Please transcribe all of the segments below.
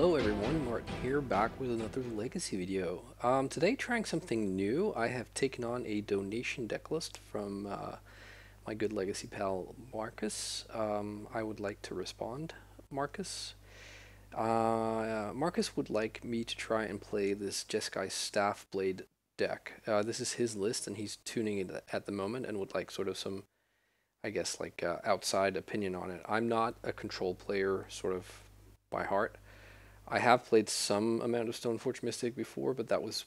Hello everyone, Martin here, back with another Legacy video. Um, today trying something new, I have taken on a donation deck list from uh, my good Legacy pal Marcus. Um, I would like to respond, Marcus. Uh, Marcus would like me to try and play this Jeskai Staffblade deck. Uh, this is his list and he's tuning it at the moment and would like sort of some, I guess, like uh, outside opinion on it. I'm not a control player sort of by heart. I have played some amount of Stoneforge Mystic before, but that was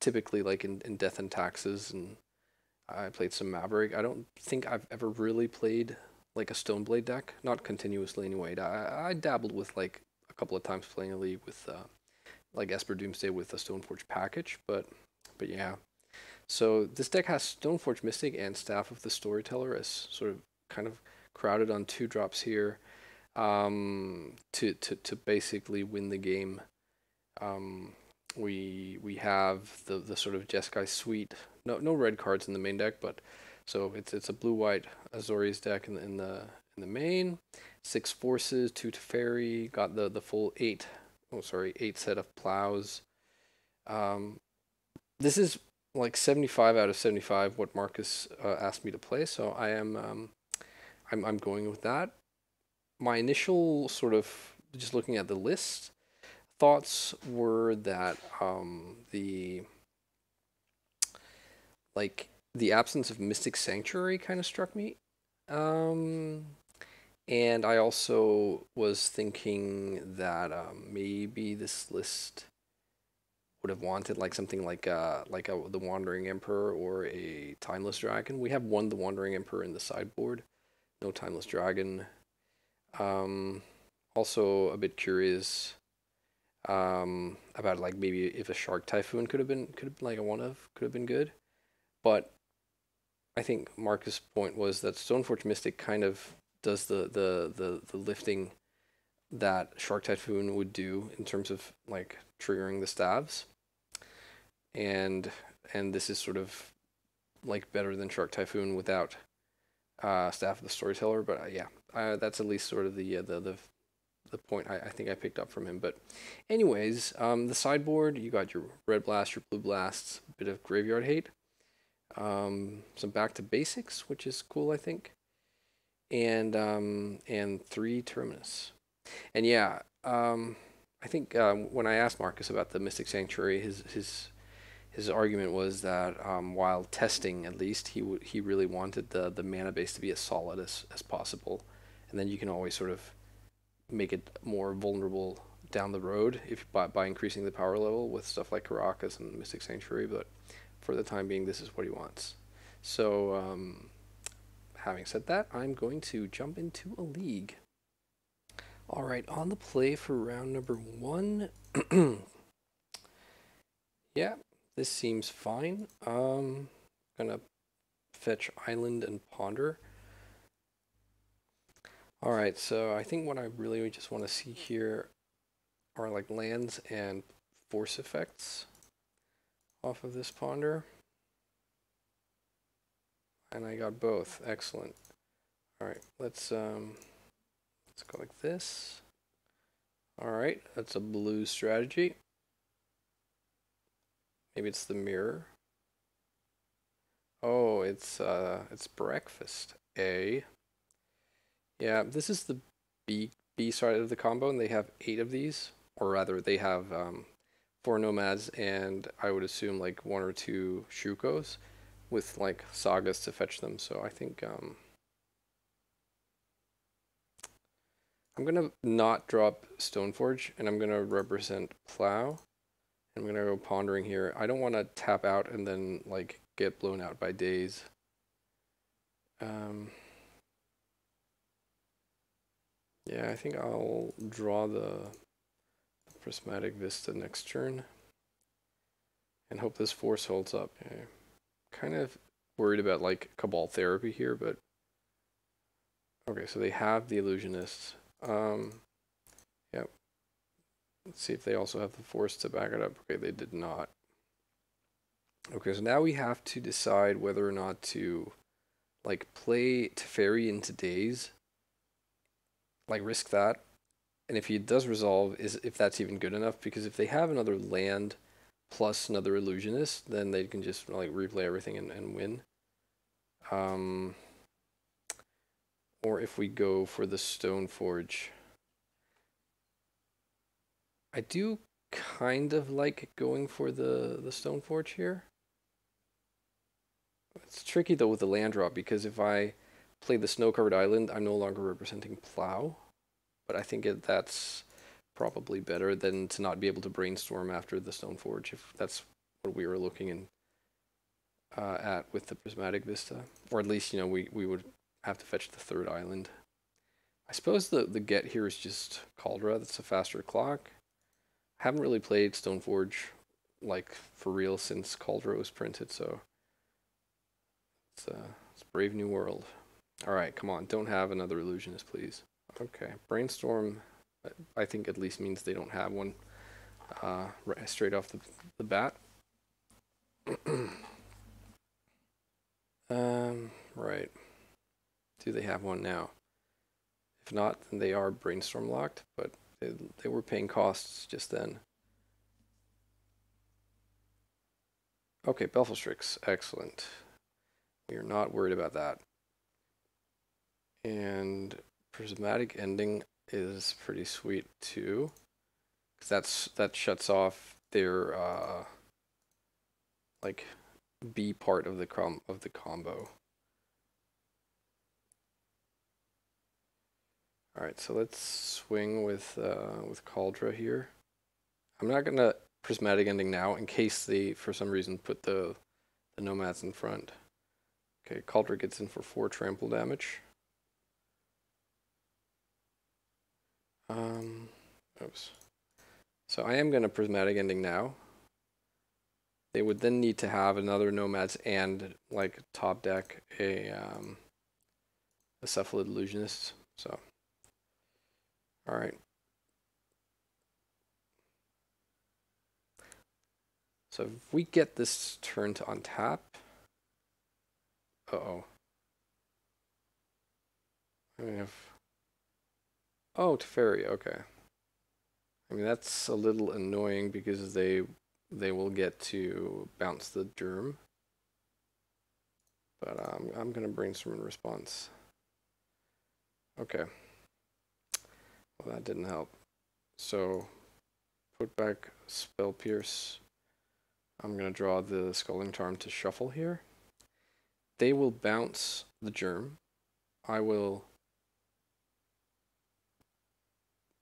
typically like in, in Death and Taxes, and I played some Maverick. I don't think I've ever really played like a Stoneblade deck, not continuously anyway. I, I dabbled with like a couple of times playing a league with uh, like Esper Doomsday with a Stoneforge package, but but yeah. So this deck has Stoneforge Mystic and Staff of the Storyteller as sort of kind of crowded on two drops here um, to, to, to basically win the game. Um, we we have the, the sort of Jeskai suite. No no red cards in the main deck, but so it's it's a blue white Azorius deck in the in the in the main. Six forces, two Teferi, got the the full eight. Oh sorry, eight set of plows. Um, this is like 75 out of 75 what Marcus uh, asked me to play, so I am um, I'm I'm going with that my initial sort of just looking at the list thoughts were that um, the like the absence of Mystic Sanctuary kind of struck me. Um, and I also was thinking that um, maybe this list would have wanted like something like uh like a the Wandering Emperor or a Timeless Dragon. We have one the Wandering Emperor in the sideboard, no Timeless Dragon. Um, also a bit curious um, about like maybe if a shark typhoon could have been could have been like a one of could have been good, but I think Marcus' point was that Stoneforge Mystic kind of does the the the the lifting that Shark Typhoon would do in terms of like triggering the staves, and and this is sort of like better than Shark Typhoon without uh, Staff of the Storyteller. But uh, yeah, uh, that's at least sort of the uh, the the the point I, I think I picked up from him. But anyways, um, the sideboard you got your red blast, your blue blasts, a bit of graveyard hate, um, some back to basics, which is cool I think, and um, and three terminus, and yeah, um, I think uh, when I asked Marcus about the Mystic Sanctuary, his his his argument was that um, while testing, at least he he really wanted the the mana base to be as solid as as possible and then you can always sort of make it more vulnerable down the road if by, by increasing the power level with stuff like Karakas and Mystic Sanctuary, but for the time being, this is what he wants. So, um, having said that, I'm going to jump into a league. All right, on the play for round number one. yeah, this seems fine. Um, gonna fetch Island and Ponder. All right, so I think what I really just want to see here are like lands and force effects off of this ponder. And I got both. Excellent. All right, let's um, let's go like this. All right, that's a blue strategy. Maybe it's the mirror. Oh, it's uh, it's breakfast. A. Yeah, this is the B B side of the combo, and they have eight of these, or rather, they have um, four nomads, and I would assume like one or two shukos, with like sagas to fetch them. So I think um, I'm gonna not drop Stoneforge, and I'm gonna represent Plow. I'm gonna go pondering here. I don't want to tap out and then like get blown out by Daze. Um. Yeah, I think I'll draw the prismatic vista next turn and hope this force holds up. Kind of worried about like cabal therapy here, but okay, so they have the illusionists. Um, yep. Let's see if they also have the force to back it up. Okay, they did not. Okay, so now we have to decide whether or not to like play Teferi into Daze like risk that and if he does resolve, is if that's even good enough. Because if they have another land plus another illusionist, then they can just like replay everything and, and win. Um, or if we go for the Stoneforge. I do kind of like going for the, the Stoneforge here. It's tricky though with the land drop because if I play the snow covered island, I'm no longer representing plow. But I think it, that's probably better than to not be able to brainstorm after the Stoneforge if that's what we were looking in uh, at with the prismatic vista. Or at least, you know, we, we would have to fetch the third island. I suppose the, the get here is just Kaldra. that's a faster clock. I haven't really played Stoneforge like for real since Kaldra was printed, so it's, uh, it's Brave New World. Alright, come on, don't have another illusionist, please. Okay, Brainstorm, I think at least means they don't have one uh, right, straight off the, the bat. um, right. Do they have one now? If not, then they are brainstorm locked, but they, they were paying costs just then. Okay, Baleful Strix, excellent. We are not worried about that. And prismatic ending is pretty sweet too. Cause that's that shuts off their uh like B part of the com of the combo. All right, so let's swing with uh, with Kaldra here. I'm not gonna prismatic ending now in case they for some reason put the the nomads in front. Okay, Kaldra gets in for four trample damage. Um, oops. So I am gonna prismatic ending now. They would then need to have another nomads and like top deck a um a cephalid illusionist. So all right. So if we get this turn to untap, uh-oh. I have, oh, Teferi, okay. I mean, that's a little annoying because they they will get to bounce the germ. But um, I'm going to brainstorm in response. Okay. Well, that didn't help. So, put back Spell Pierce. I'm going to draw the Scalding Tarn to shuffle here. They will bounce the germ. I will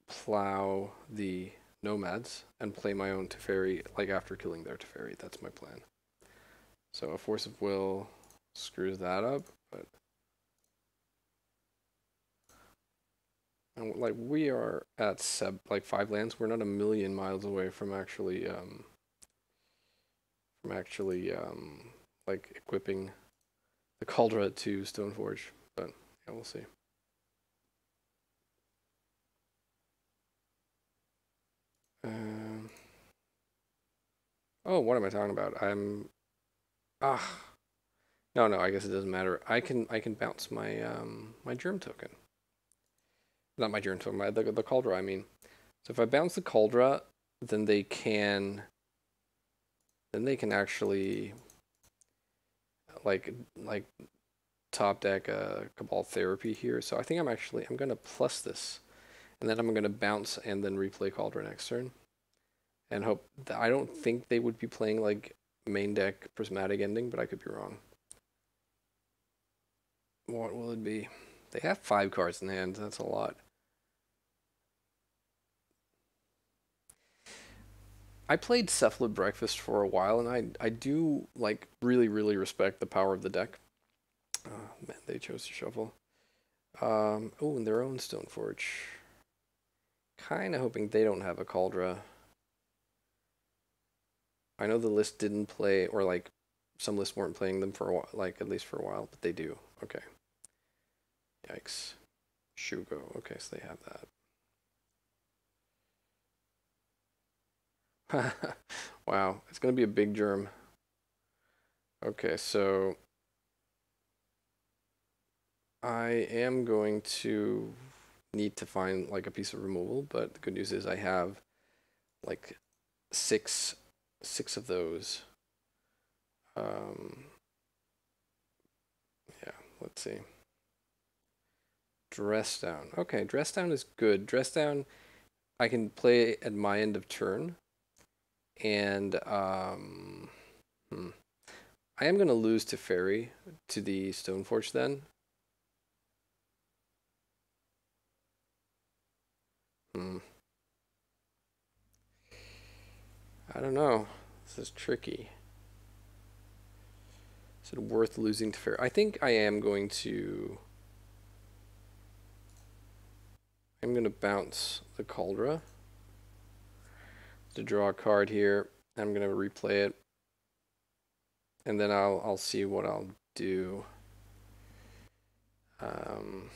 plow the nomads and play my own Teferi, like after killing their Teferi. That's my plan. So a Force of Will screws that up, but And like we are at seb like five lands, we're not a million miles away from actually um from actually um like equipping the Kaldra to Stoneforge. But yeah, we'll see. Um, oh, what am I talking about? I'm ah no no I guess it doesn't matter. I can I can bounce my um my germ token not my Jern my the the Kaldra. I mean, so if I bounce the Kaldra, then they can, then they can actually, like like, top deck a Cabal Therapy here. So I think I'm actually I'm gonna plus this, and then I'm gonna bounce and then replay Kaldra next turn, and hope. I don't think they would be playing like main deck Prismatic Ending, but I could be wrong. What will it be? They have five cards in hand. That's a lot. I played Cephalid Breakfast for a while, and I I do like really really respect the power of the deck. Oh, man, they chose to shuffle. Um, oh, and their own Stoneforge. Kind of hoping they don't have a Kaldra. I know the list didn't play, or like some lists weren't playing them for a while, like at least for a while, but they do. Okay. Yikes. Shuko. Okay, so they have that. wow, it's going to be a big germ. Okay, so I am going to need to find like a piece of removal, but the good news is I have like six six of those. Um, yeah, let's see. Dress down. Okay, dress down is good. Dress down, I can play at my end of turn, and um, hmm. I am gonna lose Teferi to the Stoneforge then. Hmm. I don't know. This is tricky. Is it worth losing Teferi? I think I am going to... I'm going to bounce the Kaldra to draw a card here. I'm going to replay it. And then I'll, I'll see what I'll do. Um,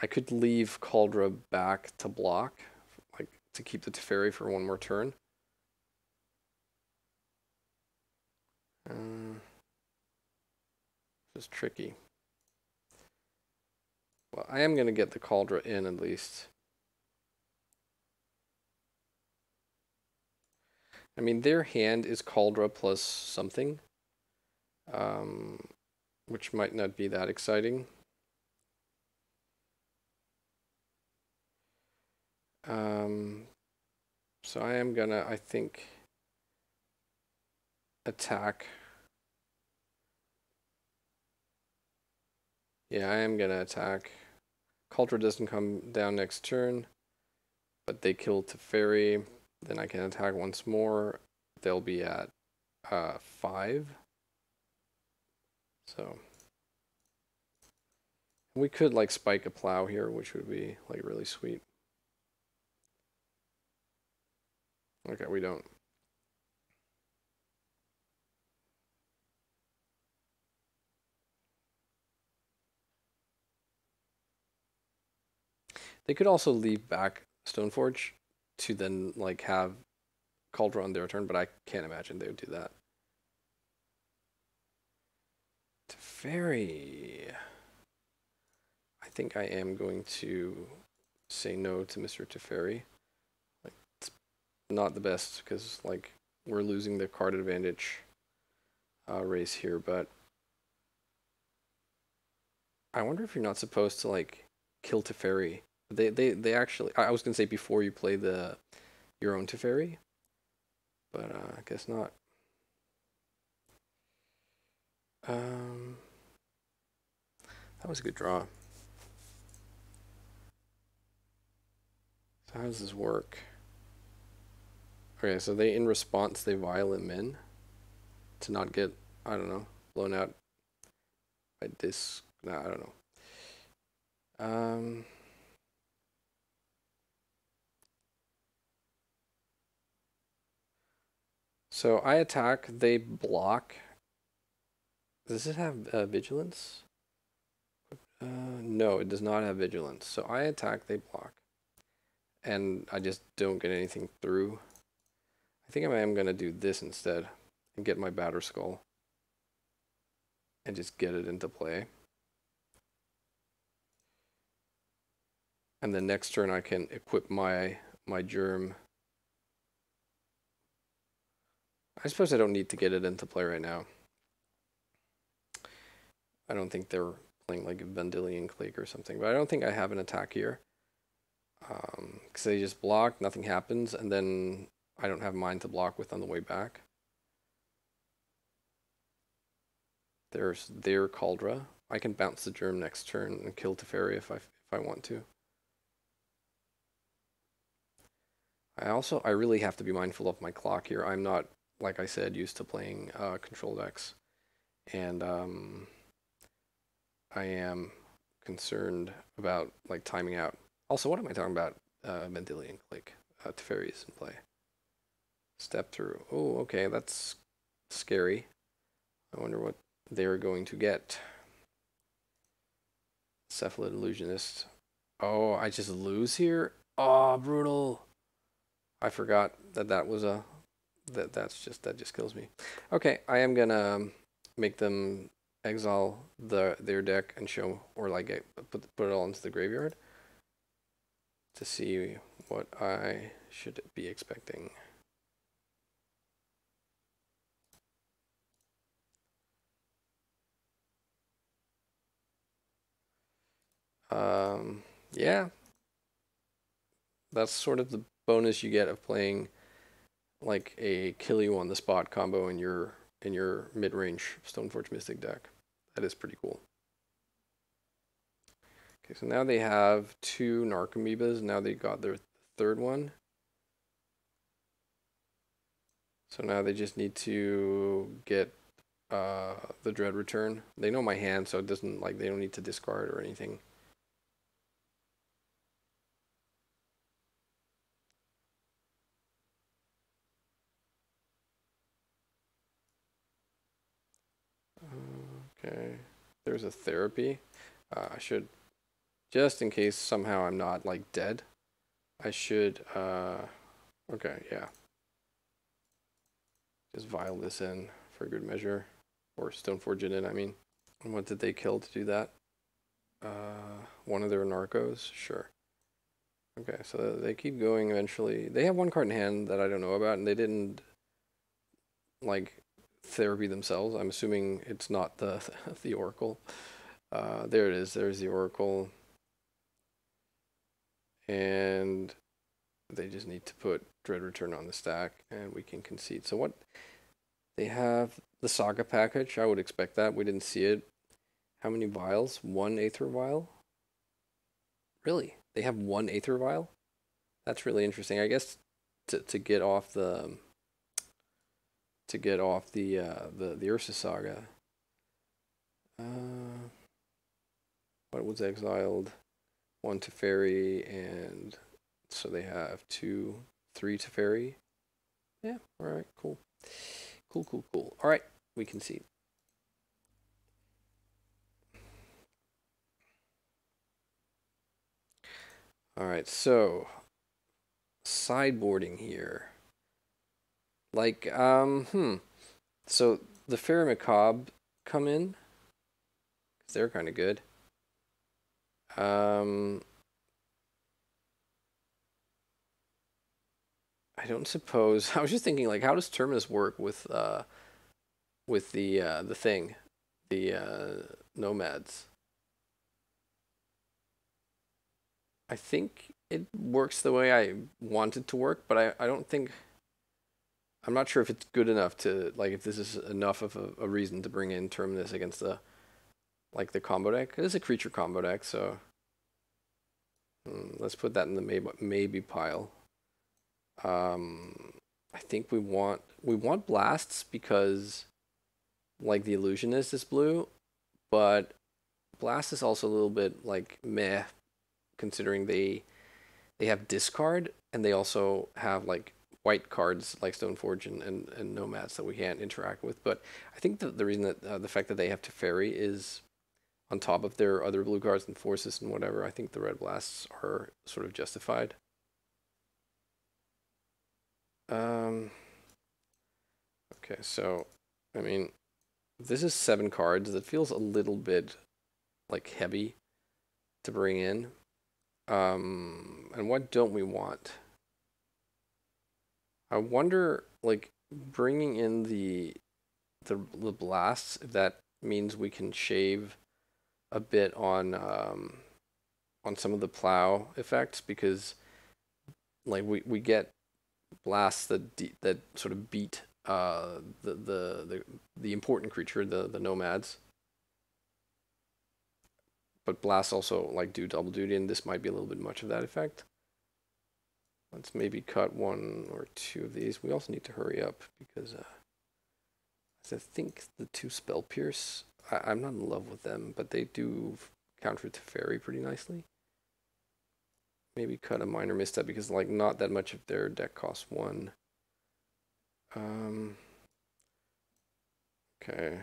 I could leave Kaldra back to block like to keep the Teferi for one more turn. Uh, this is tricky. Well, I am going to get the Kaldra in at least. I mean, their hand is Kaldra plus something, um, which might not be that exciting. Um, so I am gonna, I think, attack. Yeah, I am gonna attack. Kaldra doesn't come down next turn, but they kill Teferi. Then I can attack once more. They'll be at uh, five. So we could like spike a plow here, which would be like really sweet. Okay, we don't. They could also leave back Stoneforge to then like have Kaldra on their turn, but I can't imagine they would do that. Teferi. I think I am going to say no to Mr. Teferi not the best because like we're losing the card advantage uh, race here, but I wonder if you're not supposed to like kill Teferi. They they they actually I was gonna say before you play the your own Teferi, but uh, I guess not. Um, that was a good draw. So how does this work? Okay, so they in response they violent men to not get I don't know blown out by this. No, I don't know. Um. So I attack, they block. Does it have uh, vigilance? Uh, no, it does not have vigilance. So I attack, they block. And I just don't get anything through. I think I am going to do this instead and get my Batterskull and just get it into play. And the next turn I can equip my my germ. I suppose I don't need to get it into play right now. I don't think they're playing like a Vendilion Clique or something, but I don't think I have an attack here. Because um, they just block, nothing happens, and then I don't have mine to block with on the way back. There's their Kaldra. I can bounce the Germ next turn and kill Teferi if I if I want to. I also I really have to be mindful of my clock here. I'm not like I said used to playing uh, control decks, and um, I am concerned about like timing out. Also, what am I talking about? Uh, Vendilion Clique. Uh, Teferi's in play. Step through. Oh, okay, that's scary. I wonder what they're going to get. Cephalid Illusionist. Oh, I just lose here? Oh, brutal. I forgot that that was a... That that's just that just kills me. Okay, I am gonna um, make them exile the their deck and show or like put put it all into the graveyard to see what I should be expecting. Um, yeah, that's sort of the bonus you get of playing like a kill you on the spot combo in your in your mid-range Stoneforge Mystic deck. That is pretty cool. Okay, so now they have two Narcomoebas. Now they got their third one. So now they just need to get uh, the Dread Return. They know my hand, so it doesn't like they don't need to discard or anything. Okay, there's a therapy. Uh, I should, just in case somehow I'm not like dead, I should, uh, okay, yeah. Just vial this in for good measure, or Stoneforge it in, I mean. And what did they kill to do that? Uh, one of their narcos? Sure. Okay, so they keep going eventually. They have one card in hand that I don't know about, and they didn't, like, therapy themselves. I'm assuming it's not the the Oracle. Uh, there it is. There's the Oracle. And they just need to put Dread Return on the stack, and we can concede. So what they have the Saga package. I would expect that. We didn't see it. How many vials? One Aether vial. Really? They have one Aether vial. That's really interesting. I guess to to get off the to get off the uh, the the Urza saga. Uh, what was exiled? One Teferi, and so they have two, three Teferi. Yeah. All right. Cool. Cool. Cool. Cool. All right. We can see. All right. So sideboarding here. Like, um, hmm. So the Faerie Macabre come in. Cause they're kind of good. Um, I don't suppose. I was just thinking, like, how does Terminus work with, uh, with the uh, the thing, the uh, nomads? I think it works the way I want it to work, but I, I don't think I'm not sure if it's good enough to like if this is enough of a, a reason to bring in Terminus against the like the combo deck. It is a creature combo deck, so hmm, let's put that in the maybe maybe pile. Um, I think we want we want blasts because like the illusionist is blue, but blast is also a little bit like meh considering they they have discard and they also have like white cards like Stoneforge and, and, and Nomads that we can't interact with. But I think the, the reason that uh, the fact that they have Teferi is on top of their other blue cards and forces and whatever, I think the red blasts are sort of justified. Um, okay, so, I mean, this is seven cards. That feels a little bit, like, heavy to bring in. Um, and what don't we want? I wonder, like, bringing in the the the blasts, if that means we can shave a bit on um, on some of the plow effects because, like, we we get blasts that de- that sort of beat uh, the, the the the important creature, the the nomads. But blasts also like do double duty, and this might be a little bit much of that effect. Let's maybe cut one or two of these. We also need to hurry up because uh, I think the two Spell Pierce, I, am not in love with them, but they do counter Teferi pretty nicely. Maybe cut a minor misstep because like not that much of their deck costs one. Um, okay.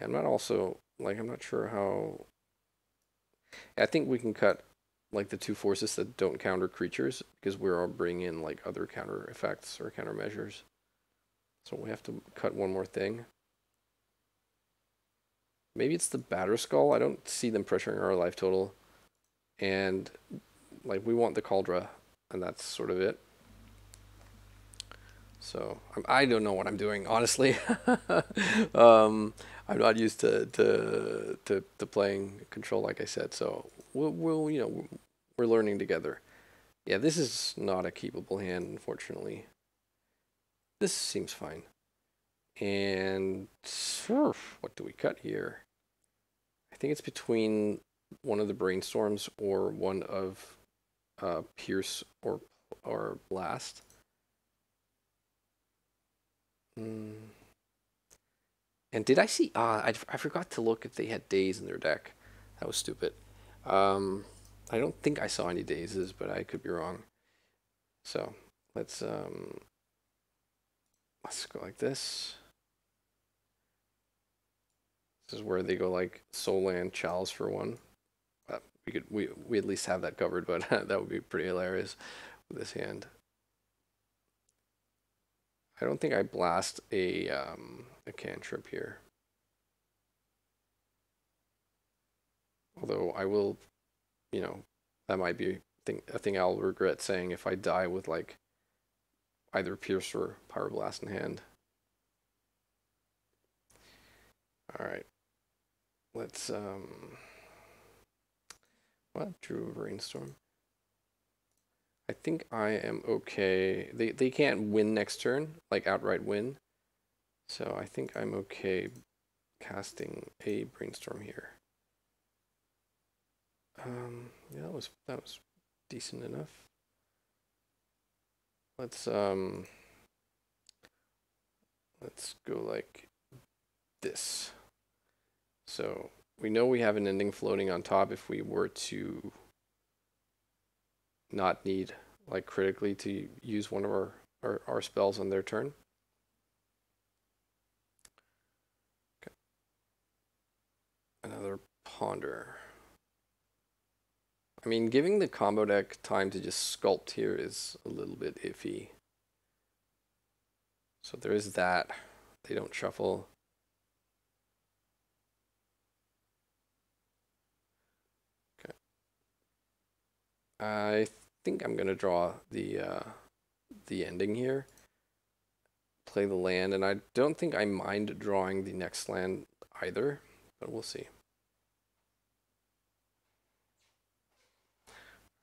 I'm not also like I'm not sure how. I think we can cut like the two forces that don't counter creatures because we're all bringing in like other counter effects or counter measures. So we have to cut one more thing. maybe it's the Batterskull. I don't see them pressuring our life total. And like we want the Kaldra, and that's sort of it. So I don't know what I'm doing, honestly. um, I'm not used to, to to to playing control, like I said. So we'll, we'll you know we're learning together. Yeah, this is not a keepable hand, unfortunately. This seems fine. And what do we cut here? I think it's between one of the brainstorms or one of uh, Pierce or or Blast. Mm. And did I see? Uh, I, I forgot to look if they had Daze in their deck. That was stupid. Um, I don't think I saw any dazes, but I could be wrong. So let's um, let's go like this. This is where they go like Sol Land Chalice for one. Uh, we could we we at least have that covered, but that would be pretty hilarious with this hand. I don't think I blast a um, a cantrip here. Although I will, you know, that might be thing, a thing I'll regret saying if I die with like either Pierce or Pyroblast in hand. All right. Let's um what drew a brainstorm. I think I am okay. They they can't win next turn, like outright win. So I think I'm okay casting a brainstorm here. Um yeah, that was that was decent enough. Let's um let's go like this. So we know we have an ending floating on top if we were to not need like critically to use one of our, our, our spells on their turn. Okay. Another ponder. I mean, giving the combo deck time to just sculpt here is a little bit iffy. So there is that. They don't shuffle. Okay. I think I'm gonna draw the uh, the ending here. Play the land, and I don't think I mind drawing the next land either, but we'll see.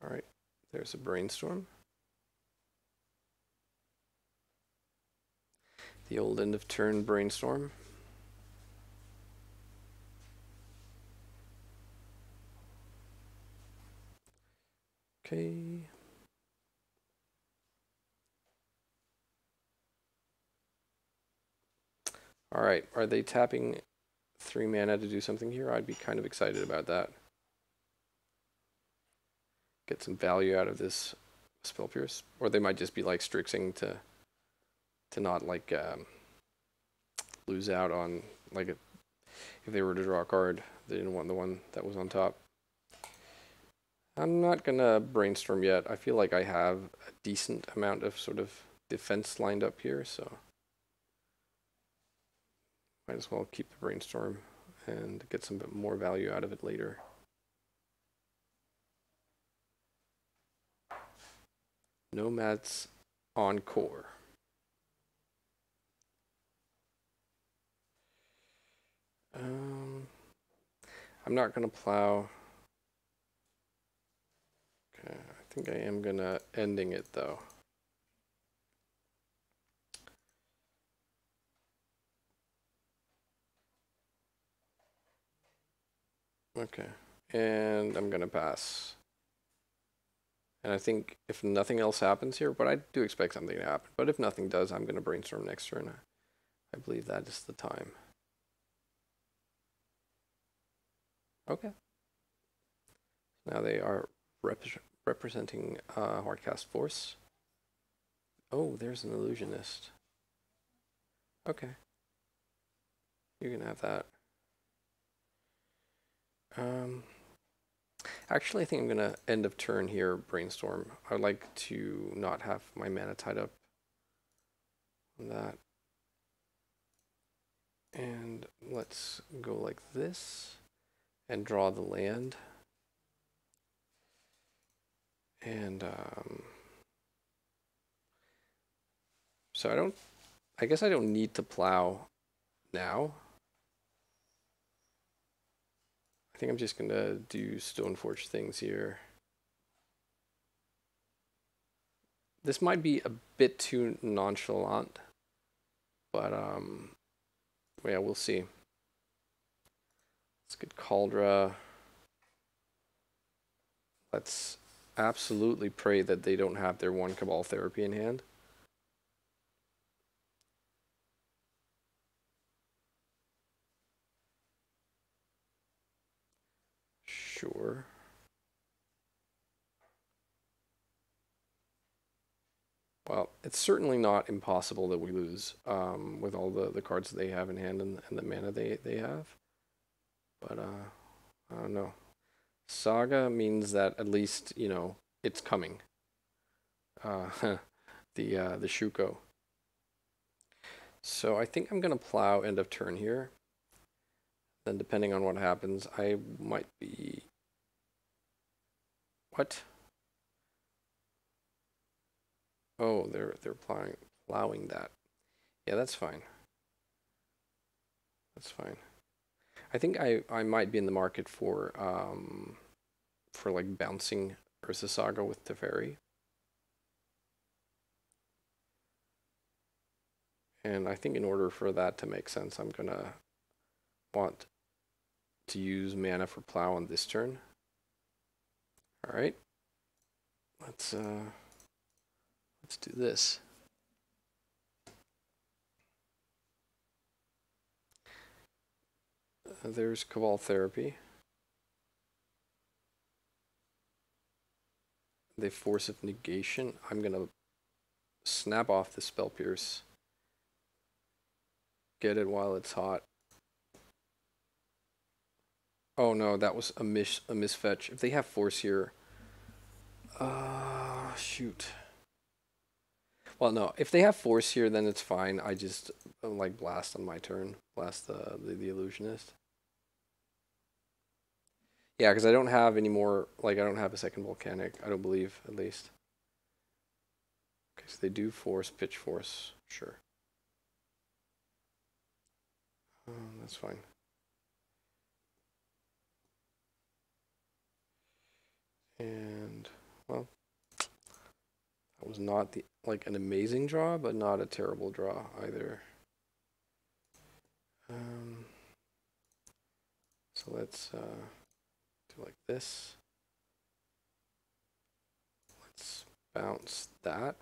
All right, there's a brainstorm. The old end of turn brainstorm. Okay. All right, are they tapping three mana to do something here? I'd be kind of excited about that. Get some value out of this spell pierce, or they might just be like Strixing to to not like um, lose out on like a, if they were to draw a card, they didn't want the one that was on top. I'm not gonna brainstorm yet. I feel like I have a decent amount of sort of defense lined up here, so might as well keep the brainstorm and get some bit more value out of it later. Nomads en-Kor. Um, I'm not gonna plow. Okay, I think I am gonna ending it though. Okay, and I'm gonna pass. And I think if nothing else happens here, but I do expect something to happen, but if nothing does, I'm gonna brainstorm next turn. I believe that is the time. Okay. Now they are rep representing uh, Hardcast Force. Oh, there's an illusionist. Okay. You can have that. Um, actually, I think I'm going to end of turn here brainstorm. I'd like to not have my mana tied up on that. And let's go like this and draw the land. And um, so I don't, I guess I don't need to plow now. I think I'm just gonna do Stoneforge things here. This might be a bit too nonchalant, but um, yeah, we'll see. Let's get Kaldra. Let's absolutely pray that they don't have their one Cabal therapy in hand. Sure. Well, it's certainly not impossible that we lose um, with all the, the cards they have in hand and, and the mana they, they have. But uh, I don't know. Saga means that at least, you know, it's coming. Uh, the, uh, the Shuko. So I think I'm going to plow end of turn here. Then depending on what happens, I might be... What? Oh, they're they're plowing plowing that. Yeah, that's fine. That's fine. I think I I might be in the market for um for like bouncing Urza Saga with Teferi. And I think in order for that to make sense, I'm gonna want to use mana for plow on this turn. All right. Let's uh let's do this. Uh, there's Cabal Therapy. The Force of Negation. I'm gonna snap off the Spell Pierce. Get it while it's hot. Oh no, that was a miss a misfetch. If they have force here, uh shoot. Well, no, if they have force here, then it's fine. I just uh, like blast on my turn, blast the the, the illusionist. Yeah, because I don't have any more. Like I don't have a second volcanic. I don't believe, at least. Okay, so they do force pitch force. Sure. Um, that's fine. And, well, that was not the like an amazing draw, but not a terrible draw either. Um, so let's uh, do like this. Let's bounce that.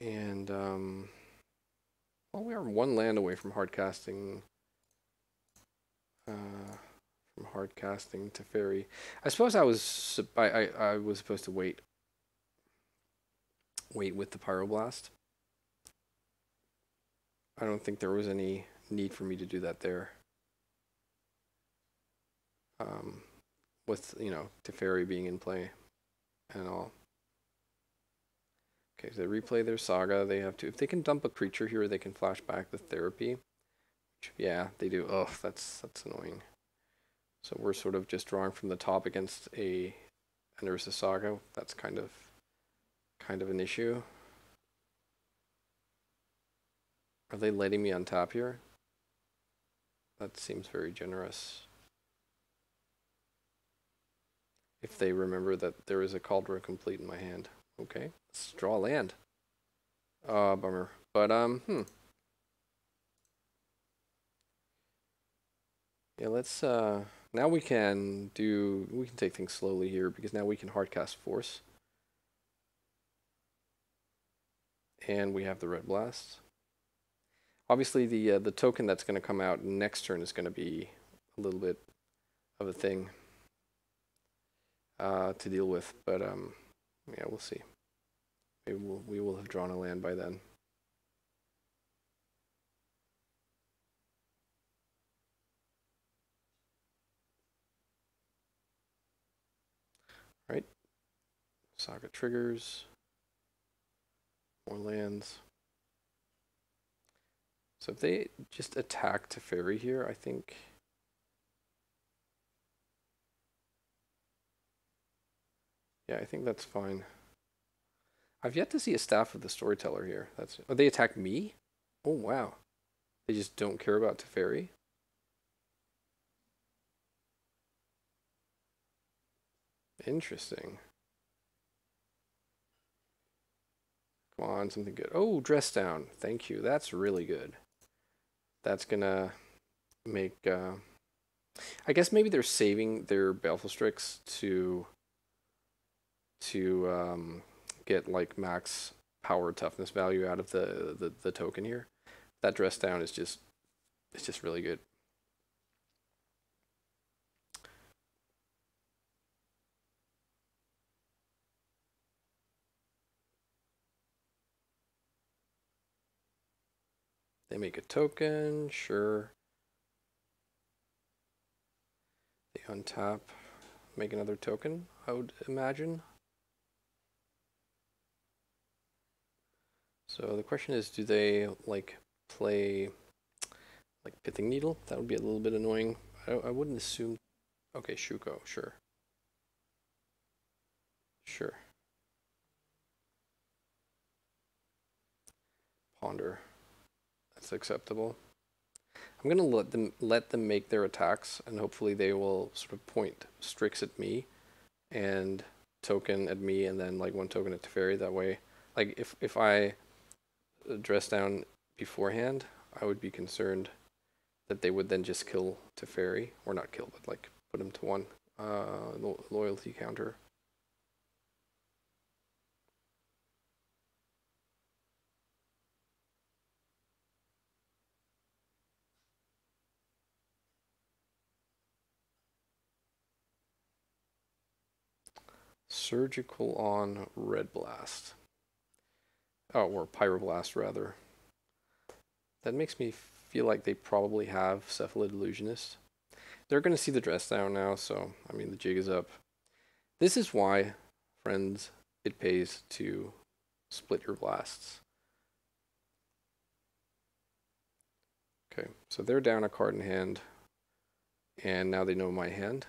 And, um, well, we are one land away from hard casting. Uh, from hard casting Teferi. I suppose I was I, I, I was supposed to wait wait with the pyroblast. I don't think there was any need for me to do that there. Um, with you know Teferi being in play and all. Okay, so they replay their saga. They have to if they can dump a creature here, they can flash back the therapy. Yeah, they do. Oh, that's that's annoying. So we're sort of just drawing from the top against a an Urza Saga. That's kind of kind of an issue. Are they letting me on top here? That seems very generous. If they remember that there is a Kaldra complete in my hand. Okay, let's draw land. Uh, bummer. But, um, hmm. Yeah, let's, uh... Now we can do, we can take things slowly here because now we can hardcast force. And we have the red blast. Obviously the uh, the token that's going to come out next turn is going to be a little bit of a thing uh, to deal with, but um, yeah, we'll see. Maybe we'll, we will have drawn a land by then. Right? Saga triggers. More lands. So if they just attack to Teferi here, I think. Yeah, I think that's fine. I've yet to see a staff of the storyteller here. That's oh, they attack me? Oh wow. They just don't care about Teferi? Interesting. Come on, something good. Oh, dress down. Thank you. That's really good. That's gonna make. Uh, I guess maybe they're saving their Baleful to to um, get like max power toughness value out of the, the the token here. That dress down is just it's just really good. They make a token, sure. They untap, make another token, I would imagine. So the question is, do they like play like Pithing Needle? That would be a little bit annoying. I, I wouldn't assume. Okay, Shuko, sure. Sure. Ponder. That's acceptable. I'm gonna let them let them make their attacks, and hopefully they will sort of point Strix at me, and token at me, and then like one token at Teferi. That way, like if if I dress down beforehand, I would be concerned that they would then just kill Teferi, or not kill, but like put him to one uh, lo loyalty counter. Surgical on Red Blast. Oh, or Pyroblast, rather. That makes me feel like they probably have Cephalid Illusionist. They're going to see the dress down now, so, I mean, the jig is up. This is why, friends, it pays to split your blasts. Okay, so they're down a card in hand, and now they know my hand.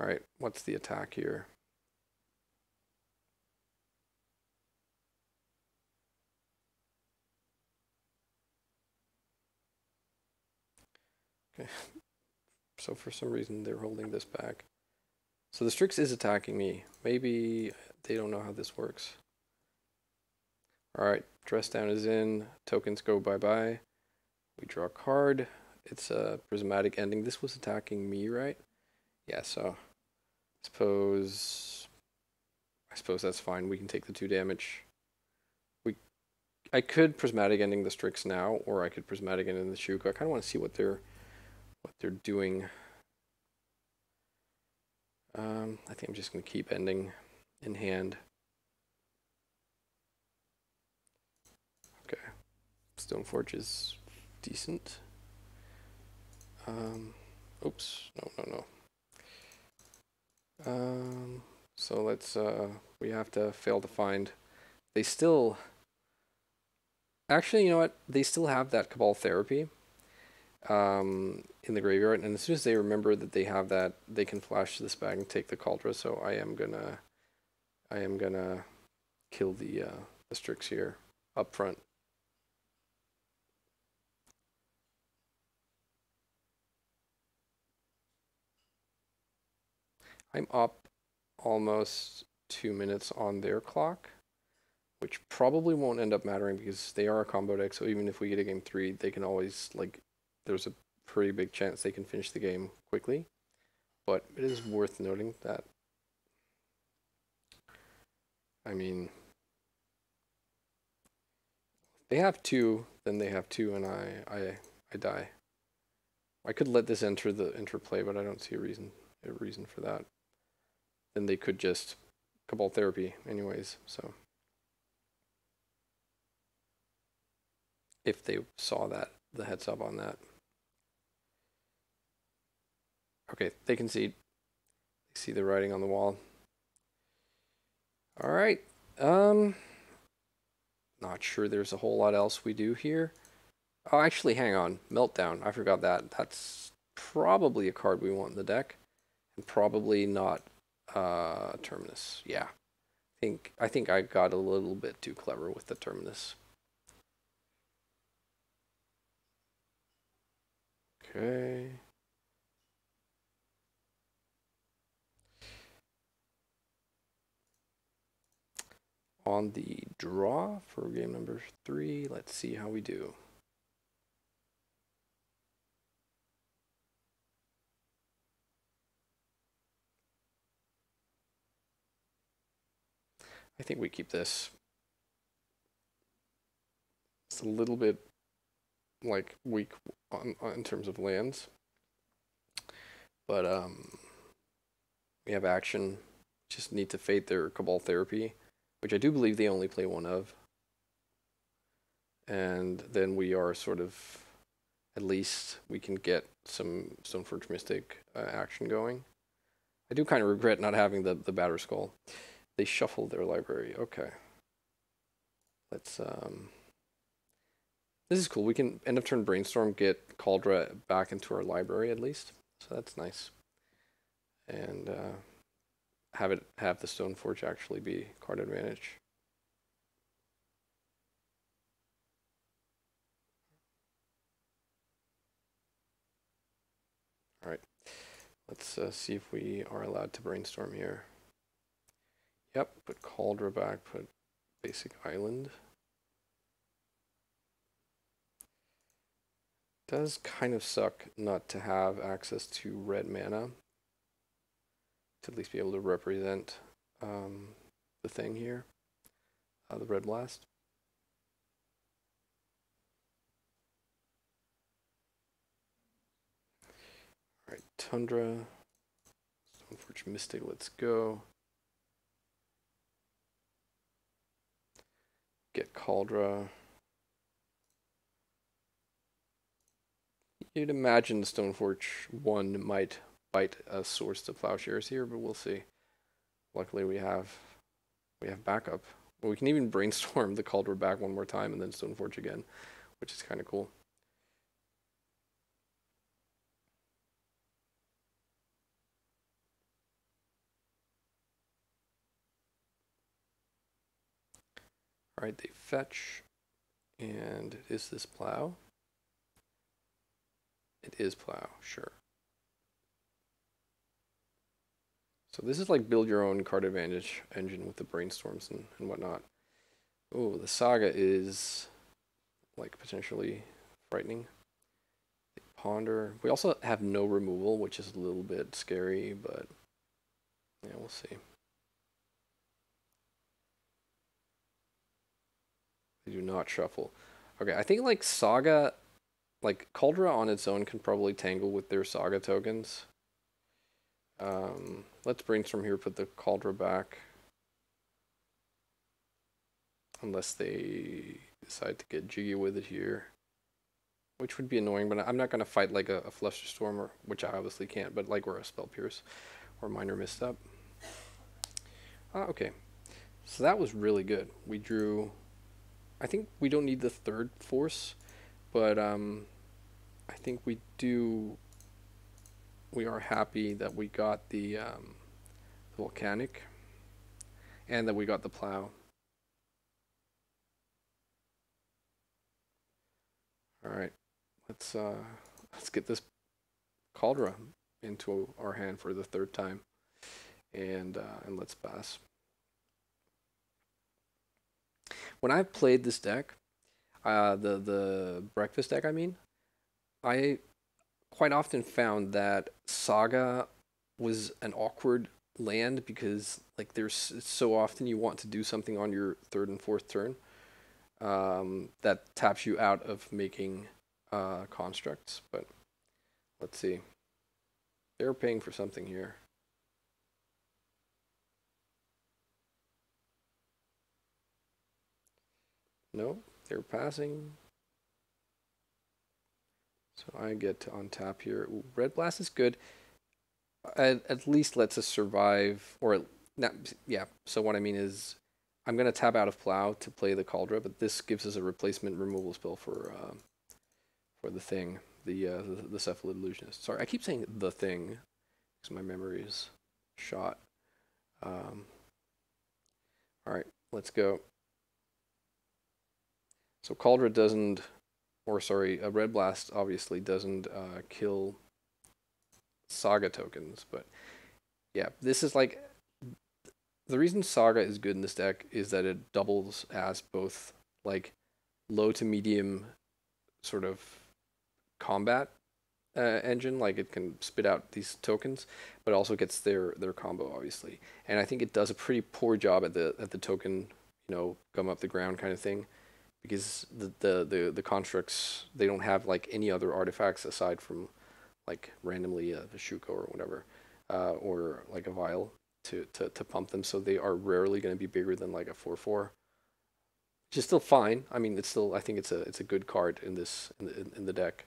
All right, what's the attack here? Okay, so for some reason they're holding this back. So the Strix is attacking me. Maybe they don't know how this works. Alright, dress down is in, tokens go bye-bye. We draw a card. It's a prismatic ending. This was attacking me, right? Yeah, so suppose I suppose that's fine. We can take the two damage. We I could prismatic ending the Strix now, or I could prismatic ending the Shuko. I kinda wanna see what they're what they're doing. Um, I think I'm just gonna keep ending in hand. Okay. Stoneforge is decent. Um, oops, no, no, no. Um, so let's, uh, we have to fail to find. They still, actually, you know what? They still have that Cabal Therapy um, in the graveyard. And as soon as they remember that they have that, they can flash this bag and take the Kaldra. So I am gonna, I am gonna kill the, uh, the Strix here up front. I'm up almost two minutes on their clock, which probably won't end up mattering because they are a combo deck. So even if we get a game three, they can always like. There's a pretty big chance they can finish the game quickly, but it is worth noting that. I mean, they have two, then they have two, and I I I die. I could let this enter the interplay, but I don't see a reason a reason for that then they could just Cabal Therapy anyways, so. If they saw that, the heads up on that. Okay, they can see, see the writing on the wall. All right. Um, not sure there's a whole lot else we do here. Oh, actually, hang on. Meltdown. I forgot that. That's probably a card we want in the deck. And probably not uh, Terminus. Yeah. I think, I think I got a little bit too clever with the Terminus. Okay. On the draw for game number three, let's see how we do. I think we keep this. It's a little bit like weak on, on, in terms of lands. But um, we have action. Just need to fade their Cabal Therapy, which I do believe they only play one of. And then we are sort of, at least we can get some Stoneforge Mystic uh, action going. I do kind of regret not having the, the Batterskull. They shuffled their library. Okay. Let's um this is cool. We can end of turn brainstorm, get Kaldra back into our library at least. So that's nice. And uh, have it have the Stoneforge actually be card advantage. All right, let's uh, see if we are allowed to brainstorm here. Yep, put Kaldra back, put basic island. Does kind of suck not to have access to red mana. To at least be able to represent um, the thing here. Uh, the red blast. Alright, Tundra. Stoneforge Mystic, let's go. Get Kaldra. You'd imagine Stoneforge 1 might bite a source to plowshares here, but we'll see. Luckily we have we have backup. We can even brainstorm the Kaldra back one more time and then Stoneforge again, which is kind of cool. Right, they fetch, and is this plow? It is plow, sure. So this is like build your own card advantage engine with the brainstorms and, and whatnot. Oh, the saga is like potentially frightening. Ponder. We also have no removal, which is a little bit scary, but yeah, we'll see. They do not shuffle. Okay, I think like Saga, like Kaldra on its own can probably tangle with their Saga tokens. Um, let's brainstorm here, put the Kaldra back. Unless they decide to get jiggy with it here. Which would be annoying, but I'm not going to fight like a, a Flusterstorm, or, which I obviously can't, but like we're a Spell Pierce or Minor Misstep. Ah, okay. So that was really good. We drew I think we don't need the third force, but um, I think we do. We are happy that we got the, um, the volcanic, and that we got the plow. All right, let's uh, let's get this Kaldra into our hand for the third time, and uh, and let's pass when I've played this deck, uh, the the breakfast deck, I mean, I quite often found that Saga was an awkward land because like there's so often you want to do something on your third and fourth turn um, that taps you out of making uh, constructs. But let's see, they're paying for something here. No, they're passing. So I get to untap here. Ooh, Red Blast is good. At, at least lets us survive, or Now, yeah. So what I mean is, I'm gonna tap out of plow to play the Kaldra, but this gives us a replacement removal spell for uh, for the thing, the uh, the, the Cephalid Illusionist. Sorry, I keep saying the thing because my memory is shot. Um, all right, let's go. So Kaldra doesn't, or sorry, a Red Blast obviously doesn't uh, kill Saga tokens, but yeah, this is like the reason Saga is good in this deck is that it doubles as both like low to medium sort of combat uh, engine, like it can spit out these tokens, but also gets their their combo obviously. And I think it does a pretty poor job at the at the token, you know, gum up the ground kind of thing, because the the the, the constructs they don't have like any other artifacts aside from like randomly a, Shuko or whatever, uh, or like a vial to, to to pump them. So they are rarely going to be bigger than like a four four. Which is still fine. I mean, it's still I think it's a it's a good card in this in the in the deck.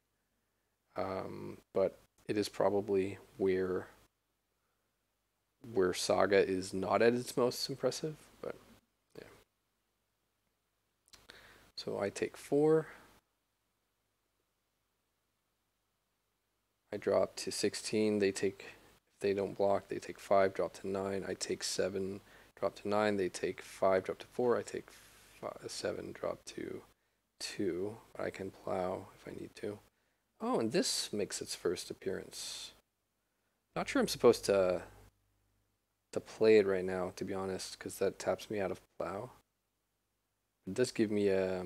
Um, but it is probably where where Saga is not at its most impressive, but yeah. So I take four. I drop to 16. They take, if they don't block, they take five, drop to nine. I take seven, drop to nine. They take five, drop to four. I take five, seven, drop to two. I can plow if I need to. Oh, and this makes its first appearance. Not sure I'm supposed to to play it right now, to be honest, because that taps me out of plow. It does give me a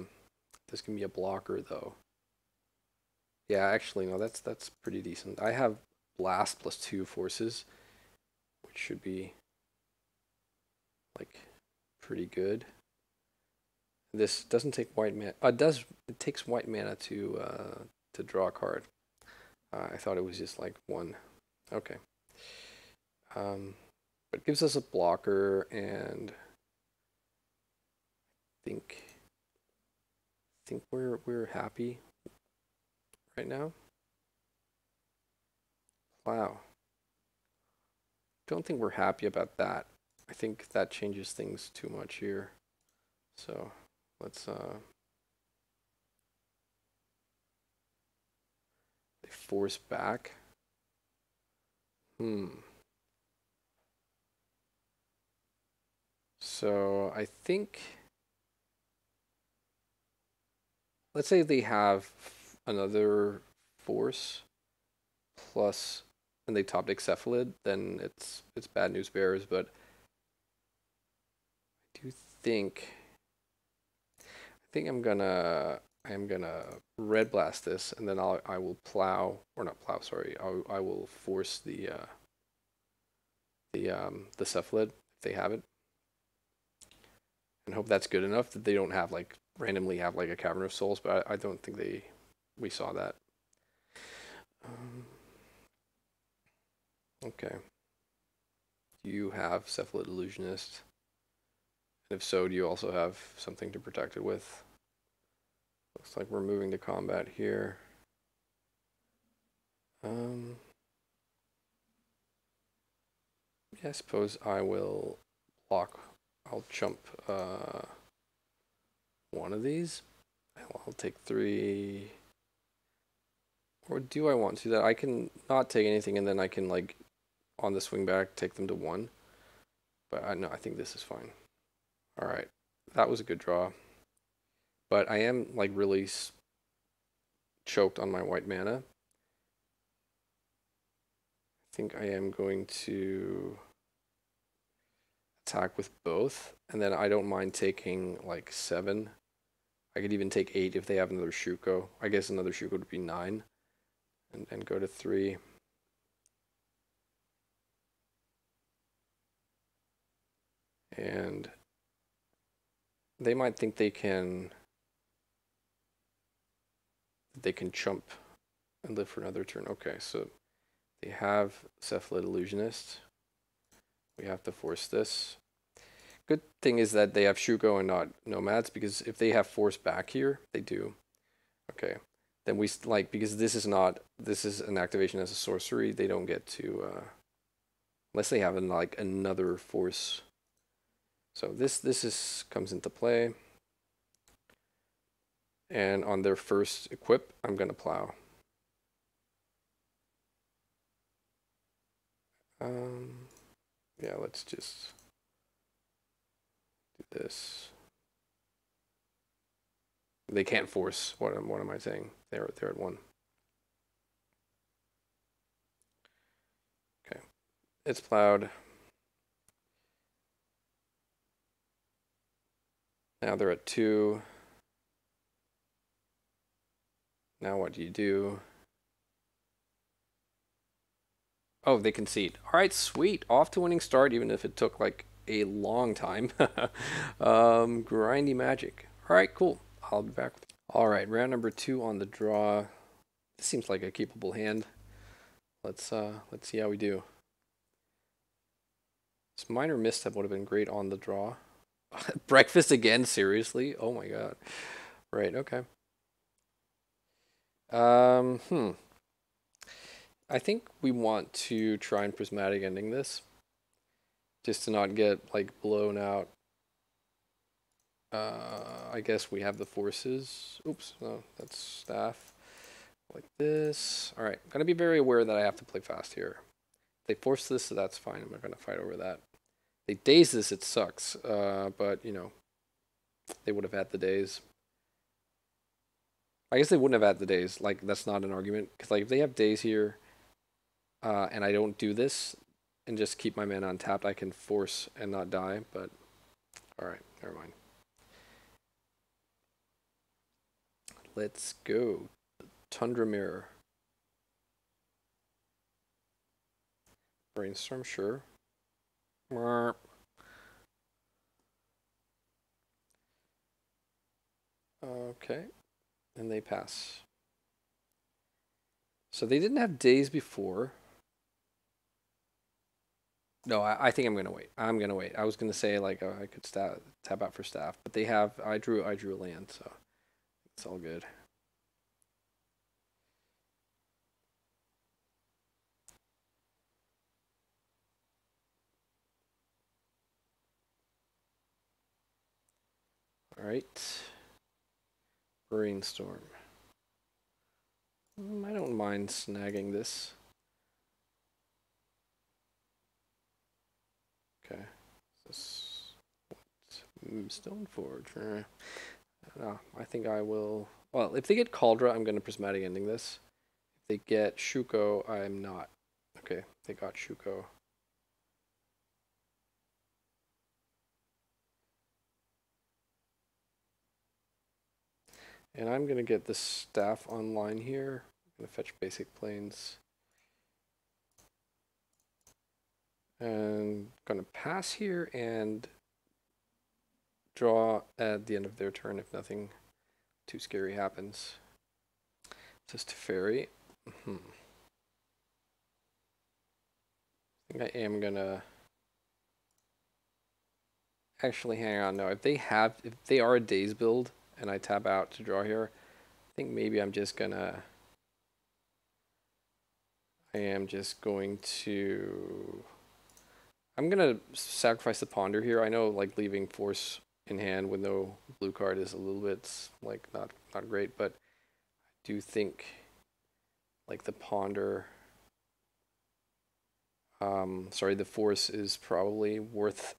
does give me a blocker though. Yeah, actually no, that's that's pretty decent. I have blast plus two forces, which should be like pretty good. This doesn't take white mana. Uh, it does it takes white mana to uh, to draw a card. Uh, I thought it was just like one. Okay. Um, but it gives us a blocker and think think we're we're happy right now. Wow. Don't think we're happy about that. I think that changes things too much here. So let's uh They force back. Hmm. So I think, let's say they have another force plus, and they top deck Cephalid, then it's it's bad news bears. But I do think, I think I'm gonna I am gonna red blast this, and then I'll I will plow or not plow. Sorry, I I will force the uh, the um the cephalid if they have it, and hope that's good enough that they don't have like randomly have like a cavern of souls. But I, I don't think they we saw that. Um, okay. Do you have cephalid illusionist? And if so, do you also have something to protect it with? Looks like we're moving to combat here. Um, yeah, I suppose I will block. I'll jump uh, one of these. I'll, take three. Or do I want to that? I can not take anything and then I can like on the swing back take them to one. But I know I think this is fine. All right. That was a good draw. But I am like really choked on my white mana. I think I am going to attack with both. And then I don't mind taking like seven. I could even take eight if they have another Shuko. I guess another Shuko would be nine. And, and go to three. And they might think they can they can chump and live for another turn. Okay, so they have Cephalid Illusionist. We have to force this. Good thing is that they have Shuko and not Nomads, because if they have Force back here, they do. Okay, then we, like, because this is not, this is an activation as a sorcery, they don't get to, uh, unless they have an, like another force. So this this is comes into play. And on their first equip, I'm gonna plow. Um, yeah, let's just this. They can't force. What am what am I saying? They're they're at one. Okay, it's plowed. Now they're at two. Now what do you do? Oh, they concede. All right, sweet. Off to winning start, even if it took like a long time. um, grindy magic. All right, cool. I'll be back. All right, round number two on the draw. This seems like a capable hand. Let's uh, let's see how we do. This minor misstep would have been great on the draw. Breakfast again? Seriously? Oh my god. Right. Okay. Um. Hmm. I think we want to try and prismatic ending this, just to not get like blown out uh, I guess we have the forces. Oops, no, that's staff. Like this. All right, gonna be very aware that I have to play fast here. They force this, so that's fine. I'm not gonna fight over that. They daze this, it sucks. Uh, but you know, they would have had the daze. I guess they wouldn't have had the daze. Like that's not an argument because like if they have daze here, uh, and I don't do this and just keep my mana untapped, I can force and not die. But all right, never mind. Let's go. Tundra Mirror. Brainstorm, sure. Okay. And they pass. So they didn't have Daze before. No, I, I think I'm gonna wait. I'm gonna wait. I was gonna say like uh, I could tab tab out for staff, but they have. I drew. I drew land, so. It's all good. All right. Brainstorm. Mm, I don't mind snagging this. Okay. This mm, Stoneforge. No, I think I will. Well, if they get Kaldra, I'm going to Prismatic Ending this. If they get Shuko, I'm not. Okay, they got Shuko. And I'm going to get the staff online here. I'm going to fetch basic Plains. And going to pass here and draw at the end of their turn if nothing too scary happens. Just fairy. Hmm. I think I am gonna actually hang on. No, if they have, if they are a Daze build and I tap out to draw here, I think maybe I'm just gonna. I am just going to. I'm gonna sacrifice the ponder here. I know like leaving force in hand with no blue card is a little bit like not not great, but I do think like the ponder um sorry the force is probably worth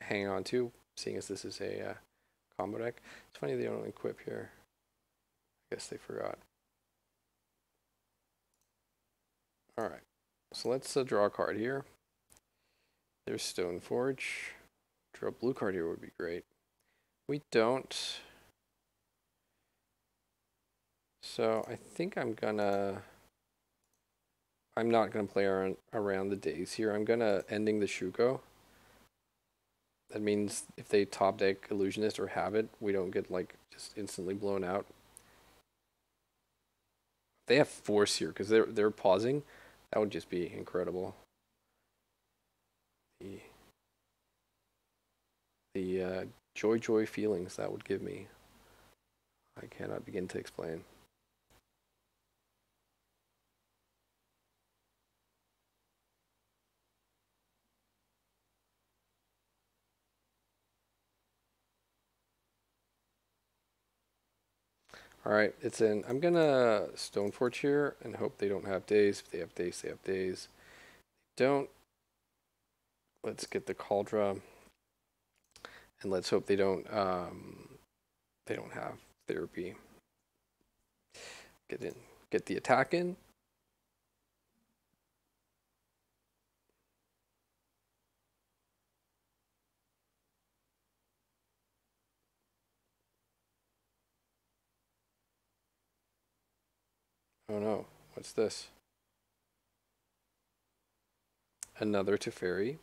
hanging on to seeing as this is a uh, combo deck. It's funny they don't equip here. I guess they forgot. All right. So let's uh, draw a card here there's stoneforge draw a blue card here would be great we don't. So I think I'm gonna. I'm not gonna play around, around the Daze here. I'm gonna ending the Shuko. That means if they top deck Illusionist or have it, we don't get like just instantly blown out. they have force here because they're they're pausing. That would just be incredible the uh, joy joy feelings that would give me I cannot begin to explain. Alright, it's in. I'm gonna Stoneforge here and hope they don't have Daze. If they have Daze, they have Daze. Don't. Let's get the Kaldra. And let's hope they don't um they don't have therapy. Get in. Get the attack in. Oh no, what's this? Another Teferi.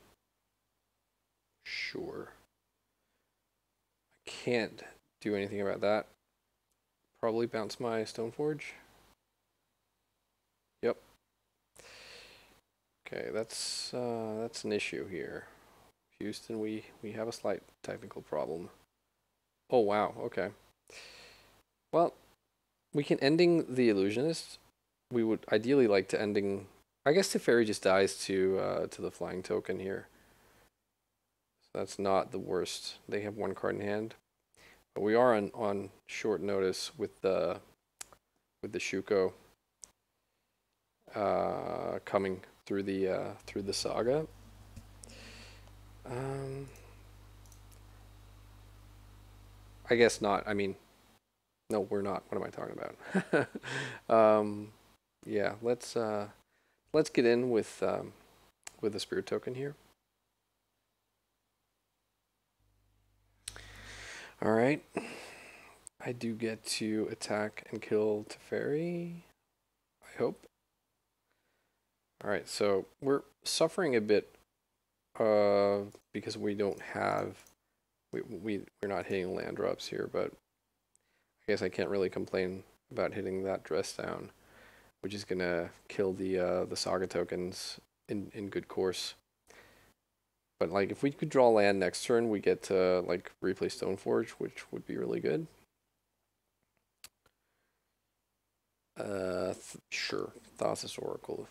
Sure. I can't do anything about that. Probably bounce my Stoneforge. Yep. Okay, that's uh, that's an issue here. Houston, we, we have a slight technical problem. Oh wow, okay. Well, we can ending the illusionist. We would ideally like to ending. I guess Teferi just dies to uh, to the flying token here. So that's not the worst. They have one card in hand, but we are on on short notice with the with the Shuko uh, coming through the uh, through the saga. Um, I guess not. I mean, no, we're not. What am I talking about? um, yeah, let's uh, let's get in with um, with the spirit token here. All right. I do get to attack and kill Teferi. I hope. All right, so we're suffering a bit uh, because we don't have we we we're not hitting land drops here, but I guess I can't really complain about hitting that dress down, which is gonna kill the uh, the saga tokens in in good course. But like if we could draw land next turn, we get to like replay Stoneforge, which would be really good. Uh, th sure, Thassa's Oracle.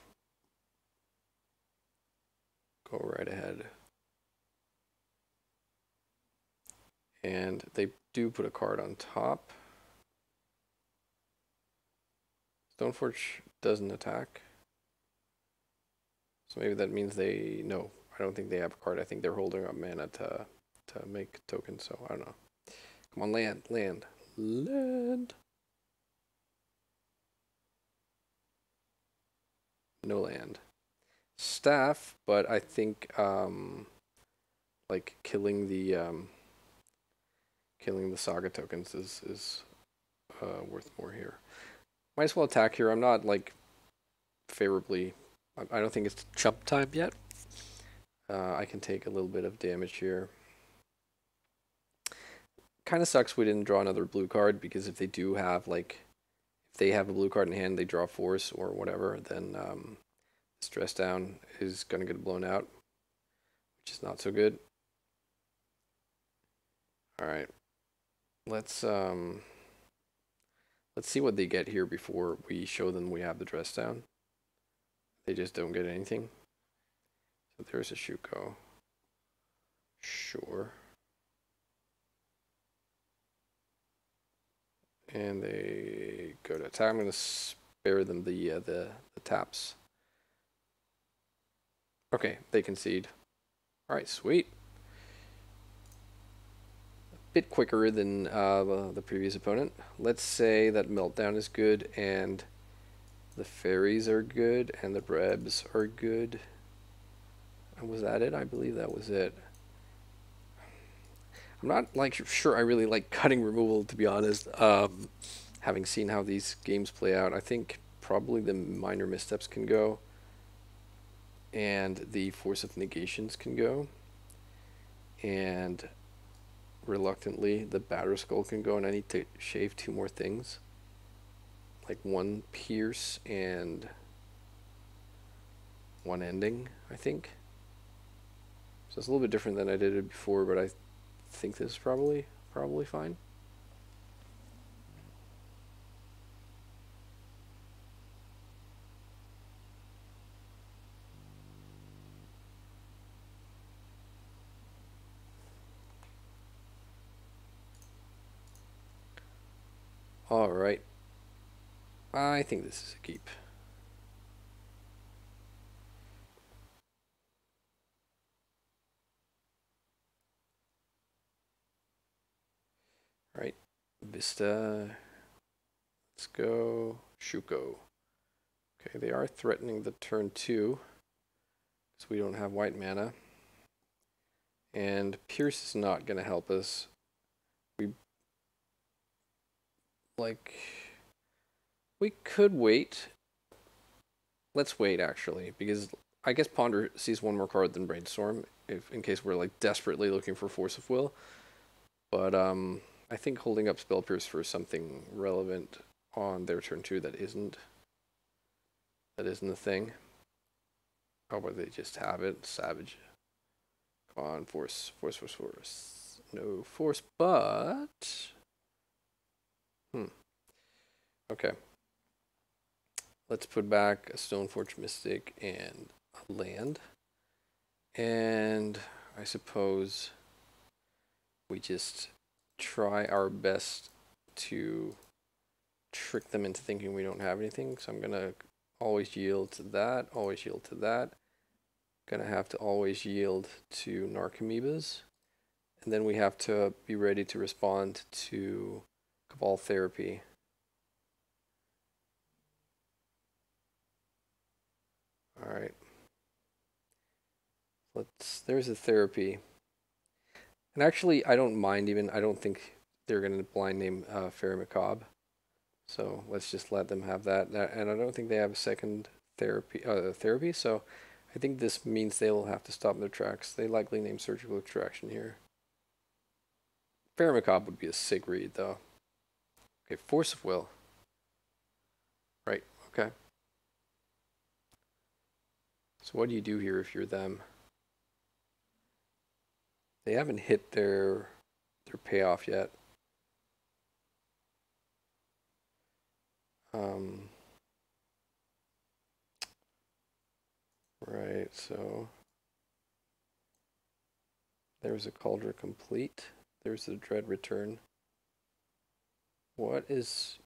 Go right ahead. And they do put a card on top. Stoneforge doesn't attack. So maybe that means they no, I don't think they have a card. I think they're holding up mana to to make tokens, so I don't know. Come on, land, land, land. No land. Staff, but I think um like killing the um killing the saga tokens is is uh, worth more here. Might as well attack here. I'm not like favorably. I don't think it's chump time yet. Uh, I can take a little bit of damage here. Kind of sucks we didn't draw another blue card because if they do have like, if they have a blue card in hand, they draw force or whatever, then um, dress down is gonna get blown out, which is not so good. All right, let's um. Let's see what they get here before we show them we have the dress down. They just don't get anything. So there's a Shuko. Sure. And they go to attack. I'm going to spare them the, uh, the, the taps. Okay, they concede. Alright, sweet A bit quicker than uh, the, the previous opponent. Let's say that Meltdown is good and the fairies are good and the Brebs are good. Was that it? I believe that was it. I'm not like sure I really like cutting removal to be honest. Um, having seen how these games play out, I think probably the minor missteps can go and the force of negations can go. And reluctantly, the Batterskull can go, and I need to shave two more things. Like one pierce and one ending, I think. So it's a little bit different than I did it before, but I think this is probably probably fine. All right. I think this is a keep. All right. Vista. Let's go. Shuko. Okay, they are threatening the turn two. So we don't have white mana. And Pierce is not going to help us. We like we could wait. Let's wait actually, because I guess Ponder sees one more card than Brainstorm, if in case we're like desperately looking for Force of Will. But um, I think holding up Spell Pierce for something relevant on their turn two that isn't that isn't the thing. How about they just have it? Savage. Come on, force, force, force, force. No force, but hmm. Okay. Let's put back a Stoneforge Mystic and a land. And I suppose we just try our best to trick them into thinking we don't have anything. So I'm going to always yield to that, always yield to that. Gonna have to always yield to Narcomoebas. And then we have to be ready to respond to Cabal Therapy. Alright. Let's, there's a therapy. And actually, I don't mind even, I don't think they're going to blind name uh, Faerie Macabre. So let's just let them have that. And I don't think they have a second therapy, uh, therapy. So I think this means they will have to stop in their tracks. They likely name surgical extraction here. Faerie Macabre would be a sick read, though. Okay, Force of Will. Right, okay. So what do you do here if you're them? They haven't hit their their payoff yet. Um, right, so there's a Kaldra Compleat. There's the Dread Return. What is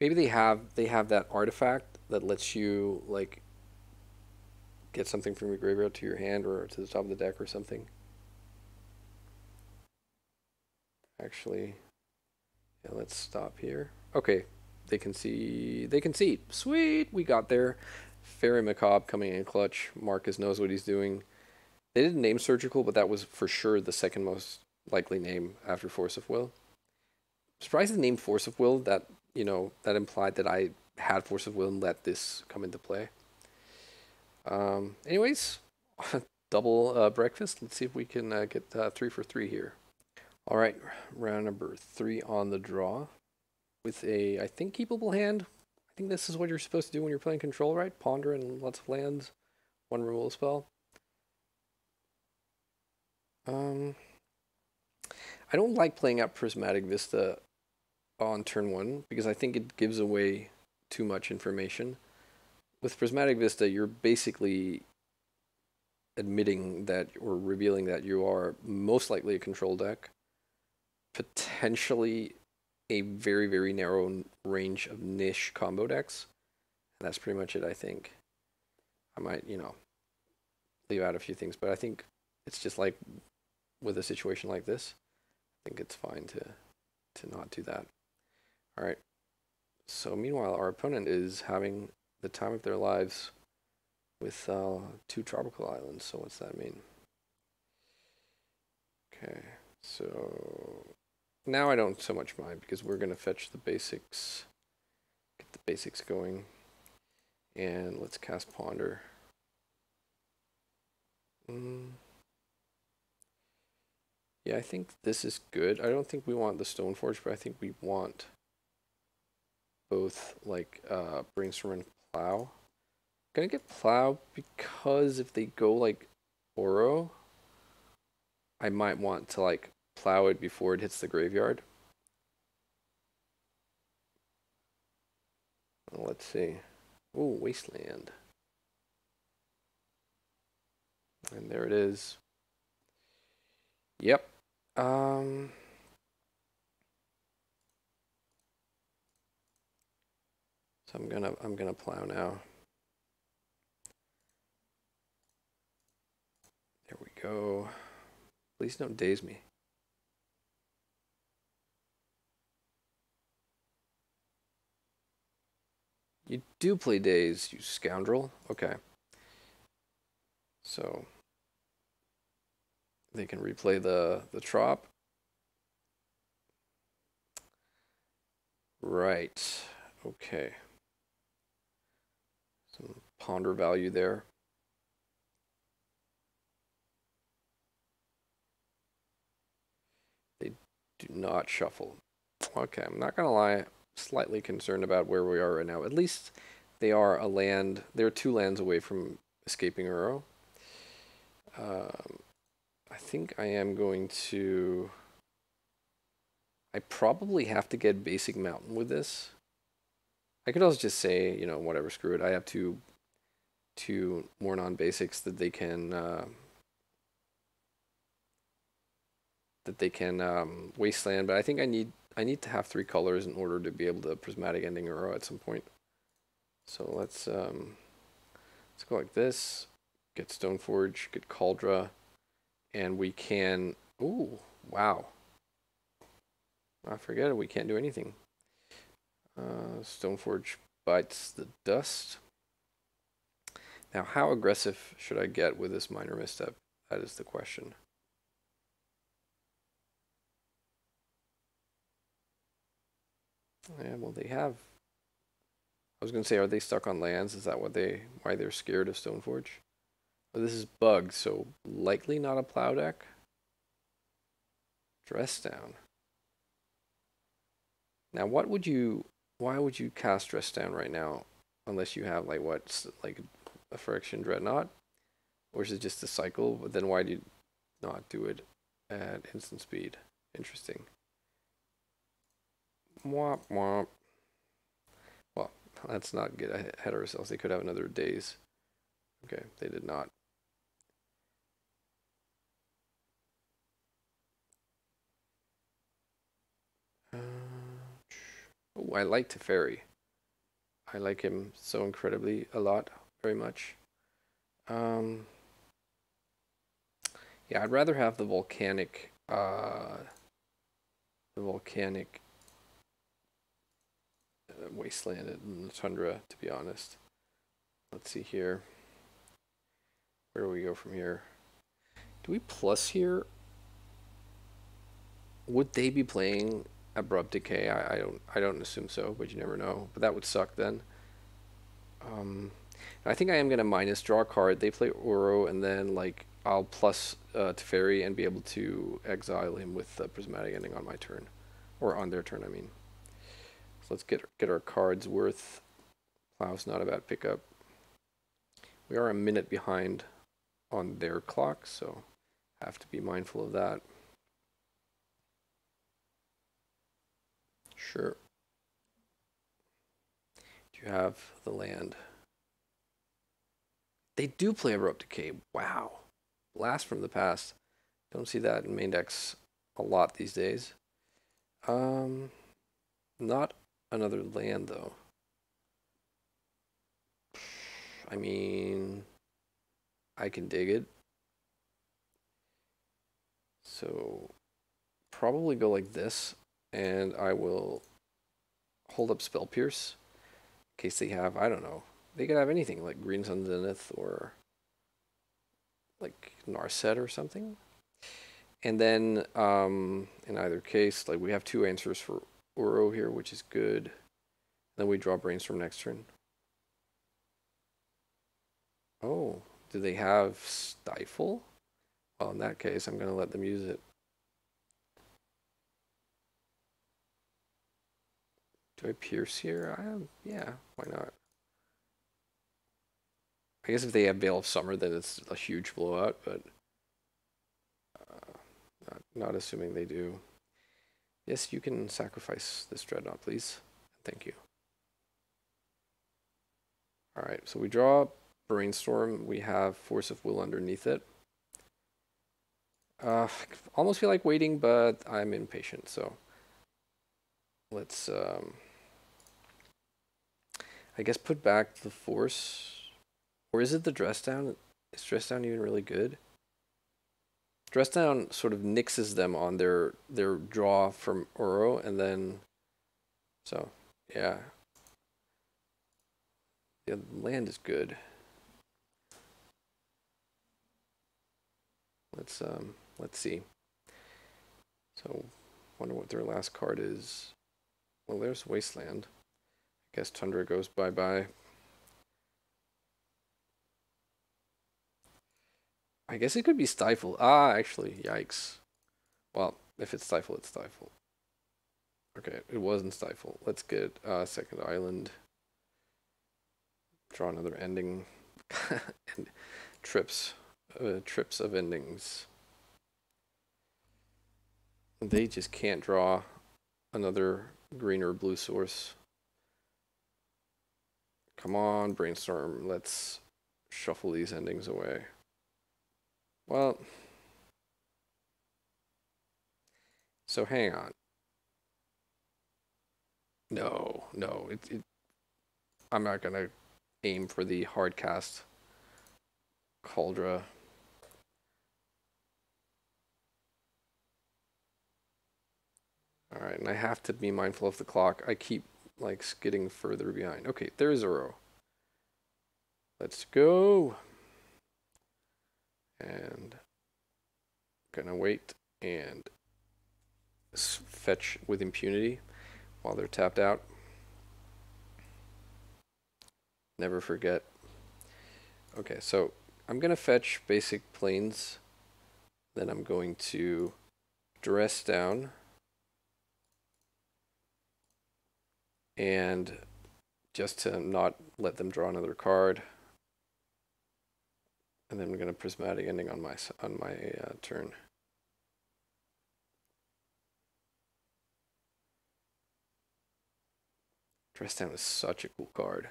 maybe they have they have that artifact that lets you like get something from your graveyard to your hand or to the top of the deck or something. Actually, yeah, let's stop here. Okay, they can see. They can see. Sweet, we got there. Faerie Macabre coming in clutch. Marcus knows what he's doing. They didn't name Surgical, but that was for sure the second most likely name after Force of Will. Surprised the name Force of Will. That you know that implied that I had Force of Will and let this come into play. Um, anyways, double uh, breakfast. Let's see if we can uh, get uh, three for three here. All right, round number three on the draw with a, I think, keepable hand. I think this is what you're supposed to do when you're playing control, right? Ponder and lots of lands, one removal spell. Um, I don't like playing out Prismatic Vista on turn one because I think it gives away too much information. With Prismatic Vista, you're basically admitting that or revealing that you are most likely a control deck, potentially a very, very narrow range of niche combo decks. And that's pretty much it, I think. I might, you know, leave out a few things, but I think it's just like with a situation like this, I think it's fine to to not do that. All right. So meanwhile, our opponent is having the time of their lives with uh, two tropical islands. So what's that mean? Okay. So now I don't so much mind because we're going to fetch the basics, get the basics going. And let's cast Ponder. Mm. Yeah, I think this is good. I don't think we want the Stoneforge, but I think we want both like uh, Brainstorm and Plow. Gonna get Plow because if they go like Uro, I might want to like plow it before it hits the graveyard. Let's see. Ooh, Wasteland. And there it is. Yep. Um, So I'm gonna I'm gonna plow now. There we go. Please don't daze me. You do play Daze, you scoundrel. Okay. So they can replay the the trop. Right. Okay. Some ponder value there. They do not shuffle. Okay, I'm not gonna lie, slightly concerned about where we are right now. At least they are a land. They're two lands away from escaping Uro. Um, I think I am going to. I probably have to get basic mountain with this. I could also just say, you know, whatever, screw it. I have two, two more non-basics that they can, uh, that they can um, wasteland. But I think I need, I need to have three colors in order to be able to prismatic ending Uro at some point. So let's, um, let's go like this. Get Stoneforge, get Kaldra, and we can. Ooh, wow. I forget it. We can't do anything. Uh, Stoneforge bites the dust. Now, how aggressive should I get with this minor misstep? That is the question. Yeah, well, they have. I was gonna say, are they stuck on lands? Is that what they why they're scared of Stoneforge? Oh, this is bug, so likely not a plow deck. Dress down. Now, what would you why would you cast Dress Down right now? Unless you have like what's like a Phyrexian Dreadnought? Or is it just a cycle? But then why do you not do it at instant speed? Interesting. Womp womp. Well, let's not get ahead of ourselves. They could have another Daze. Okay, they did not. Uh, Oh, I like Teferi. I like him so incredibly a lot, very much. Um, yeah, I'd rather have the volcanic, uh, the volcanic wasteland and the tundra, to be honest. Let's see here. Where do we go from here? Do we plus here? Would they be playing abrupt decay. I, I don't I don't assume so, but you never know. But that would suck then. Um, I think I am gonna minus draw a card. They play Uro, and then like I'll plus uh, Teferi and be able to exile him with the prismatic ending on my turn, or on their turn. I mean. Let's get get our cards worth. Plow's not a bad pickup. We are a minute behind on their clock, so have to be mindful of that. Sure. Do you have the land? They do play a Abrupt Decay. Wow. Blast from the past. Don't see that in main decks a lot these days. Um, not another land though. I mean, I can dig it. So, probably go like this and I will hold up Spell Pierce in case they have, I don't know, they could have anything like Green Sun Zenith or like Narset or something. And then um, in either case, like we have two answers for Uro here, which is good. Then we draw Brainstorm next turn. Oh, do they have Stifle? Well, in that case, I'm going to let them use it. Do I pierce here? I am, yeah, why not? I guess if they have Veil of Summer, then it's a huge blowout, but uh, not, not assuming they do. Yes, you can sacrifice this Dreadnought, please. Thank you. Alright, so we draw Brainstorm. We have Force of Will underneath it. Uh, almost feel like waiting, but I'm impatient, so let's... Um, I guess put back the force. Or is it the dress down? Is dress down even really good? Dress down sort of nixes them on their their draw from Uro and then so yeah. Yeah, land is good. Let's um let's see. So wonder what their last card is. Well there's Wasteland. I guess Tundra goes bye bye. I guess it could be Stifle. Ah, actually, yikes. Well, if it's Stifle, it's Stifle. Okay, it wasn't Stifle. Let's get uh, Second Island. Draw another ending. and trips. Uh, trips of endings. They just can't draw another green or blue source. Come on, brainstorm. Let's shuffle these endings away. Well, so hang on. No, no, it, it I'm not gonna aim for the hard cast Kaldra. Alright, and I have to be mindful of the clock. I keep like skidding further behind. Okay, there's a row. Let's go and gonna wait and fetch with impunity while they're tapped out. Never forget. Okay, so I'm gonna fetch basic Plains, Then I'm going to dress down and just to not let them draw another card and then I'm going to prismatic ending on my on my uh, turn. Dress down is such a cool card.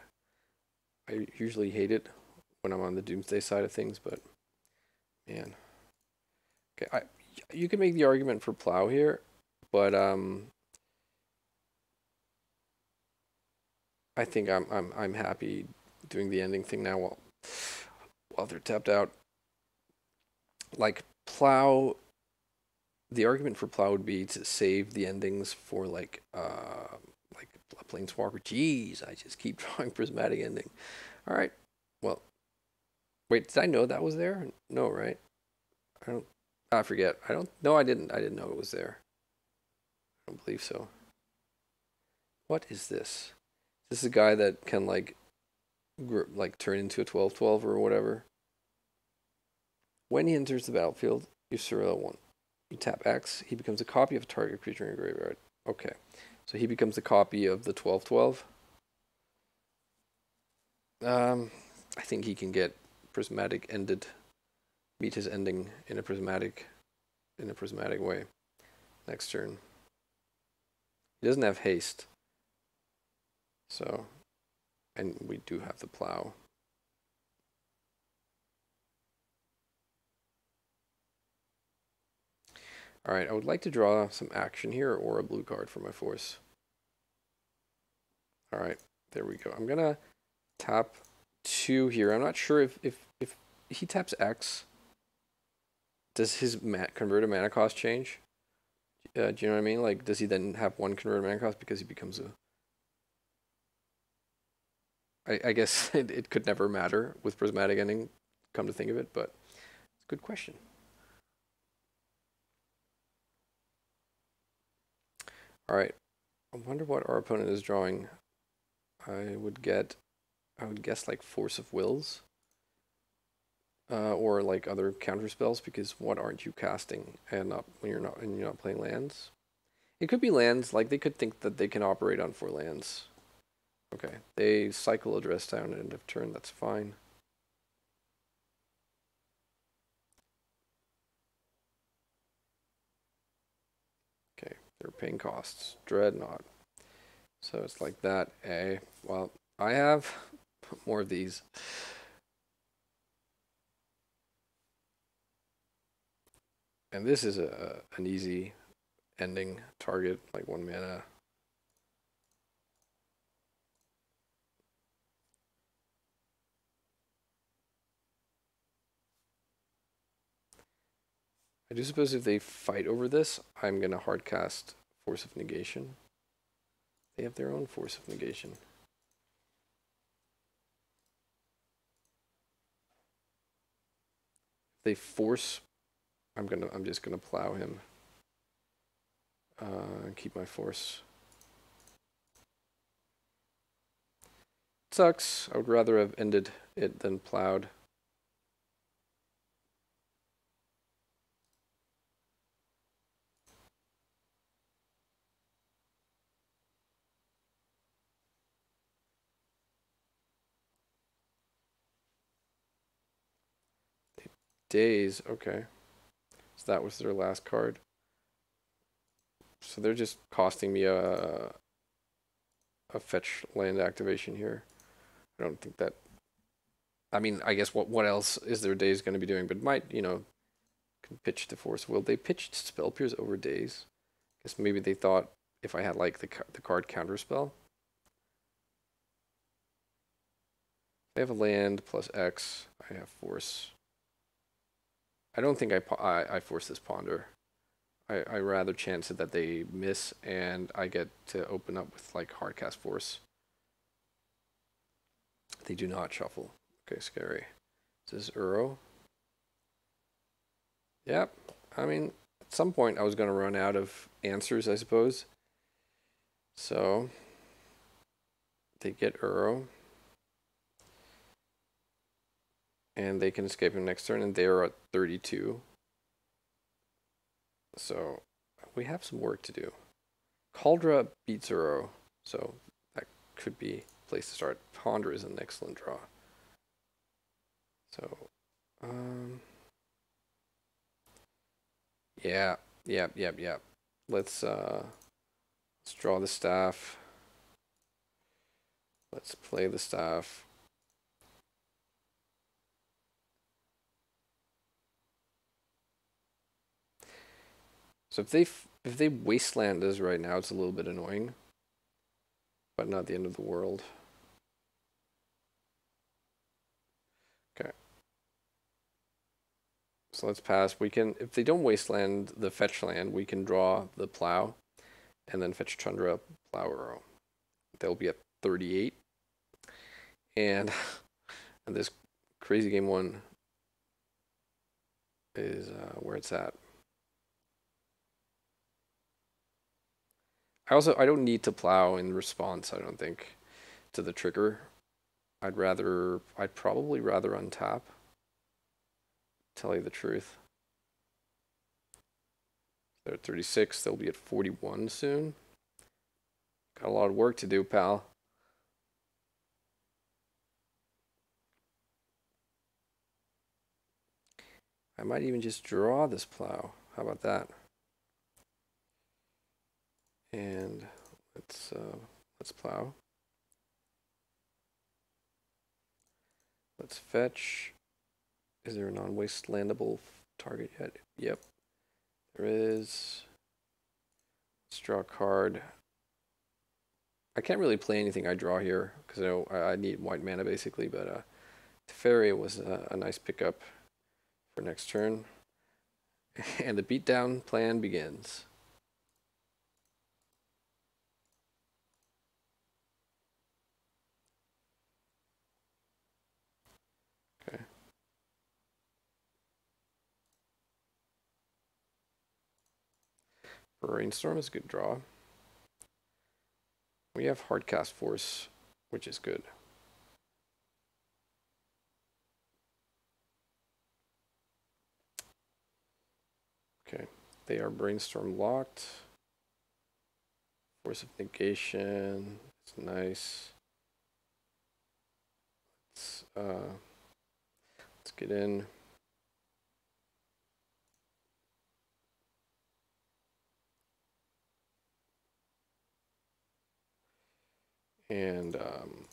I usually hate it when I'm on the Doomsday side of things, but man, okay, I you can make the argument for plow here, but um, I think I'm I'm I'm happy doing the ending thing now. Well, while they're tapped out. Like plow the argument for plow would be to save the endings for like uh like planeswalker. Jeez, I just keep drawing prismatic ending. All right. Well, wait, did I know that was there? No, right? I don't. I forget. I don't. No, I didn't. I didn't know it was there. I don't believe so. What is this? This is a guy that can like like turn into a 12-12 or whatever. When he enters the battlefield, you surveil one. You tap X, he becomes a copy of a target creature in your graveyard. Okay. So he becomes a copy of the 12-12. Um, I think he can get prismatic ended, meet his ending in a prismatic, in a prismatic way. Next turn. He doesn't have haste. So and we do have the plow. All right, I would like to draw some action here or a blue card for my force. All right, there we go. I'm gonna tap two here. I'm not sure if if if he taps X, does his mat converted mana cost change? Uh, do you know what I mean? Like, does he then have one converted mana cost because he becomes a I, I guess it, it could never matter with prismatic ending, come to think of it, but it's a good question. All right, I wonder what our opponent is drawing. I would get, I would guess like Force of Wills. Uh, or like other counter spells because what aren't you casting and not when you're not and you're not playing lands? It could be lands like they could think that they can operate on four lands. Okay, they cycle address down end of turn, that's fine. Okay, they're paying costs. Dreadnought. So it's like that. A. Well, I have more of these. And this is a an easy ending target, like one mana. I do suppose if they fight over this, I'm going to hardcast Force of Negation. They have their own Force of Negation. They force. I'm gonna. I'm just gonna plow him. Uh, keep my force. Sucks. I would rather have ended it than plowed. Daze, okay. So that was their last card. So they're just costing me a a fetch land activation here. I don't think that. I mean, I guess what what else is their Daze going to be doing? But might you know, can pitch to force will. They pitched spell pierce over Daze. I guess maybe they thought if I had like the the card counter spell. They have a land plus X. I have force. I don't think I, I, I force this ponder. I, I rather chance it that they miss and I get to open up with like hardcast force. They do not shuffle. Okay, scary. This is Uro. Yep. I mean, at some point I was going to run out of answers, I suppose. So, they get Uro. And they can escape him next turn, and they are at 32. So we have some work to do. Kaldra beats Uro, so that could be a place to start. Ponder is an excellent draw. So, um, yeah, yep, yep, yep. Let's uh, let's draw the staff. Let's play the staff. So if they if they wasteland us right now, it's a little bit annoying, but not the end of the world. Okay. So let's pass. We can, if they don't wasteland the fetch land, we can draw the plow, and then fetch Chandra plow arrow. They'll be at 38, and and this crazy game one is uh, where it's at. I also I don't need to plow in response. I don't think to the trigger. I'd rather I'd probably rather untap. Tell you the truth. They're at 36. They'll be at 41 soon. Got a lot of work to do, pal. I might even just draw this plow. How about that? And let's uh, let's plow. Let's fetch. Is there a non-wastelandable target yet? Yep, there is. Let's draw a card. I can't really play anything I draw here because I know I need white mana basically, but uh, Teferi was a, a nice pickup for next turn. And the beatdown plan begins. Brainstorm is a good draw. We have Hardcast Force, which is good. Okay, they are Brainstorm locked. Force of Negation, it's nice. Let's, uh, let's get in. And um,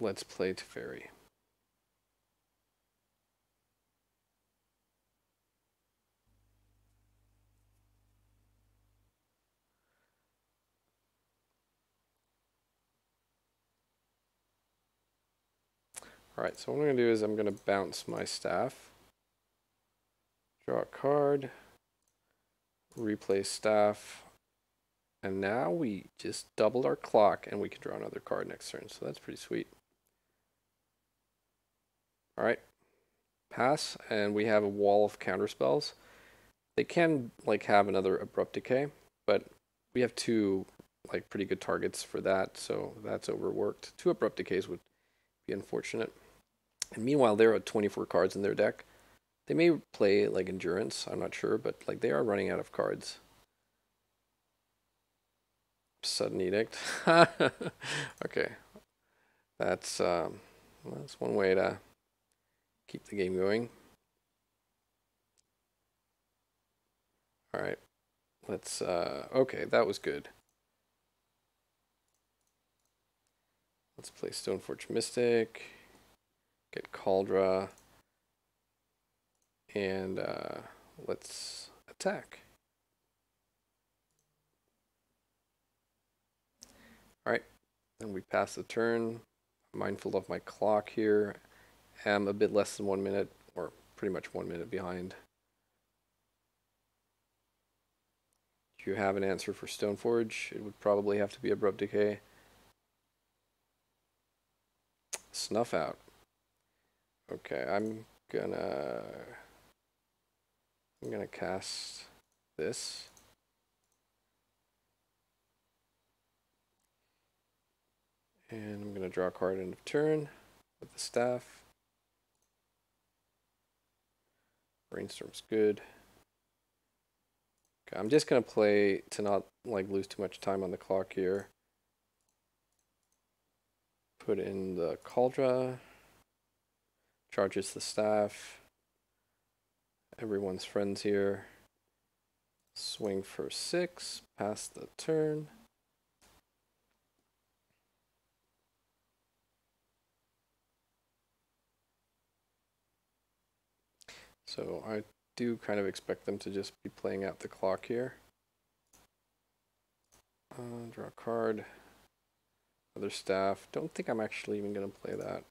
let's play Teferi. All right, so what I'm going to do is I'm going to bounce my staff. Draw a card. Replace staff. And now we just doubled our clock and we can draw another card next turn. So that's pretty sweet. All right. Pass. And we have a wall of counter spells. They can like have another abrupt decay, but we have two like pretty good targets for that, so that's overworked. Two abrupt decays would be unfortunate. And meanwhile, there are 24 cards in their deck. They may play like endurance, I'm not sure, but like they are running out of cards. Sudden edict. okay. That's um that's one way to keep the game going. All right. Let's, uh, okay, that was good. Let's play Stoneforge Mystic, get Kaldra, and uh, let's attack. All right, then we pass the turn. Mindful of my clock here. I'm a bit less than one minute, or pretty much one minute behind. Do you have an answer for Stoneforge, it would probably have to be Abrupt Decay. Snuff out. Okay, I'm gonna... I'm gonna cast this. And I'm gonna draw a card end of turn with the staff. Brainstorm's good. Okay, I'm just gonna play to not like lose too much time on the clock here. Put in the Kaldra. Charges the staff. Everyone's friends here. Swing for six. Pass the turn. So I do kind of expect them to just be playing out the clock here. Uh, draw a card. Other staff. Don't think I'm actually even going to play that.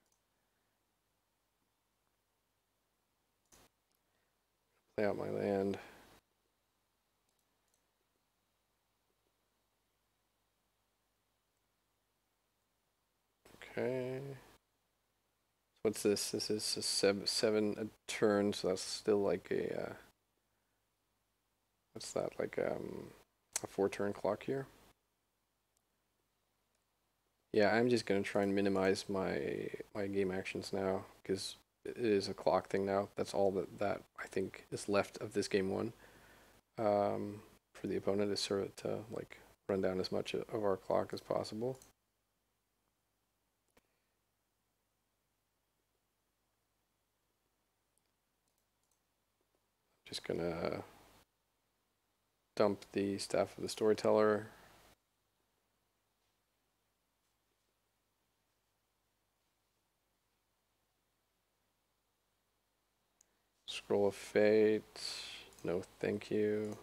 Play out my land. Okay. What's this? This is a seven, seven a turn, so that's still like a, uh, what's that, like um, a four turn clock here? Yeah, I'm just going to try and minimize my my game actions now, because it is a clock thing now. That's all that, that I think is left of this game one. Um, for the opponent is sort of to like run down as much of our clock as possible. Just gonna dump the staff of the storyteller. Scroll of Fate, no thank you.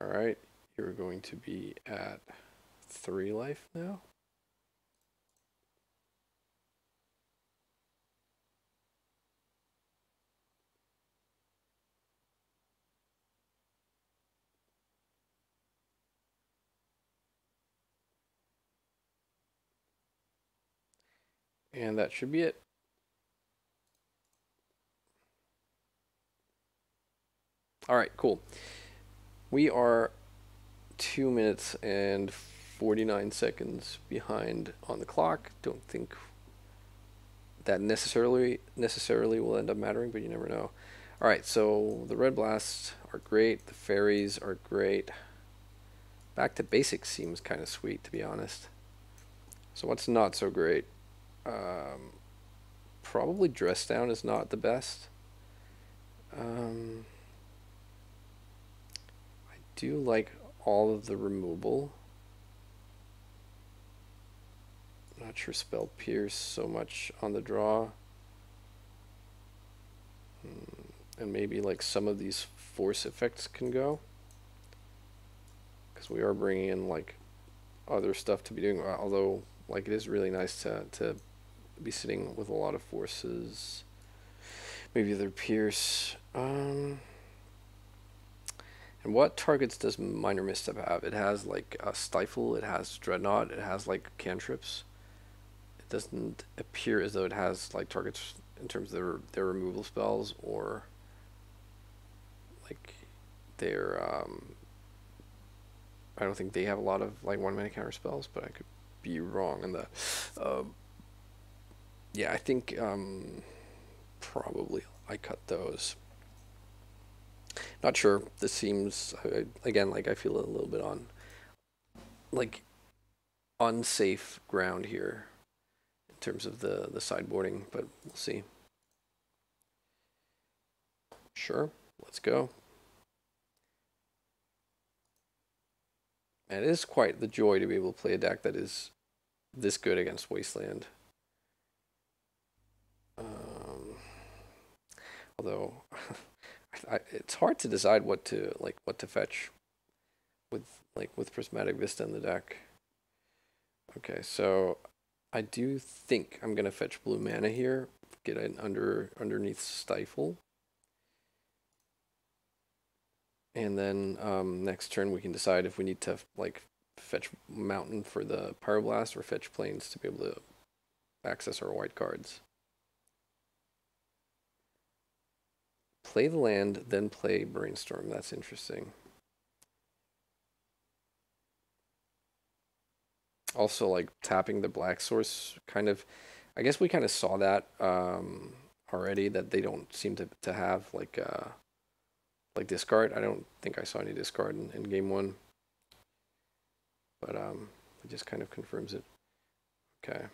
All right, you're going to be at three life now? And that should be it. All right, cool. We are two minutes and 49 seconds behind on the clock. Don't think that necessarily necessarily will end up mattering, but you never know. All right, so the red blasts are great. The fairies are great. Back to basics seems kind of sweet, to be honest. So what's not so great? Um, probably dress down is not the best. Um, I do like all of the removal. Not sure spell pierce so much on the draw. Hmm, and maybe like some of these force effects can go. Because we are bringing in like other stuff to be doing. Although, like, it is really nice to to be sitting with a lot of forces. Maybe their Pierce. Um, and what targets does Minor Misstep have? It has like a Stifle, it has Dreadnought, it has like cantrips. Doesn't appear as though it has like targets in terms of their, their removal spells or like their um, I don't think they have a lot of like one mana counter spells, but I could be wrong on that. Um, yeah, I think um, probably I cut those. Not sure. This seems again like I feel a little bit on like unsafe ground here in terms of the the sideboarding, but we'll see. Sure, let's go. And it is quite the joy to be able to play a deck that is this good against Wasteland. Um, although I, it's hard to decide what to like what to fetch with like with Prismatic Vista in the deck. Okay, so I do think I'm gonna fetch blue mana here, get it under underneath Stifle. And then um, next turn we can decide if we need to like fetch mountain for the pyroblast or fetch plains to be able to access our white cards. Play the land, then play brainstorm. That's interesting. Also, like tapping the black source, kind of. I guess we kind of saw that um, already. That they don't seem to to have like. Uh, like discard. I don't think I saw any discard in, in game one. But um, it just kind of confirms it. Okay.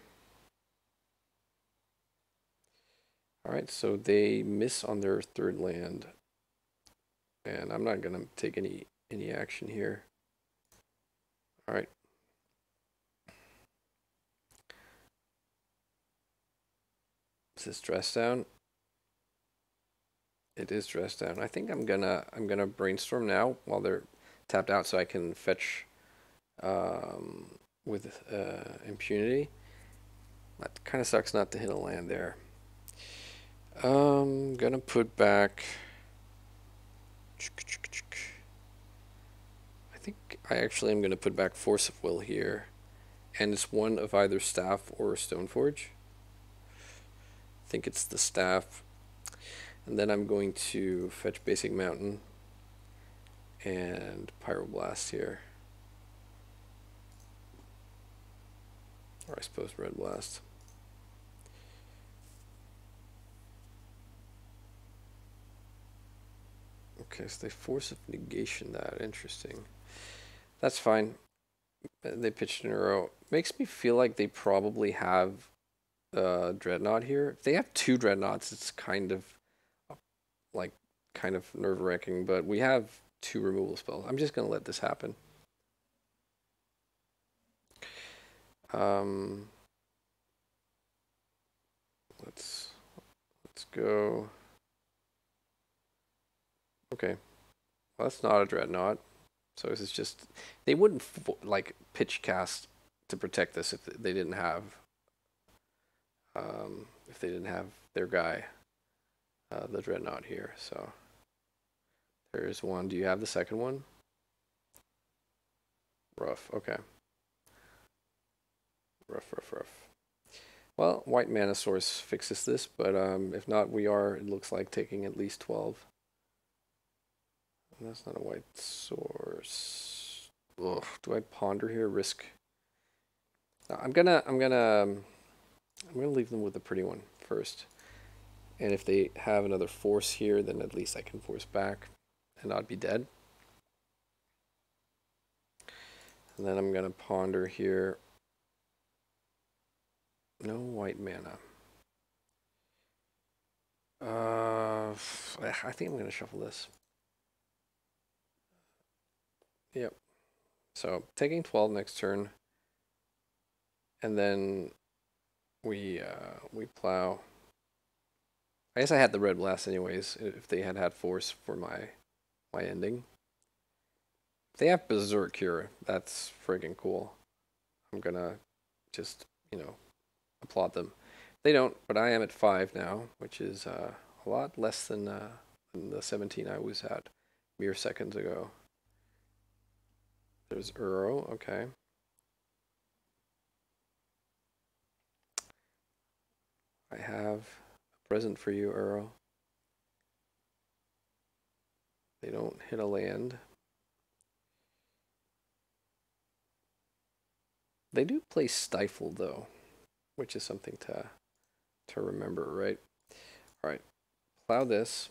All right, so they miss on their third land. And I'm not to take any any action here. All right. Is this down? It is dressed down. I think I'm gonna I'm gonna brainstorm now while they're tapped out, so I can fetch um, with uh, impunity. That kind of sucks not to hit a land there. I'm gonna put back. I think I actually am gonna put back Force of Will here, and it's one of either Staff or Stoneforge. Think it's the Staff. And then I'm going to fetch Basic Mountain and Pyroblast here. Or I suppose Red Blast. Okay, so they force of negation that. Interesting. That's fine. They pitched in a row. Makes me feel like they probably have uh, Dreadnought here. If they have two Dreadnoughts, it's kind of like kind of nerve wracking, but we have two removal spells. I'm just gonna let this happen. Um, let's let's go. Okay, well, that's not a dreadnought. So this is just they wouldn't like pitch cast to protect this if they didn't have um, if they didn't have their guy uh, the dreadnought here. So there's one. Do you have the second one? Rough. Okay. Rough, rough, rough. Well, white mana source fixes this, but um, if not, we are, it looks like, taking at least 12. And that's not a white source. Ugh, do I ponder here? Risk. I'm gonna, I'm gonna, um, I'm gonna leave them with a pretty one first. And if they have another force here, then at least I can force back and not be dead. And then I'm going to ponder here. No white mana. Uh, I think I'm going to shuffle this. Yep. So taking 12 next turn. And then we uh, we plow. I guess I had the red blast anyways, if they had had force for my my ending. If they have berserk here, that's friggin' cool. I'm gonna just you know applaud them. They don't, but I am at five now, which is uh, a lot less than, uh, than the 17 I was at mere seconds ago. There's Uro, okay. I have a present for you, Earl. They don't hit a land. They do play Stifle, though, which is something to to remember, right? All right, plow this.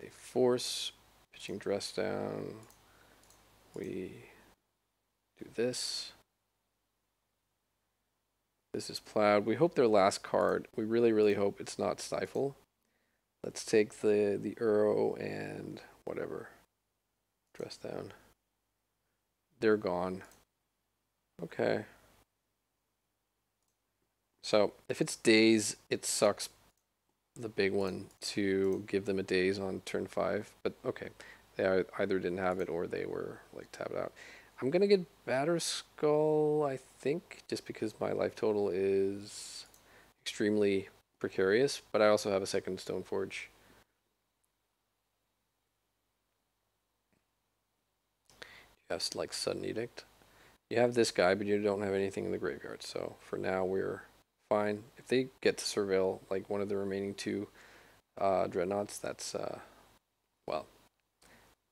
They force pitching dress down. We do this. This is plowed. We hope their last card. We really, really hope it's not stifle. Let's take the the Uro and whatever. Dress down. They're gone. Okay. So if it's Daze, it sucks the big one to give them a daze on turn five. But okay, they either didn't have it or they were like tapped out. I'm gonna get Batterskull, I think, just because my life total is extremely precarious. But I also have a second Stoneforge. Yes, like Sudden Edict. You have this guy, but you don't have anything in the graveyard. So for now, we're fine. If they get to surveil like one of the remaining two uh, dreadnoughts, that's uh, well,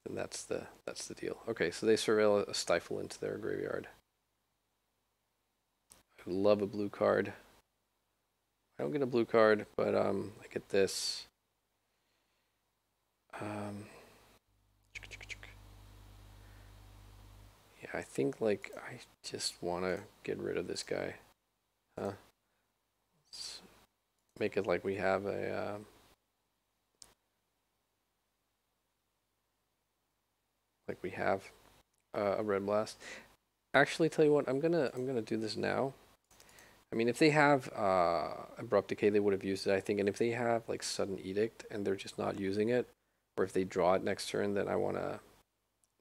then that's the that's the deal. Okay, so they surveil a stifle into their graveyard. I love a blue card. I don't get a blue card, but um, I get this. Um, yeah, I think like I just want to get rid of this guy. Huh? Make it like we have a. Uh, like we have uh, a red blast. Actually, tell you what, I'm gonna I'm gonna do this now. I mean, if they have uh, abrupt decay, they would have used it, I think. And if they have like sudden edict and they're just not using it, or if they draw it next turn, then I want to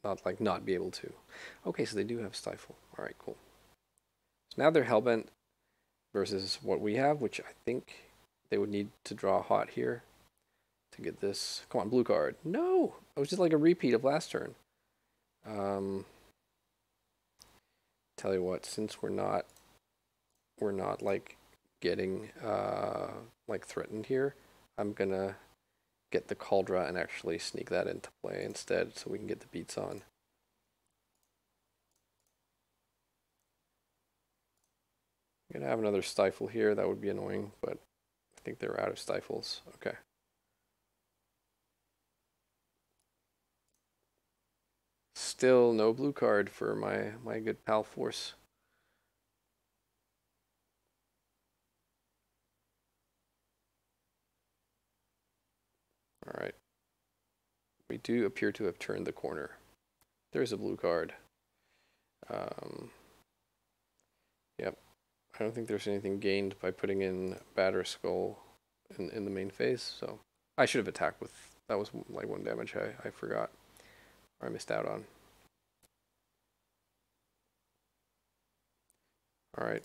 not like not be able to. Okay, so they do have stifle. All right, cool. So now they're hellbent versus what we have, which I think they would need to draw hot here to get this. Come on, blue card. No, it was just like a repeat of last turn. Um, tell you what, since we're not we're not like getting uh, like threatened here, I'm gonna get the Kaldra and actually sneak that into play instead so we can get the beats on. I'm gonna have another stifle here, that would be annoying, but I think they're out of stifles. Okay. Still no blue card for my, my good pal Force. All right. We do appear to have turned the corner. There's a blue card. Um. I don't think there's anything gained by putting in Batterskull in, in the main phase, so I should have attacked with, that was like one damage I, I forgot, or I missed out on. All right.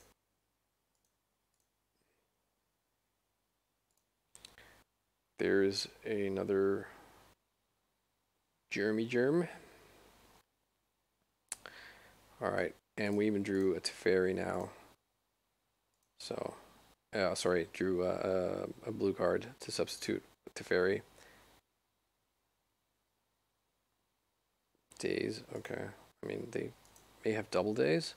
There's another Jeremy Germ. All right, and we even drew a Teferi now. So, uh, sorry, drew a, a, blue card to substitute Teferi. Daze, okay. I mean, they may have double Daze.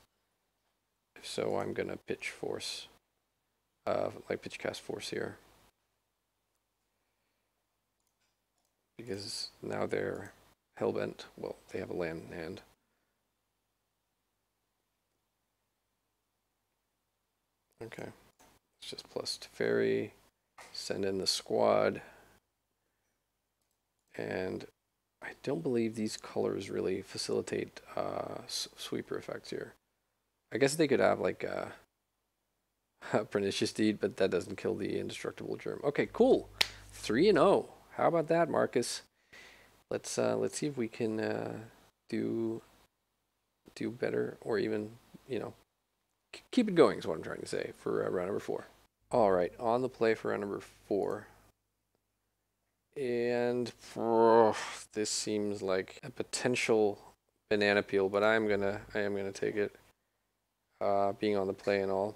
If so, I'm gonna pitch force, uh, like pitch cast force here. because now they're hellbent. Well, they have a land in hand. Okay, it's just plus Teferi, send in the squad, and I don't believe these colors really facilitate uh, sweeper effects here. I guess they could have like a, pernicious deed, but that doesn't kill the indestructible germ. Okay, cool. Three and zero. Oh. How about that, Marcus? Let's uh, let's see if we can uh, do do better, or even you know keep it going. Is what I'm trying to say for uh, round number four. All right, on the play for round number four. And oh, this seems like a potential banana peel, but I'm gonna I am gonna take it. Uh, being on the play and all.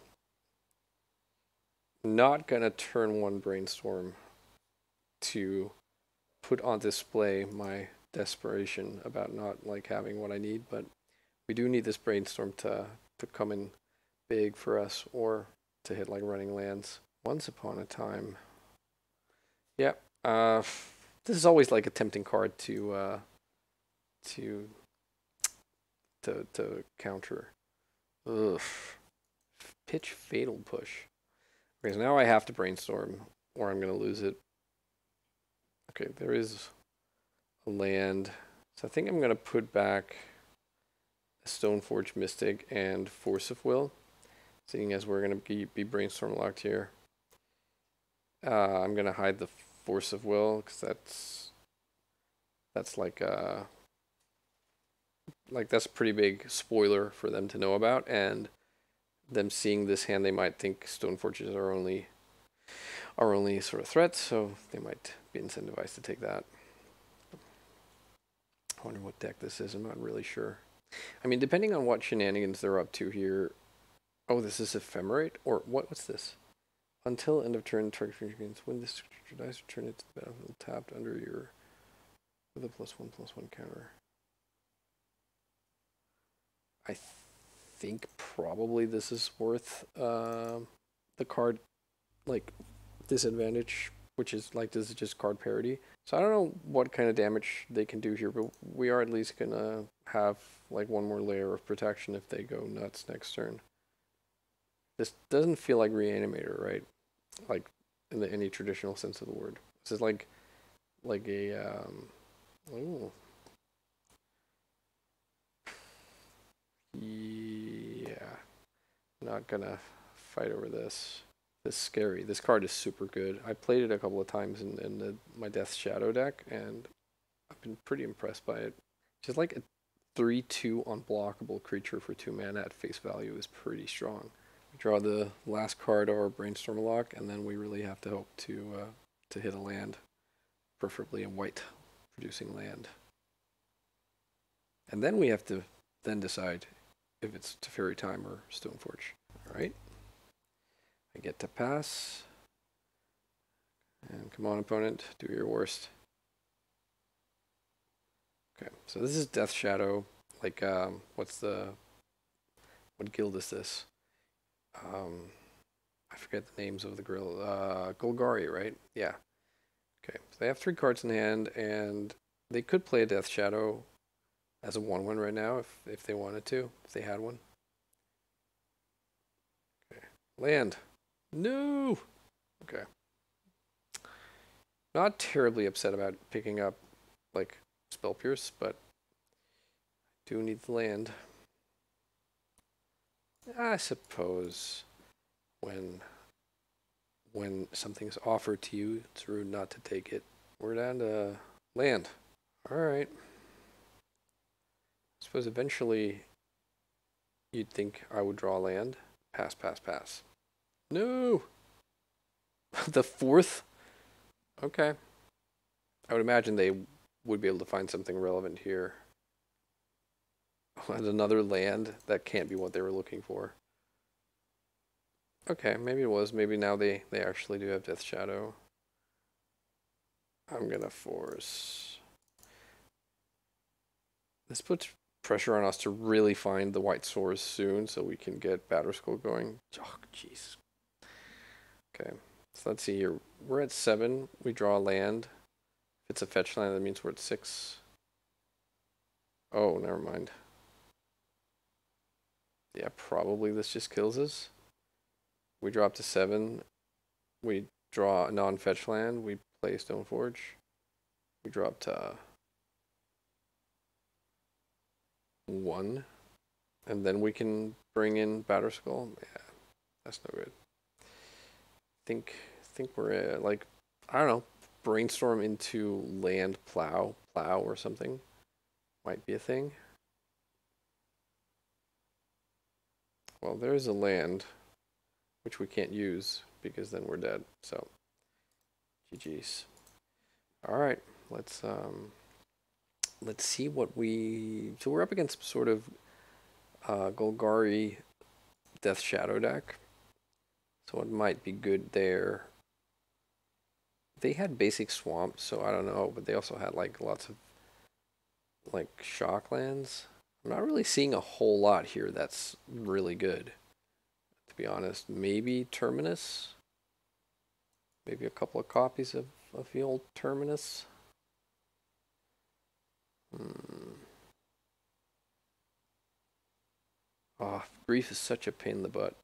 Not gonna turn one brainstorm to put on display my desperation about not like having what I need, but we do need this brainstorm to to come in big for us or to hit like running lands. Once upon a time. Yep. Uh, this is always like a tempting card to uh, to to to counter. Ugh. Pitch fatal push. Okay, so now I have to brainstorm, or I'm gonna lose it. Okay, there is a land, so I think I'm gonna put back a Stoneforge Mystic and Force of Will, seeing as we're gonna be, be brainstorm locked here. Uh, I'm gonna hide the force of will because that's that's like uh, like that's a pretty big spoiler for them to know about and them seeing this hand they might think Stoneforges are only are only sort of threats so they might be incentivized to take that I wonder what deck this is I'm not really sure I mean depending on what shenanigans they're up to here oh this is ephemerate or what what's this until end of turn, target creature when this dies, return it to the battlefield tapped under your with a plus one plus one counter. I th think probably this is worth uh, the card like disadvantage, which is like this is just card parity. So I don't know what kind of damage they can do here, but we are at least gonna have like one more layer of protection if they go nuts next turn. This doesn't feel like Reanimator, right? like in the any traditional sense of the word. This is like like a um ooh. Yeah. Not gonna fight over this. This is scary. This card is super good. I played it a couple of times in, in the, my Death Shadow deck and I've been pretty impressed by it. Just like a 3-2 unblockable creature for 2 mana at face value is pretty strong draw the last card of our brainstorm lock, and then we really have to hope to uh, to hit a land, preferably a white producing land. And then we have to then decide if it's Teferi time or Stoneforge. All right. I get to pass. And come on, opponent, do your worst. Okay, so this is Death Shadow. Like, um, what's the, what guild is this? Um, I forget the names of the grill. Uh, Golgari, right? Yeah. Okay. So they have three cards in hand, and they could play a Death Shadow as a one-one right now if if they wanted to, if they had one. Okay. Land. No. Okay. Not terribly upset about picking up like Spell Pierce, but I do need the land. I suppose when when something's offered to you, it's rude not to take it. We're down to land. All right. I suppose eventually you'd think I would draw land. Pass, pass, pass. No! the fourth? Okay. I would imagine they would be able to find something relevant here and another land, that can't be what they were looking for. Okay, maybe it was. Maybe now they, they actually do have Death Shadow. I'm gonna force... This puts pressure on us to really find the white source soon so we can get Batter Batterskull going. Oh, jeez. Okay, so let's see here. We're at 7. We draw a land. If it's a fetch land, that means we're at 6. Oh, never mind. Yeah, probably this just kills us. We drop to seven. We draw a non-fetch land. We play Stoneforge. We drop to one. And then we can bring in Batterskull. Yeah, that's no good. think think we're uh, like I don't know, brainstorm into land plow plow or something. Might be a thing. Well, there's a land which we can't use because then we're dead. So GG's. All right, let's um let's see what we so we're up against sort of uh Golgari Death Shadow deck. So it might be good there. They had basic swamp, so I don't know, but they also had like lots of like shock lands. I'm not really seeing a whole lot here that's really good. To be honest, maybe Terminus. Maybe a couple of copies of, of the old Terminus. Hmm. Oh, grief is such a pain in the butt.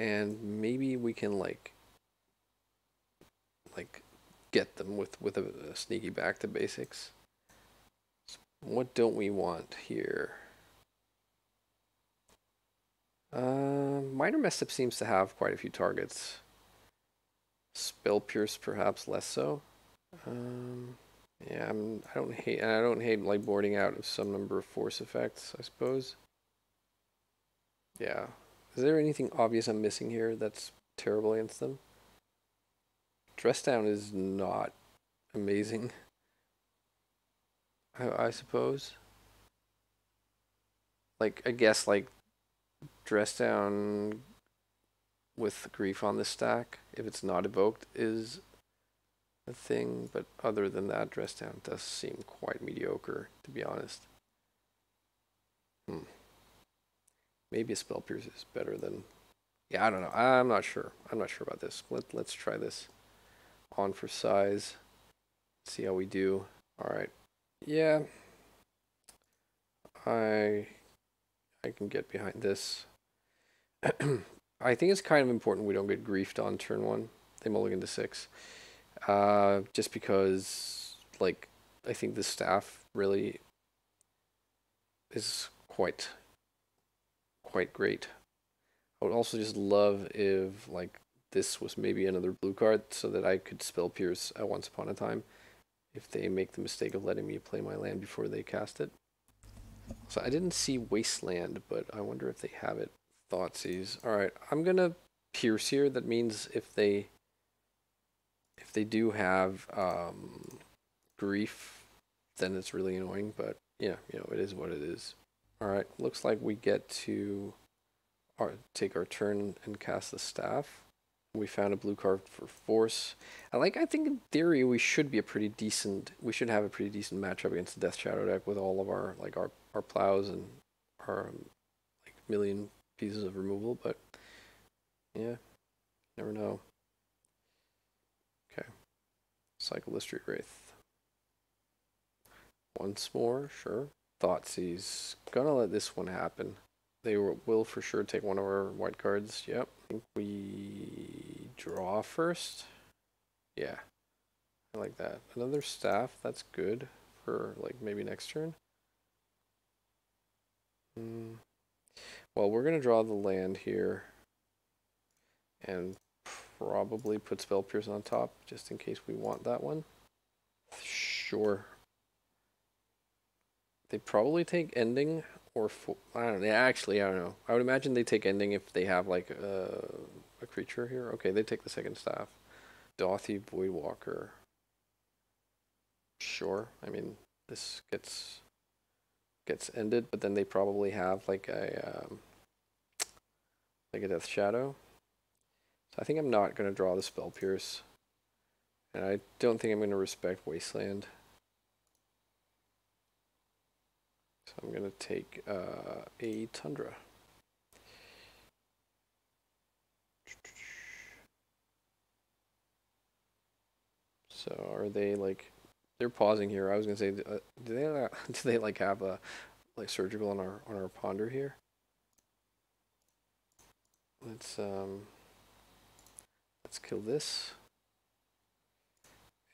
And maybe we can like like get them with with a, a sneaky back to basics. What don't we want here? Uh, Minor Messed Up seems to have quite a few targets. Spell Pierce perhaps less so. Um, yeah, I'm, I don't hate I don't hate like boarding out of some number of force effects, I suppose. Yeah. Is there anything obvious I'm missing here that's terrible against them? Dress down is not amazing. I, I suppose. Like I guess like dress down with grief on the stack if it's not evoked is a thing, but other than that, dress down does seem quite mediocre, to be honest. Hmm. Maybe a spell pierce is better than. Yeah, I don't know. I'm not sure. I'm not sure about this. Let Let's try this on for size. See how we do. All right. Yeah. I I can get behind this. I think it's kind of important we don't get griefed on turn one. They mulligan to six. Uh, just because, like, I think the staff really is quite, quite great. I would also just love if, like, this was maybe another blue card so that I could spell Pierce at once upon a time if they make the mistake of letting me play my land before they cast it. So I didn't see Wasteland, but I wonder if they have it. Thoughtseize. Alright, I'm gonna Pierce here. That means if they if they do have um, grief, then it's really annoying. But yeah, you know, it is what it is. All right, looks like we get to our, take our turn and cast the staff. We found a blue card for force. I like. I think in theory we should be a pretty decent. We should have a pretty decent matchup against the Death Shadow deck with all of our like our our plows and our um, like million pieces of removal. But yeah, never know. Okay, cycle Street Wraith. Once more, sure. Thoughtseize. Gonna let this one happen. They will for sure take one of our white cards. Yep. Think we draw first. Yeah. I like that. Another staff. That's good for like maybe next turn. Mm. Well, we're going to draw the land here. And probably put Spell Pierce on top, just in case we want that one. Sure. They probably take Ending or four. I don't know. Actually, I don't know. I would imagine they take Ending if they have like a, a creature here. Okay, they take the second staff. Dauthi Voidwalker. Sure. I mean, this gets gets ended, but then they probably have like a um, like a Death Shadow. So I think I'm not going to draw the Spell Pierce. And I don't think I'm going to respect Wasteland. So I'm going to take uh, a Tundra. So are they like they're pausing here. I was gonna say, uh, do they uh, do they like have a like surgical on our on our ponder here? Let's um Let's kill this.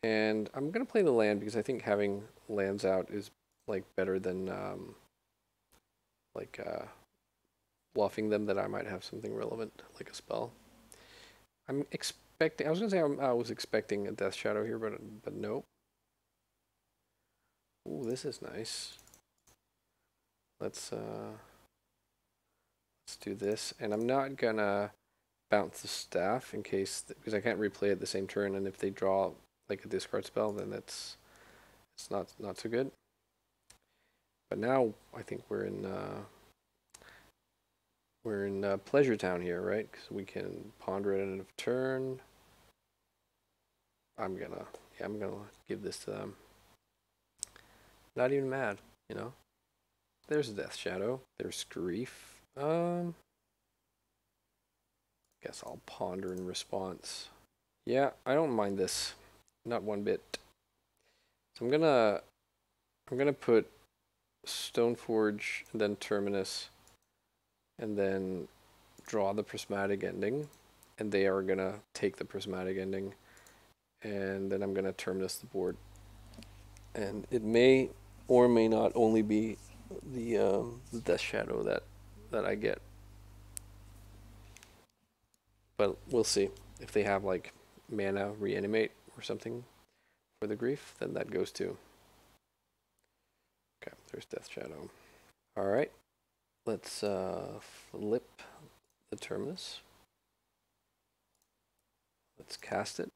And I'm going to play the land because I think having lands out is like better than um, like uh, bluffing them that I might have something relevant like a spell. I'm expecting. I was gonna say I'm, I was expecting a Death Shadow here, but but nope. Ooh, this is nice. Let's uh, let's do this, and I'm not gonna bounce the staff in case because I can't replay it the same turn, and if they draw like a discard spell, then it's it's not not so good. But now I think we're in. Uh, we're in uh, Pleasure Town here, right? Because we can ponder it of turn. I'm gonna, yeah, I'm gonna give this to them. Not even mad, you know. There's Death Shadow. There's Grief. Um, guess I'll ponder in response. Yeah, I don't mind this, not one bit. So I'm gonna, I'm gonna put Stoneforge and then Terminus and then draw the prismatic ending and they are gonna take the prismatic ending and then I'm gonna terminus the board. And it may or may not only be the um, the death shadow that that I get. But we'll see. If they have like mana reanimate or something for the grief then that goes too there's death shadow all right Let's uh, flip the terminus. Let's cast it.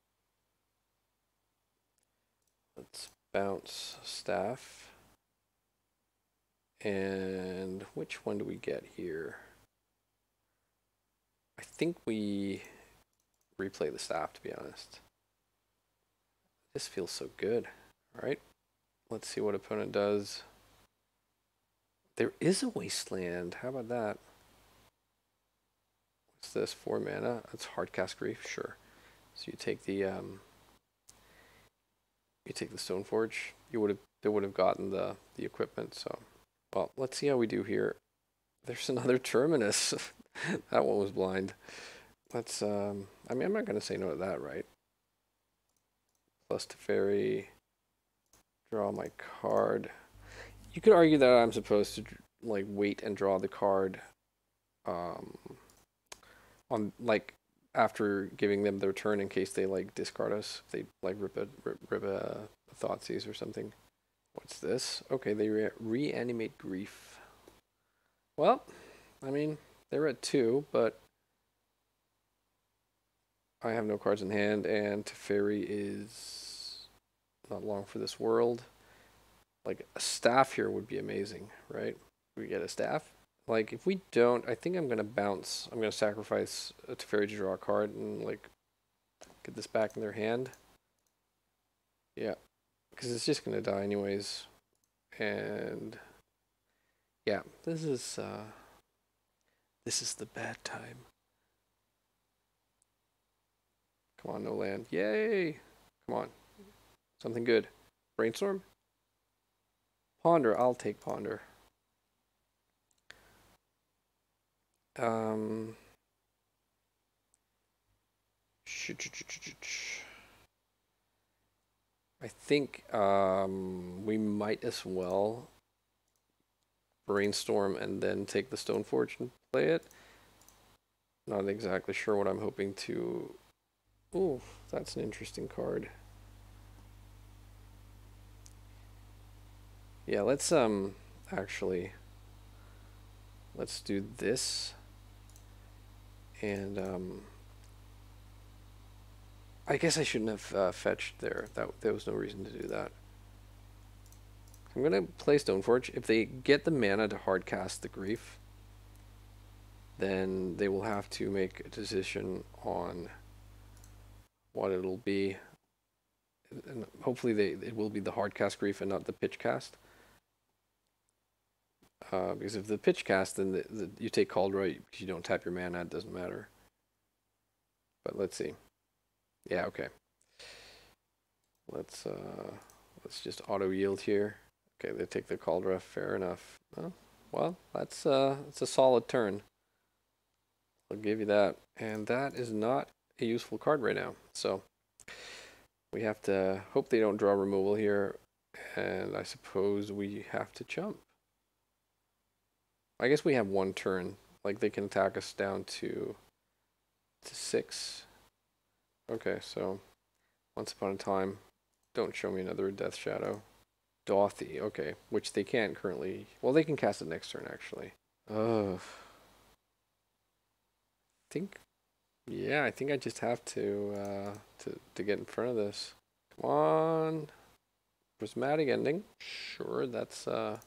Let's bounce staff. And which one do we get here? I think we replay the staff, to be honest. This feels so good. All right, let's see what opponent does. There is a wasteland. How about that? What's this? Four mana. That's hardcast grief. Sure. So you take the um, you take the Stoneforge. You would have they would have gotten the the equipment. So, well, let's see how we do here. There's another terminus. that one was blind. Let's. Um, I mean, I'm not gonna say no to that, right? Plus Teferi. Draw my card. You could argue that I'm supposed to like wait and draw the card um, on like after giving them their turn in case they like discard us. If they like rip a rip, rip a, a Thoughtseize or something. What's this? Okay, they re reanimate grief. Well, I mean they're at two, but I have no cards in hand, and Teferi is not long for this world. Like a staff here would be amazing, right? We get a staff. Like if we don't, I think I'm gonna bounce. I'm gonna sacrifice a Teferi to draw a card and like get this back in their hand. Yeah, because it's just gonna die anyways. And yeah, this is uh, this is the bad time. Come on, no land. Yay! Come on. Something good. Brainstorm? Ponder, I'll take Ponder. Um, I think um, we might as well brainstorm and then take the Stoneforge and play it. Not exactly sure what I'm hoping to... Oh, that's an interesting card. Yeah, let's um actually let's do this and um I guess I shouldn't have uh, fetched there. That there was no reason to do that. I'm gonna play Stoneforge. If they get the mana to hardcast the grief, then they will have to make a decision on what it'll be. And hopefully they it will be the hardcast grief and not the pitch cast. Uh, because if the pitch cast, then the, the, you take Kaldra, you don't tap your mana, it doesn't matter. But let's see. Yeah, okay. Let's uh, let's just auto yield here. Okay, they take the Kaldra, fair enough. Oh, well, that's uh, that's a solid turn. I'll give you that. And that is not a useful card right now. So we have to hope they don't draw removal here. And I suppose we have to jump. I guess we have one turn. Like they can attack us down to to six. Okay, so once upon a time, don't show me another Death Shadow. Dauthi, okay, which they can't currently. Well, they can cast it next turn actually. Ugh. I think, yeah, I think I just have to uh, to to get in front of this. Come on, prismatic ending. Sure, that's uh.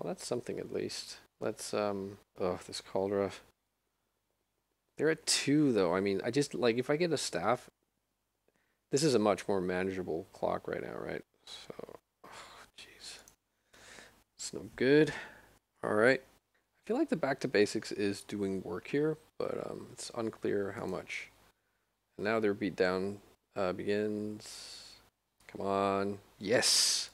Well, that's something at least. Let's um. Oh, this Kaldra. They're at two though. I mean, I just like if I get a staff. This is a much more manageable clock right now, right? So, jeez, it's no good. All right. I feel like the back to basics is doing work here, but um, it's unclear how much. And now their beatdown uh, begins. Come on. Yes.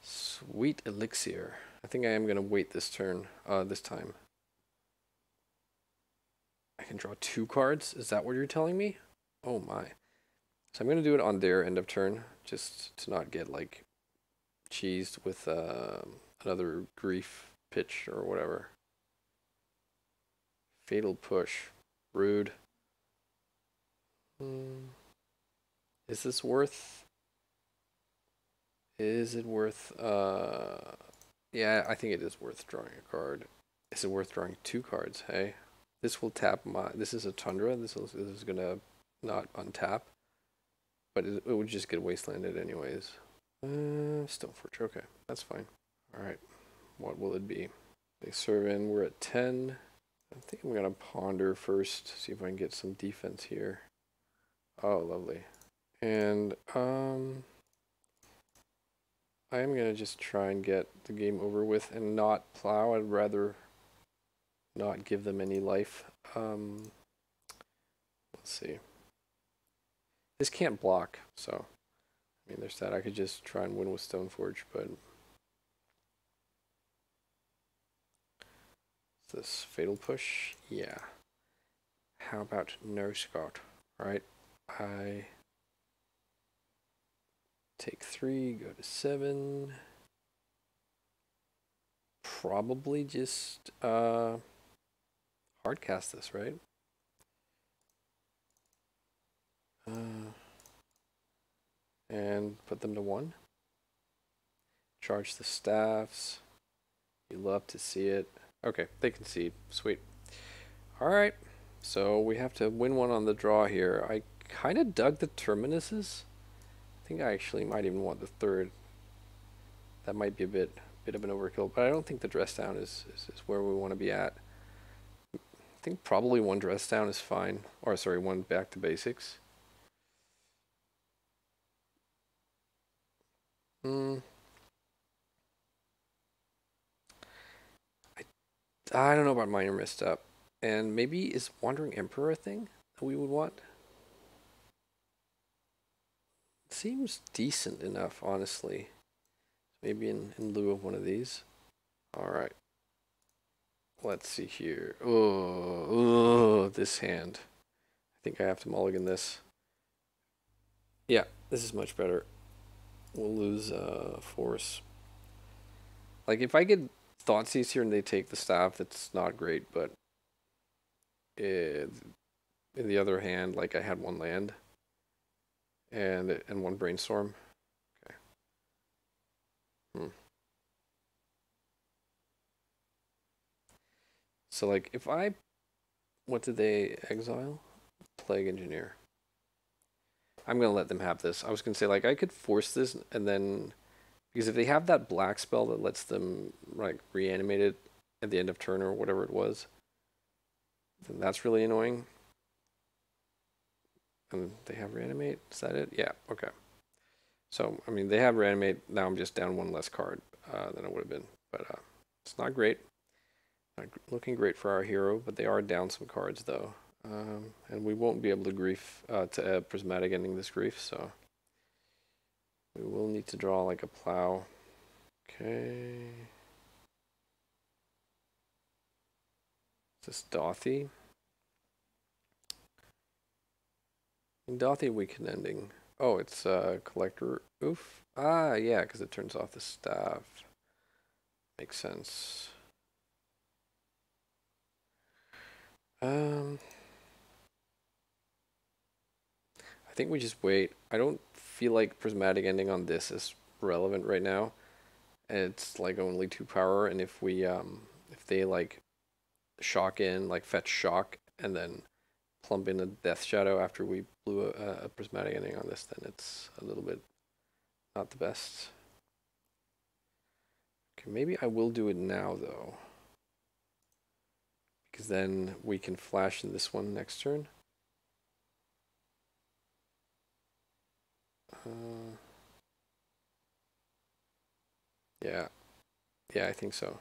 Sweet elixir. I think I am going to wait this turn, uh, this time. I can draw two cards? Is that what you're telling me? Oh my. So I'm going to do it on their end of turn, just to not get, like, cheesed with uh, another grief pitch or whatever. Fatal push. Rude. Hmm. Is this worth... Is it worth... Uh, yeah, I think it is worth drawing a card. Is it worth drawing two cards, hey? This will tap my... This is a Tundra. This, will, this is going to not untap. But it, it, would just get wastelanded anyways. Uh, Stoneforge. Okay, that's fine. Alright. What will it be? They serve in. We're at 10. I think I'm going to ponder first. See if I can get some defense here. Oh, lovely. And, um... I am going to just try and get the game over with and not plow. I'd rather not give them any life. Um, let's see. This can't block, so I mean, there's that. I could just try and win with Stoneforge, but this fatal push? Yeah. How about no Scott? Right? I take three, go to seven. Probably just uh hard cast this, right? Uh, and put them to one. Charge the staffs. You love to see it. Okay, they concede. Sweet. Alright, so we have to win one on the draw here. I kind of dug the terminuses. I think I actually might even want the third. That might be a bit bit of an overkill, but I don't think the dress down is, is, is where we want to be at. I think probably one dress down is fine. Or sorry, one back to basics. Hmm. I, I don't know about minor misstep. And maybe is Wandering Emperor a thing that we would want? Seems decent enough, honestly. Maybe in, in lieu of one of these. Alright. Let's see here. Oh, oh, this hand. I think I have to mulligan this. Yeah, this is much better. We'll lose uh, force. Like, if I get Thoughtseize here and they take the staff, that's not great, but... It, in the other hand, like, I had one land. And, and one brainstorm. Okay. Hmm. So, like, if I... What did they exile? Plague Engineer. I'm to let them have this. I was to say, like, I could force this and then... Because if they have that black spell that lets them, like, reanimate it at the end of turn or whatever it was, then that's really annoying. And they have reanimate? Is that it? Yeah, okay. So, I mean, they have reanimate. Now I'm just down one less card uh, than I would have been. But uh, it's not great. Not looking great for our hero, but they are down some cards, though. Um, and we won't be able to grief uh, to prismatic ending this grief, so we will need to draw like a plow. Okay. Is this Dauthi? In Dauthi weekend ending. Oh, it's uh, collector. Oof. Ah, yeah, because it turns off the staff. Makes sense. Um. I think we just wait. I don't feel like prismatic ending on this is relevant right now. It's like only two power, and if we um if they like shock in, like fetch shock, and then plump in a death shadow after we blew a, a prismatic ending on this, then it's a little bit not the best. Okay, maybe I will do it now though. Because then we can flash in this one next turn. Uh, yeah. Yeah, I think so.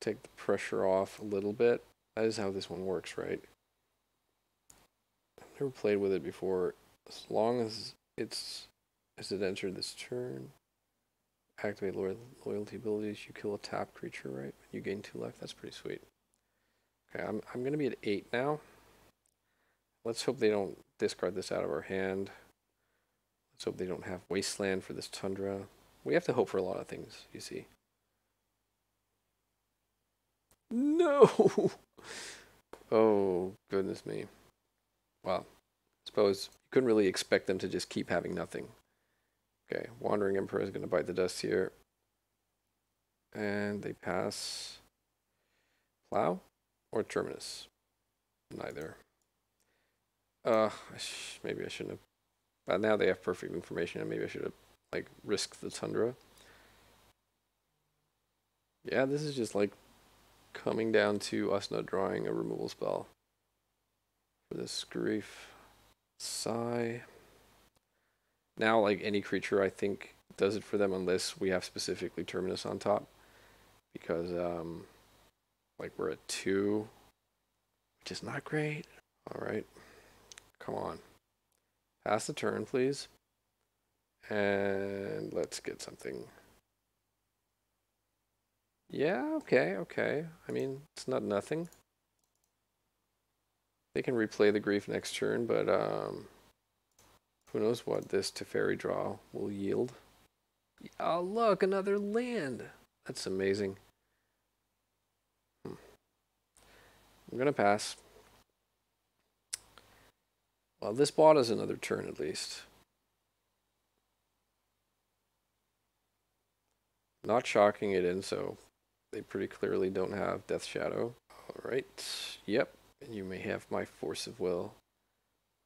Take the pressure off a little bit. That is how this one works, right? I've never played with it before. As long as it's as it entered this turn, activate loyal, loyalty abilities. You kill a tap creature, right? You gain two life. That's pretty sweet. Okay, I'm I'm gonna be at eight now. Let's hope they don't discard this out of our hand. Let's hope they don't have wasteland for this tundra. We have to hope for a lot of things, you see. No! oh, goodness me. Well, suppose you couldn't really expect them to just keep having nothing. Okay, Wandering Emperor is going to bite the dust here. And they pass Plow or Terminus? Neither. Uh, maybe I shouldn't have. But now they have perfect information, and maybe I should have like risked the Tundra. Yeah, this is just like coming down to us not drawing a removal spell for this grief. Sigh. Now, like any creature, I think does it for them unless we have specifically Terminus on top. Because, um, like, we're at two, which is not great. All right. Come on. Pass the turn, please. And let's get something. Yeah, okay, okay. I mean, it's not nothing. They can replay the grief next turn, but um, who knows what this Teferi draw will yield. Oh, look, another land. That's amazing. Hmm. I'm going to pass. Well, this bought us another turn at least. Not shocking it in, so they pretty clearly don't have Death Shadow. Alright, yep, and you may have my Force of Will.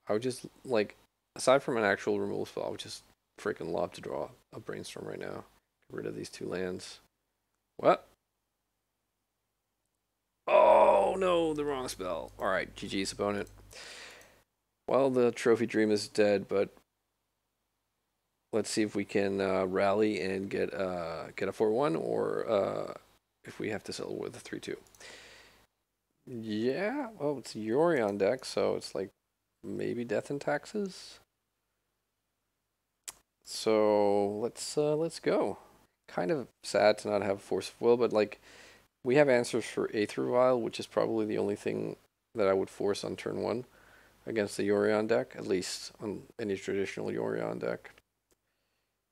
I would just, like, aside from an actual removal spell, I would just freaking love to draw a Brainstorm right now. Get rid of these two lands. What? Oh, no, the wrong spell. Alright, GG's opponent. Well, the trophy dream is dead, but let's see if we can uh, rally and get uh, get a 4-1 or uh, if we have to settle with a 3-2. Yeah, well, it's Yorion deck, so it's like maybe Death and Taxes. So let's uh, let's go. Kind of sad to not have Force of Will, but like we have answers for Aether Vial, which is probably the only thing that I would force on turn one against the Yorion deck, at least on any traditional Yorion deck.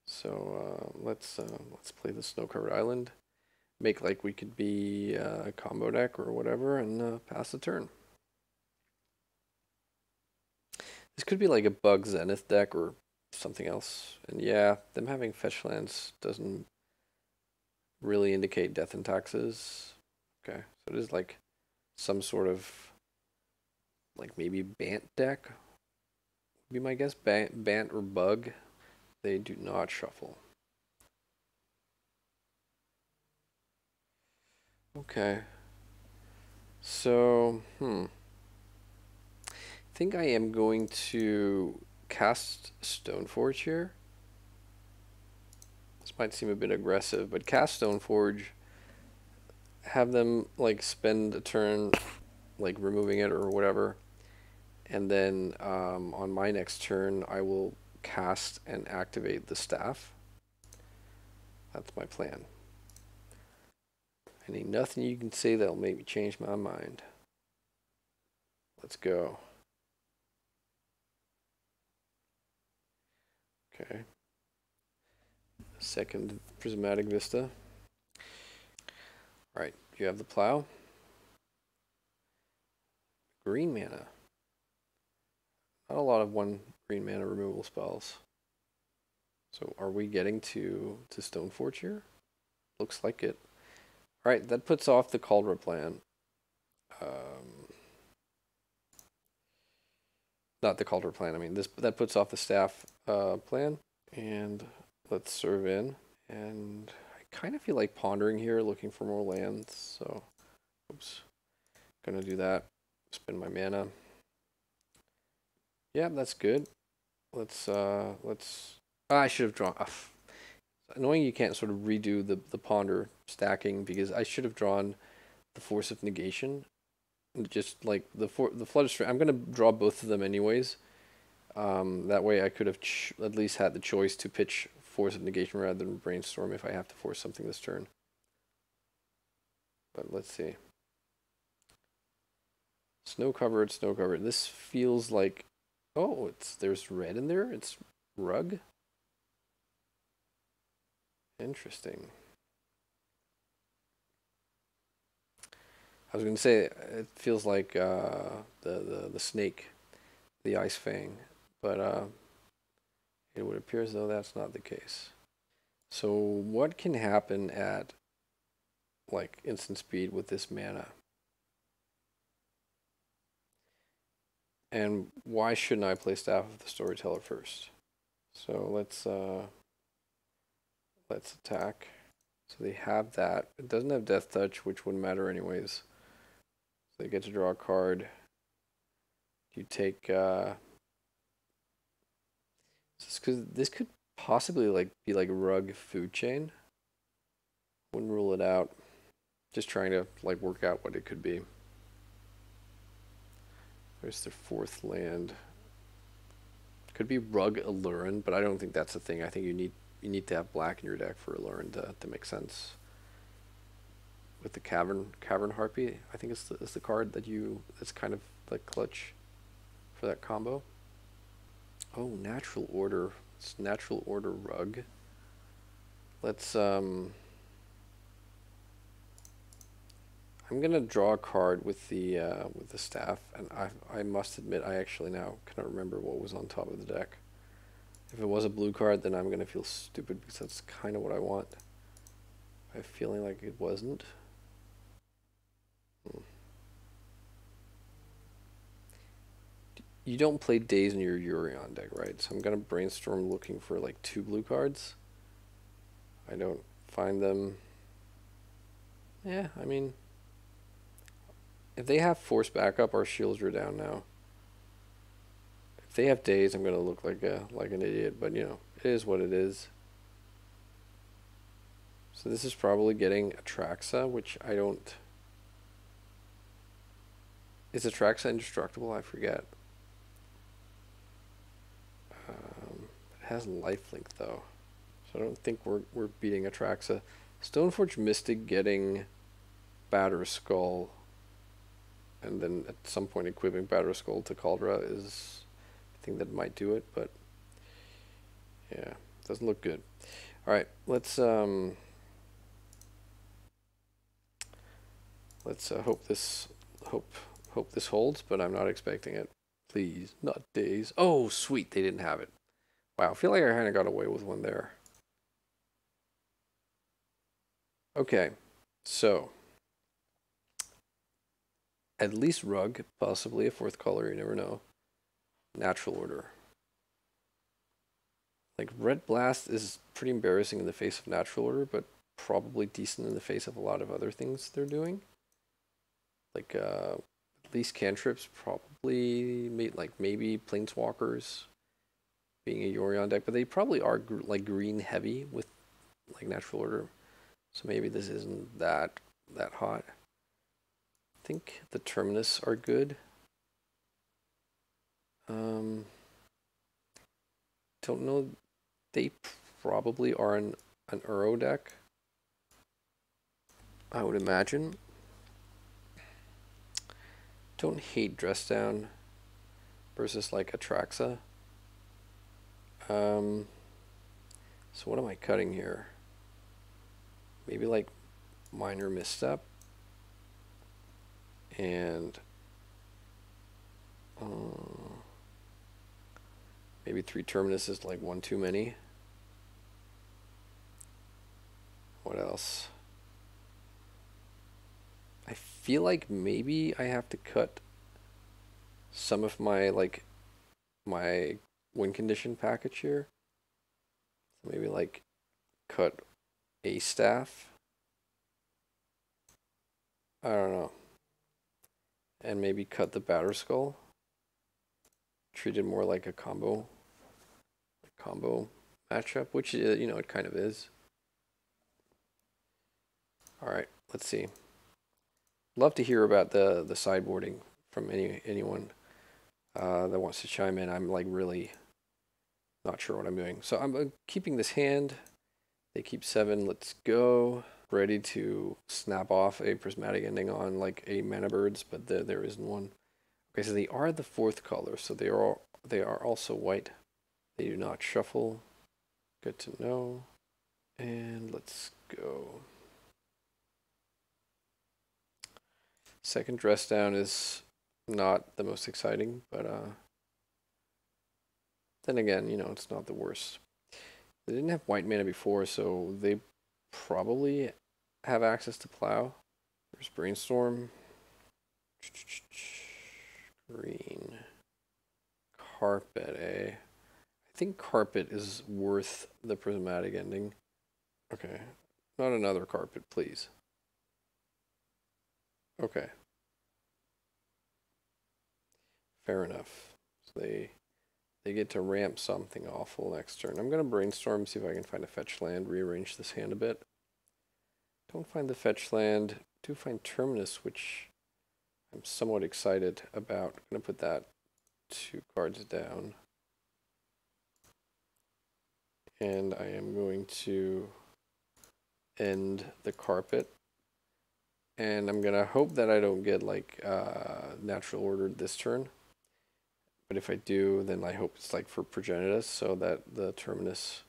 So uh, let's uh, let's play the Snow Covered Island, make like we could be a combo deck or whatever, and uh, pass the turn. This could be like a Bug Zenith deck or something else. And yeah, them having fetch lands doesn't really indicate death and taxes. Okay, so it is like some sort of like maybe Bant deck be my guess. Bant, Bant or Bug. They do not shuffle. Okay. So, hmm. I think I am going to cast Stoneforge here. This might seem a bit aggressive, but cast Stoneforge, have them like spend a turn like removing it or whatever, and then um, on my next turn, I will cast and activate the staff. That's my plan. And ain't nothing you can say that'll make me change my mind. Let's go. Okay. Second prismatic vista. All right, you have the plow. Green mana. Not a lot of one green mana removal spells. So are we getting to, to Stoneforge here? Looks like it. Alright, that puts off the Kaldra plan. Um, not the Kaldra plan, I mean, this that puts off the staff uh, plan. And let's serve in. And I kind of feel like pondering here, looking for more lands. So, oops. Gonna do that. Spend my mana. Yeah, that's good. Let's, uh, let's, I should have drawn, uh, annoying you can't sort of redo the, the ponder stacking because I should have drawn the force of negation. Just like the for, the flood of I'm going to draw both of them anyways. Um, that way I could have at least had the choice to pitch force of negation rather than brainstorm if I have to force something this turn. But let's see. Snow covered, snow covered. This feels like Oh, it's there's red in there. It's rug. Interesting. I was going to say it feels like uh, the, the the snake, the ice fang, but uh, it would appear as though that's not the case. So what can happen at like instant speed with this mana? And why shouldn't I play Staff of the Storyteller first? So let's uh, let's attack. So they have that. It doesn't have Death Touch, which wouldn't matter anyways. So they get to draw a card. You take uh, because this could possibly like be like rug food chain. Wouldn't rule it out. Just trying to like work out what it could be. There's their fourth land. Could be Rug Aluren, but I don't think that's a thing. I think you need you need to have black in your deck for Aluren to, to make sense. With the Cavern Cavern Harpy, I think it's the, it's the card that you that's kind of like clutch for that combo. Oh, natural order. It's natural order rug. Let's um I'm gonna draw a card with the uh, with the staff, and I I must admit I actually now cannot remember what was on top of the deck. If it was a blue card, then I'm gonna feel stupid because that's kind of what I want. I have a feeling like it wasn't. Hmm. You don't play Daze in your Yorion deck, right? So I'm gonna brainstorm looking for like two blue cards. I don't find them. Yeah, I mean. If they have force backup, our shields are down now. If they have Daze, I'm gonna look like a like an idiot, but you know, it is what it is. So this is probably getting Atraxa, which I don't... Is Atraxa indestructible? I forget. Um, it has lifelink though. So I don't think we're, we're beating Atraxa. Stoneforge Mystic getting Batterskull and then at some point equipping Batterskull to Kaldra is Think that might do it, but yeah, doesn't look good. All right, let's um, let's uh, hope this hope hope this holds, but I'm not expecting it. Please, not Daze. Oh, sweet, they didn't have it. Wow, I feel like I kind of got away with one there. Okay, so at least rug, possibly a fourth color, you never know. Natural order. Like red blast is pretty embarrassing in the face of natural order, but probably decent in the face of a lot of other things they're doing. Like uh, at least cantrips, probably like maybe planeswalkers being a Yorion deck, but they probably are gr like green heavy with like natural order. So maybe this isn't that that hot I think the terminus are good. Um, don't know. They probably are an, an Uro deck. I would imagine. Don't hate Dress Down versus like Atraxa. Um, so what am I cutting here? Maybe like minor misstep and uh, Maybe three terminus is like one too many. What else? I feel like maybe I have to cut some of my like my win condition package here. So maybe like cut a staff. I don't know. And maybe cut the Batterskull. Treat it more like a combo combo matchup, which uh, you know it kind of is. All right, let's see. Love to hear about the the sideboarding from any anyone uh, that wants to chime in. I'm like really not sure what I'm doing. So I'm keeping this hand. They keep seven. Let's go. Ready to snap off a prismatic ending on like a mana birds, but the, there isn't one. Okay, so they are the fourth color, so they are they are also white. They do not shuffle. Good to know. And let's go. Second dress down is not the most exciting, but uh, then again, you know, it's not the worst. They didn't have white mana before, so they probably have access to plow. There's brainstorm. Green. Carpet, eh? Think carpet is worth the prismatic ending. Okay. Not another carpet, please. Okay. Fair enough. So they they get to ramp something awful next turn. I'm going to brainstorm, see if I can find a fetch land, rearrange this hand a bit. Don't find the fetch land. Do find Terminus, which I'm somewhat excited about. I'm going to put that two cards down. And I am going to end the carpet. And I'm going to hope that I don't get like uh, natural ordered this turn. But if I do, then I hope it's like for Progenitus so that the Terminus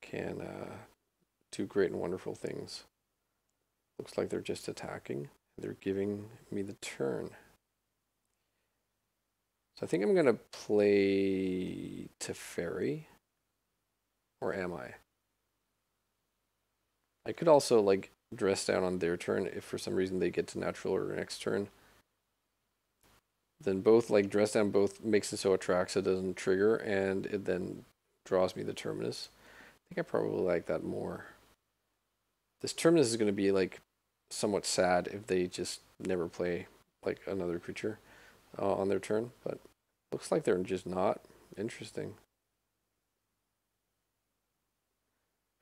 can uh, do great and wonderful things. Looks like they're just attacking. They're giving me the turn. So I think I'm going to play Teferi. Or am I? I could also like dress down on their turn if for some reason they get to natural or next turn. Then both like dress down both makes it so Atraxa doesn't trigger and it then draws me the terminus. I think I probably like that more. This terminus is going to be like somewhat sad if they just never play like another creature uh, on their turn, but looks like they're just not. Interesting.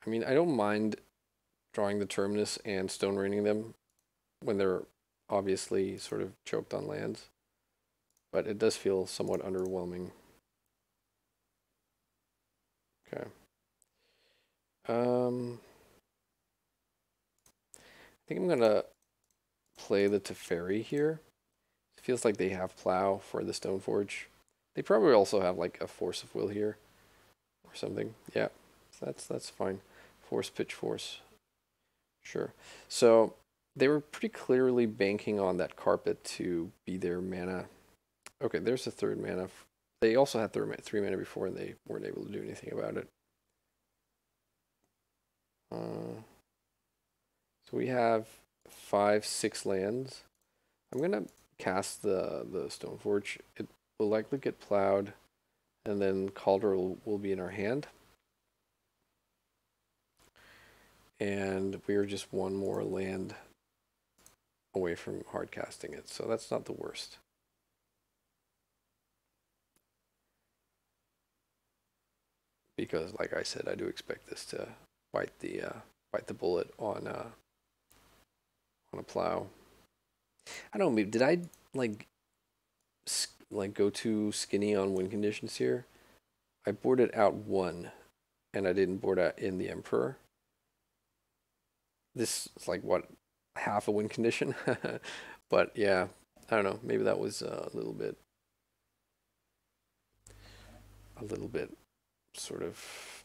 I mean, I don't mind drawing the terminus and stone raining them when they're obviously sort of choked on lands, but it does feel somewhat underwhelming. Okay. Um, I think I'm gonna play the Teferi here. It feels like they have plow for the Stoneforge. They probably also have like a force of will here or something. Yeah, that's that's fine. Force, pitch, force. Sure. So they were pretty clearly banking on that carpet to be their mana. Okay, there's the third mana. They also had three mana before and they weren't able to do anything about it. Uh, so we have five, six lands. I'm to cast the, the Stoneforge. It will likely get plowed and then Kaldra will, will be in our hand. And we are just one more land away from hard casting it, so that's not the worst. Because, like I said, I do expect this to bite the uh, bite the bullet on uh, on a plow. I don't know. Did I like like go too skinny on wind conditions here? I boarded out one, and I didn't board out in the Emperor this is like what half a win condition. but yeah, I don't know. Maybe that was uh, a little bit, a little bit, sort of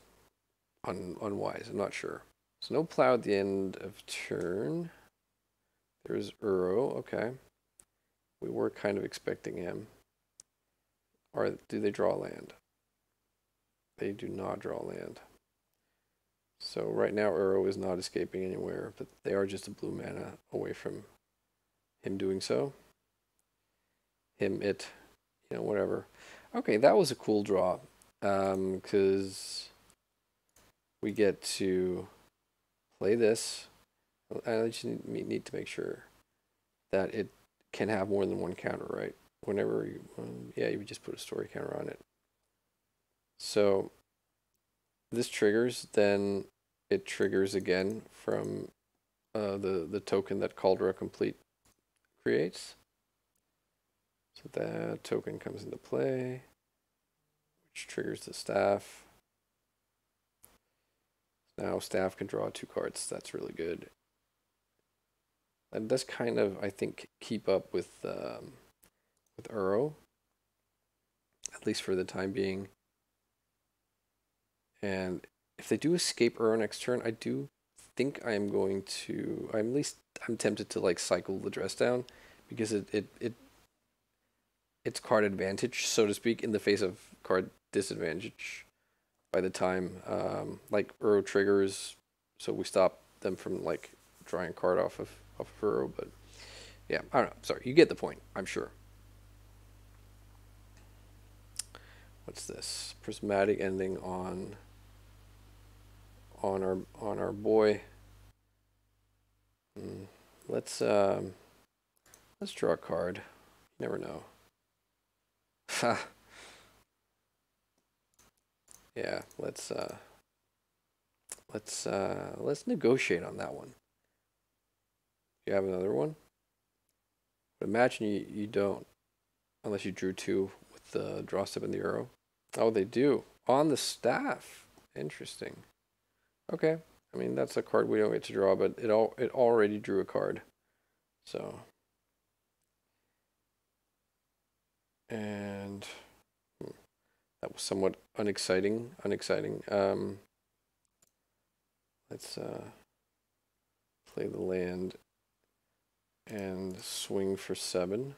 un, unwise. I'm not sure. So no plow at the end of turn. There's Uro. Okay, we were kind of expecting him. Or do they draw land? They do not draw land. So right now Uro is not escaping anywhere, but they are just a blue mana away from him doing so. Him, it, you know, whatever. Okay, that was a cool draw. Um, because we get to play this. I just need, need to make sure that it can have more than one counter, right? Whenever you, um, yeah, you just put a story counter on it. So this triggers, then it triggers again from uh, the, the token that Kaldra Compleat creates. So that token comes into play, which triggers the staff. Now staff can draw two cards. That's really good. That does kind of, I think, keep up with um, with Uro, at least for the time being. And if they do escape Uro next turn, I do think I am going to. I'm at least I'm tempted to like cycle the dress down because it it it it's card advantage, so to speak, in the face of card disadvantage. By the time um, like Uro triggers, so we stop them from like drawing a card off of off of Uro. But yeah, I don't know. Sorry, you get the point. I'm sure. What's this? Prismatic ending on on our on our boy. Hmm, let's um, let's draw a card. You never know. Ha. yeah, let's uh, let's uh, let's negotiate on that one. You have another one. But imagine you you don't, unless you drew two with the draw step and the Uro. Oh, they do on the staff. Interesting. Okay. I mean, that's a card we don't get to draw, but it all it already drew a card. So. And hmm, that was somewhat unexciting. Unexciting. Um, let's uh, play the land and swing for seven.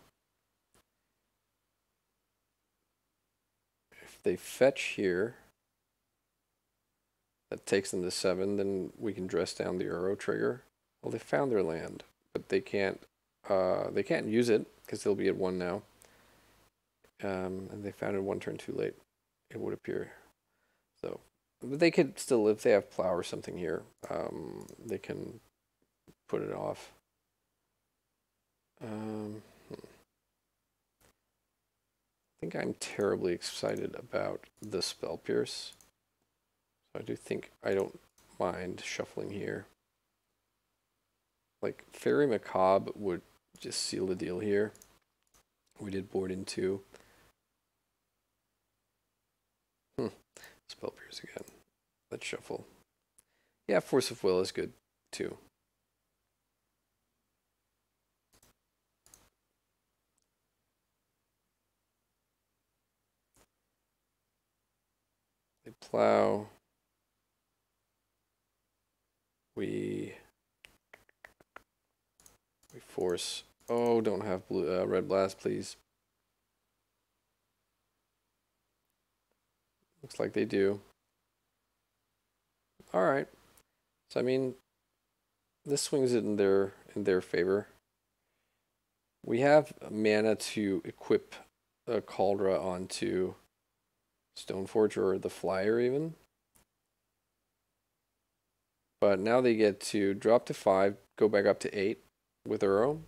If they fetch here, that takes them to seven, then we can dress down the Uro trigger. Well, they found their land, but they can't. Uh, they can't use it because they'll be at one now. Um, and they found it one turn too late. It would appear. So, but they could still, if they have plow or something here, um, they can put it off. Um, hmm. I think I'm terribly excited about the spell pierce. So I do think I don't mind shuffling here. Like Faerie Macabre would just seal the deal here. We did board in two. Hmm. Spell pierce again. Let's shuffle. Yeah, Force of Will is good too. They plow. We we force oh don't have blue uh, red blast please. Looks like they do. All right. So i mean this swings it in their in their favor. We have mana to equip a Kaldra onto stone Stoneforge or the Flyer even. But now they get to drop to 5, go back up to 8 with Uro,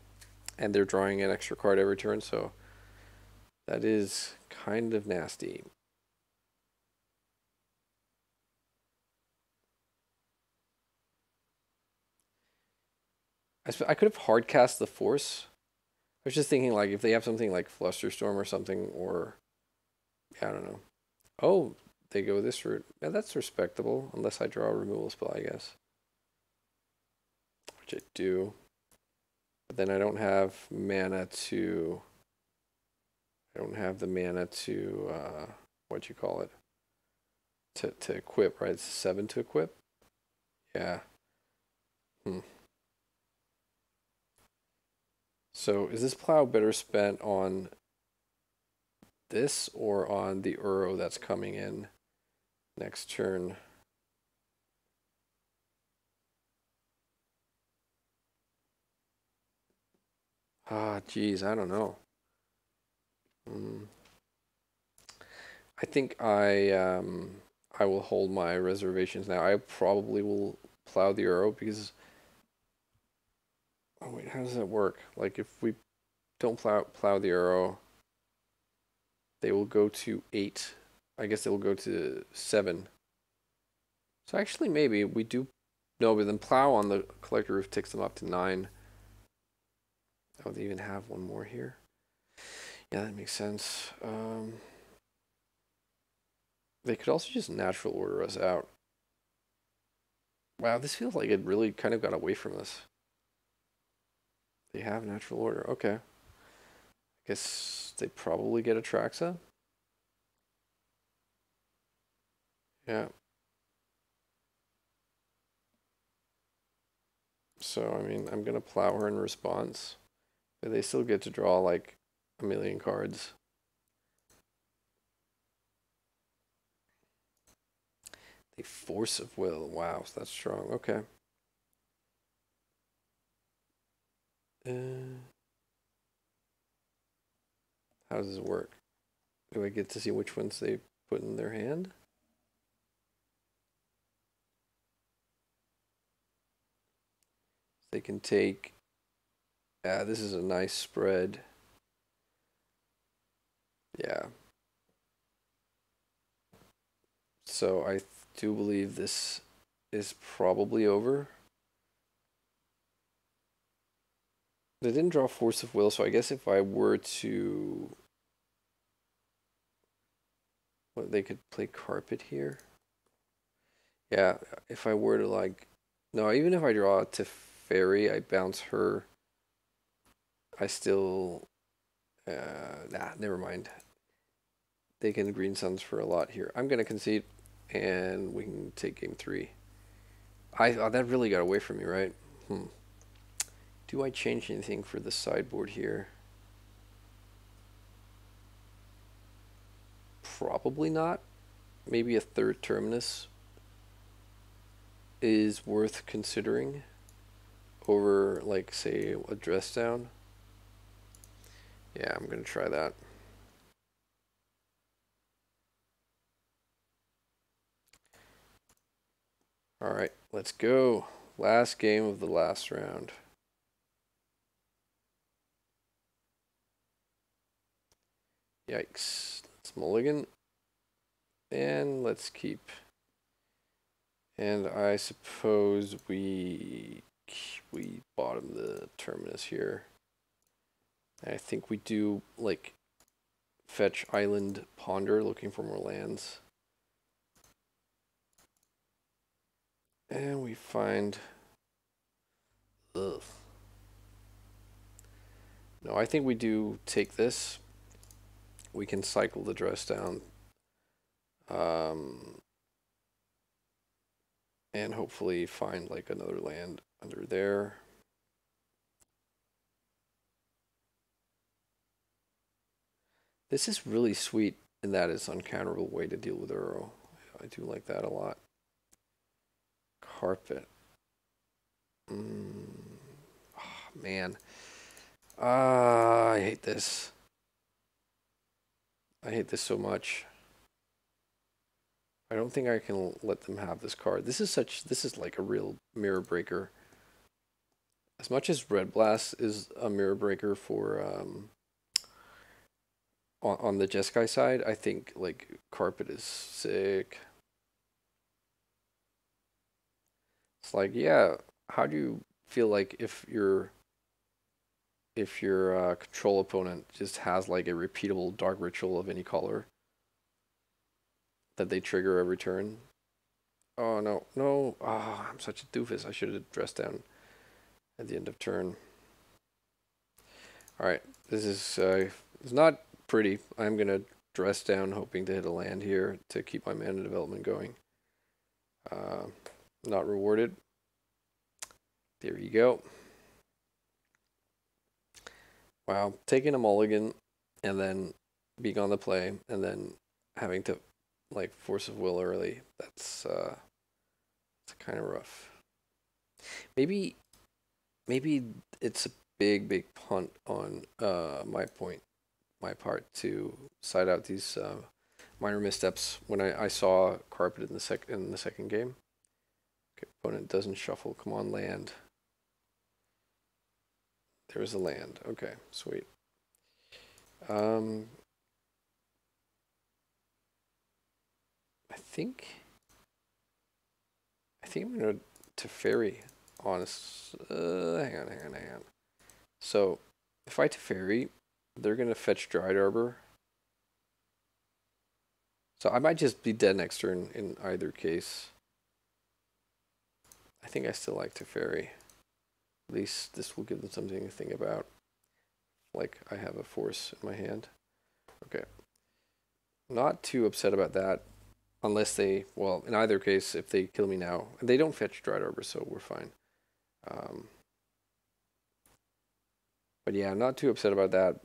and they're drawing an extra card every turn, so that is kind of nasty. I, I could have hard cast the Force. I was just thinking, like, if they have something like Flusterstorm or something, or, yeah, I don't know. Oh, they go this route. That's respectable, unless I draw a removal spell, I guess which I do. But then I don't have mana to, I don't have the mana to, uh, what you call it, to, to equip, right? It's seven to equip? Yeah. Hmm. So is this plow better spent on this or on the Uro that's coming in next turn. Ah, geez, I don't know. Mm. I think I um, I will hold my reservations now. I probably will plow the Uro because. Oh wait, how does that work? Like if we don't plow plow the Uro, they will go to eight. I guess they will go to seven. So actually, maybe we do. No, but then plow on the collector roof takes them up to nine. Oh, they even have one more here. Yeah, that makes sense. Um, they could also just natural order us out. Wow, this feels like it really kind of got away from us. They have natural order. Okay. I guess they probably get Atraxa. Yeah. So, I mean, I'm going to plow her in response. But they still get to draw like a million cards. The force of will. Wow, that's strong. Okay. Uh, how does this work? Do I get to see which ones they put in their hand? They can take. Yeah, this is a nice spread. Yeah. So I do believe this is probably over. They didn't draw Force of Will, so I guess if I were to... What, they could play Carpet here? Yeah, if I were to like... No, even if I draw Teferi, I bounce her. I still... Uh, nah, never mind. They can Green Suns for a lot here. I'm going to concede and we can take game three. I oh, that really got away from me, right? Hmm. Do I change anything for the sideboard here? Probably not. Maybe a third terminus is worth considering over, like, say, a dress down. Yeah, I'm going to try that. All right, let's go. Last game of the last round. Yikes. Let's mulligan. And let's keep. And I suppose we we bottom the terminus here. I think we do like fetch island ponder looking for more lands. And we find... Ugh. No, I think we do take this. We can cycle the dress down. Um, and hopefully find like another land under there. This is really sweet and that is it's uncounterable way to deal with Uro. I do like that a lot carpet. Mm. Oh, man. Uh, I hate this. I hate this so much. I don't think I can let them have this card. This is such, this is like a real mirror breaker. As much as Red Blast is a mirror breaker for, um, on, on the Jeskai side, I think like Carpet is sick. It's like, yeah, how do you feel like if your if your uh, control opponent just has like a repeatable dark ritual of any color that they trigger every turn? Oh no, no! Oh, I'm such a doofus. I should have dressed down at the end of turn. All right, this is uh, it's not pretty. I'm gonna dress down, hoping to hit a land here to keep my mana development going. Uh, not rewarded. There you go. Wow, taking a mulligan and then being on the play and then having to like force of will early. That's uh, it's kind of rough. Maybe, maybe it's a big, big punt on uh my point, my part to side out these uh, minor missteps when I, I saw carpet in the sec in the second game. Okay, opponent doesn't shuffle. Come on, land. There's a land. Okay, sweet. Um, I think. I think I'm gonna Teferi. Honest. Uh, hang on, hang on, hang on. So, if I Teferi, they're gonna fetch Dryad Arbor. So I might just be dead next turn in either case. I think I still like Teferi. At least this will give them something to think about. Like I have a force in my hand. Okay. Not too upset about that. Unless they, well, in either case, if they kill me now, they don't fetch Dryad Arbor, so we're fine. Um, but yeah, I'm not too upset about that.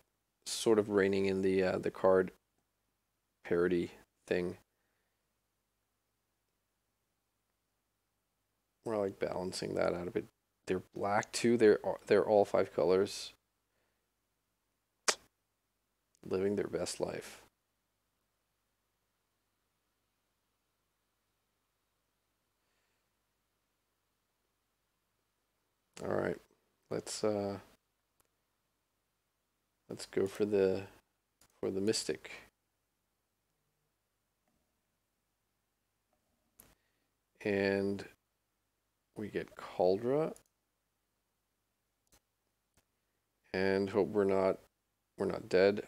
Sort of reining in the uh, the card parity thing. We're like balancing that out a bit. They're black too. They're they're all five colors. Living their best life. All right. Let's uh let's go for the for the mystic. And we get Kaldra. And hope we're not we're not dead.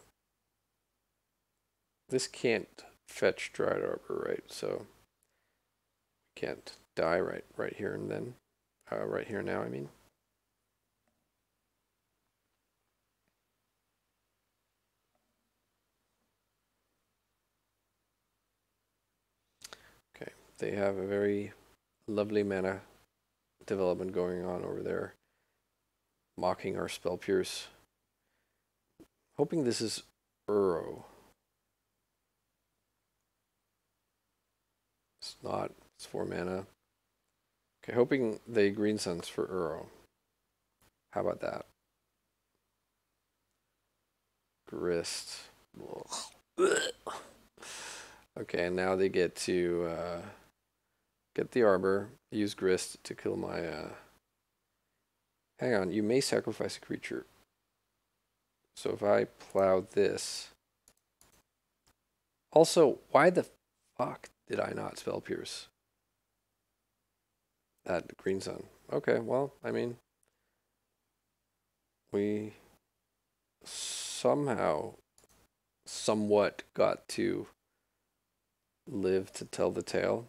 This can't fetch Dryad Arbor, right? So we can't die right right here and then. Uh, right here now, I mean. Okay, they have a very lovely mana development going on over there. Mocking our spell pierce. Hoping this is Uro. It's not. It's four mana. Okay, hoping they green suns for Uro. How about that? Grist. Okay, and now they get to uh, get the arbor, use grist to kill my. Uh... Hang on, you may sacrifice a creature. So if I plow this. Also, why the fuck did I not spell pierce? That green sun. Okay, well, I mean, we somehow, somewhat got to live to tell the tale.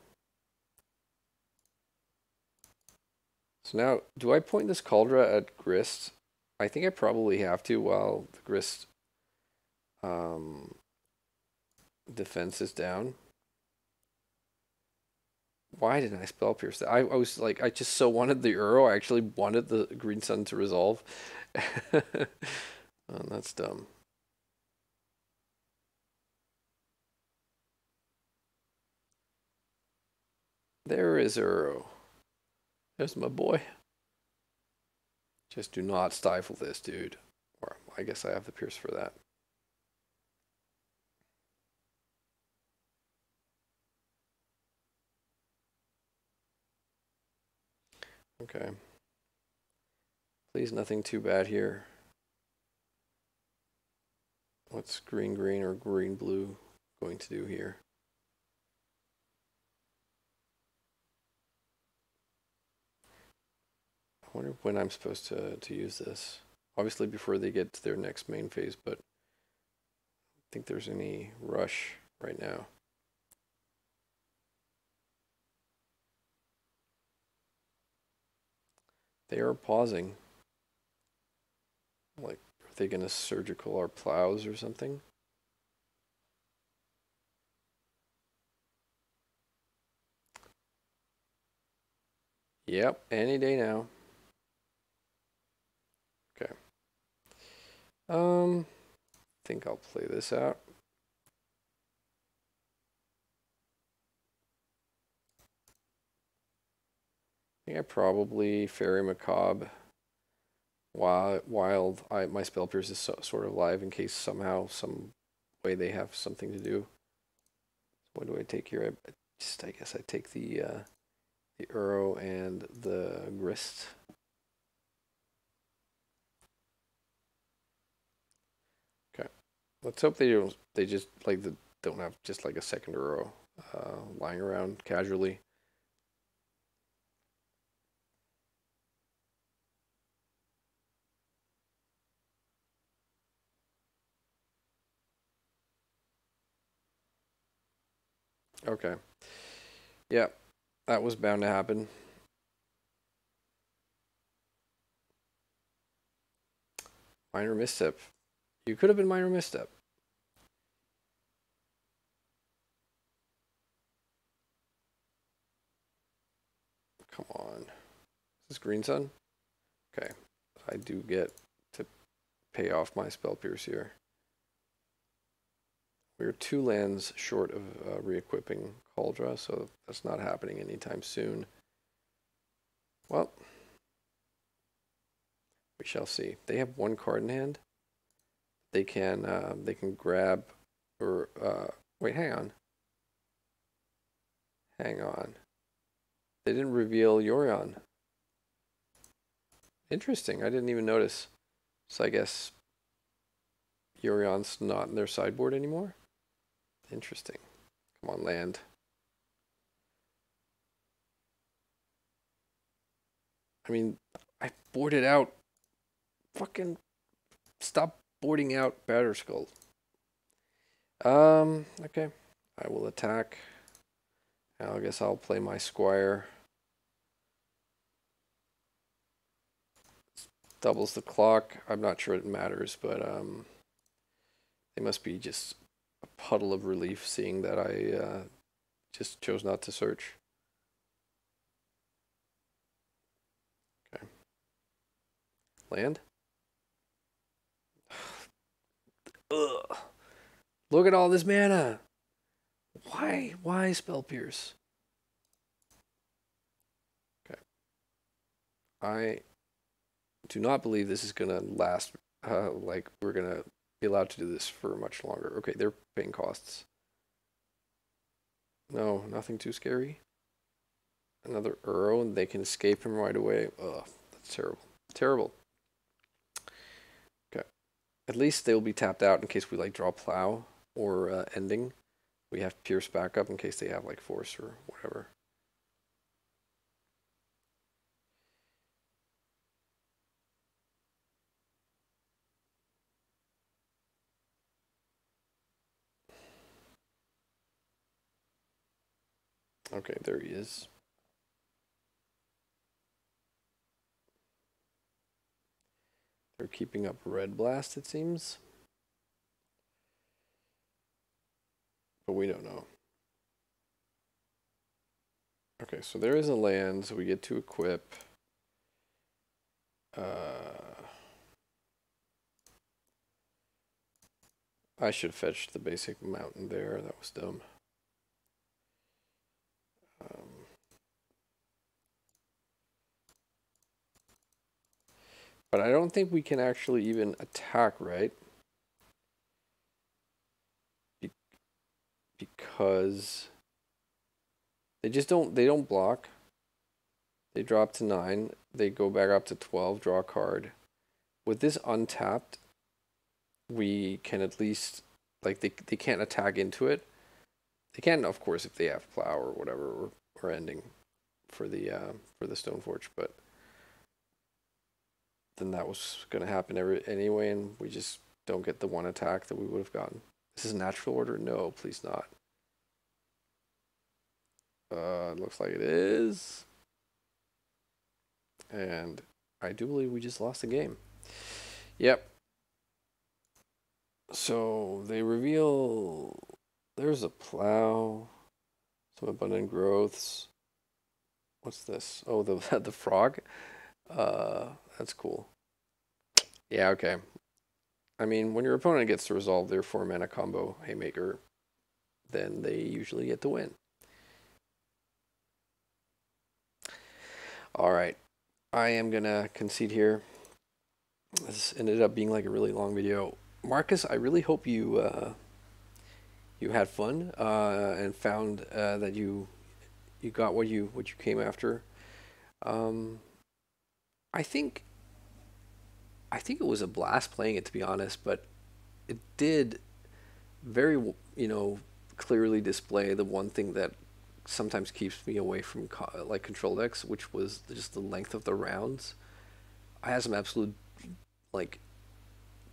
So now, do I point this Kaldra at Grist? I think I probably have to while the Grist um, defense is down. Why didn't I spell pierce that? I, I was like, I just so wanted the Uro. I actually wanted the Green Sun to resolve. oh, that's dumb. There is Uro. There's my boy. Just do not stifle this, dude. Or I guess I have the pierce for that. Okay. Please, nothing too bad here. What's green green or green blue going to do here? Wonder when I'm supposed to, to use this. Obviously before they get to their next main phase, but I think there's any rush right now. They are pausing. Like, are they going to surgical our plows or something? Yep, any day now. Um, I think I'll play this out. I think I probably Faerie Macabre Wild. wild I, my Spell Pierce is so, sort of live in case somehow, some way they have something to do. What do I take here? I just I guess I take the uh, the Uro and the Grist. Let's hope they don't. They just like the don't have just like a second row uh, lying around casually. Okay. Yeah, that was bound to happen. Minor misstep. You could have been minor misstep. Come on. Is this Green Sun? Okay. I do get to pay off my spell pierce here. We're two lands short of uh, re-equipping Kaldra, so that's not happening anytime soon. Well, we shall see. They have one card in hand. They can uh, they can grab or uh, wait, hang on, hang on. They didn't reveal Yorion. Interesting. I didn't even notice. So I guess Yorion's not in their sideboard anymore. Interesting. Come on, land. I mean, I boarded out. Fucking stop boarding out Batterskull. Um, okay. I will attack. I guess I'll play my squire. Doubles the clock. I'm not sure it matters, but um, they must be just a puddle of relief seeing that I uh, just chose not to search. Okay. Land? Ugh. Look at all this mana. Why? Why spell pierce? Okay. I do not believe this is gonna last. Uh, like we're gonna be allowed to do this for much longer. Okay, they're paying costs. No, nothing too scary. Another Uro, and they can escape him right away. Ugh, that's terrible. Terrible. At least they'll be tapped out in case we like draw plow or uh, ending. We have Pierce back up in case they have like force or whatever. Okay, there he is. Keeping up Red Blast, it seems. But we don't know. Okay, so there is a land, so we get to equip. Uh, I should fetch the basic mountain there. That was dumb. Um, but I don't think we can actually even attack, right? Be because they just don't they don't block. They drop to 9, they go back up to 12, draw a card. With this untapped, we can at least like they they can't attack into it they can, of course, if they have plow or whatever, or, or ending for the uh, for the Stoneforge, but then that was going to happen every, anyway, and we just don't get the one attack that we would have gotten. This is natural order? No, please not. Uh, it looks like it is. And I do believe we just lost the game. Yep. So they reveal there's a plow, some abundant growths. What's this? Oh, the the frog. Uh, that's cool. Yeah, okay. I mean, when your opponent gets to resolve their four mana combo Haymaker, then they usually get to win. All right, I am gonna concede here. This ended up being like a really long video. Marcus, I really hope you uh, you had fun uh, and found uh, that you you got what you what you came after. Um, I think I think it was a blast playing it to be honest, but it did very you know clearly display the one thing that sometimes keeps me away from co- like control decks, which was just the length of the rounds. I had some absolute like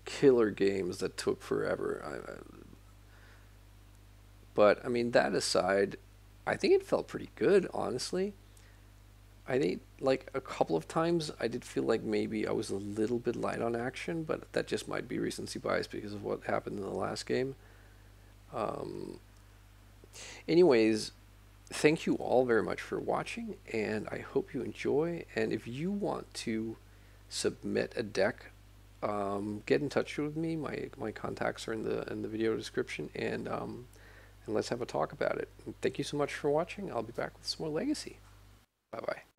killer games that took forever. I, I, but I mean that aside, I think it felt pretty good, honestly. I think like a couple of times I did feel like maybe I was a little bit light on action, but that just might be recency bias because of what happened in the last game. Um, anyways, thank you all very much for watching, and I hope you enjoy. And if you want to submit a deck, um, get in touch with me. My my contacts are in the in the video description, and um, and let's have a talk about it. And thank you so much for watching. I'll be back with some more Legacy. Bye bye.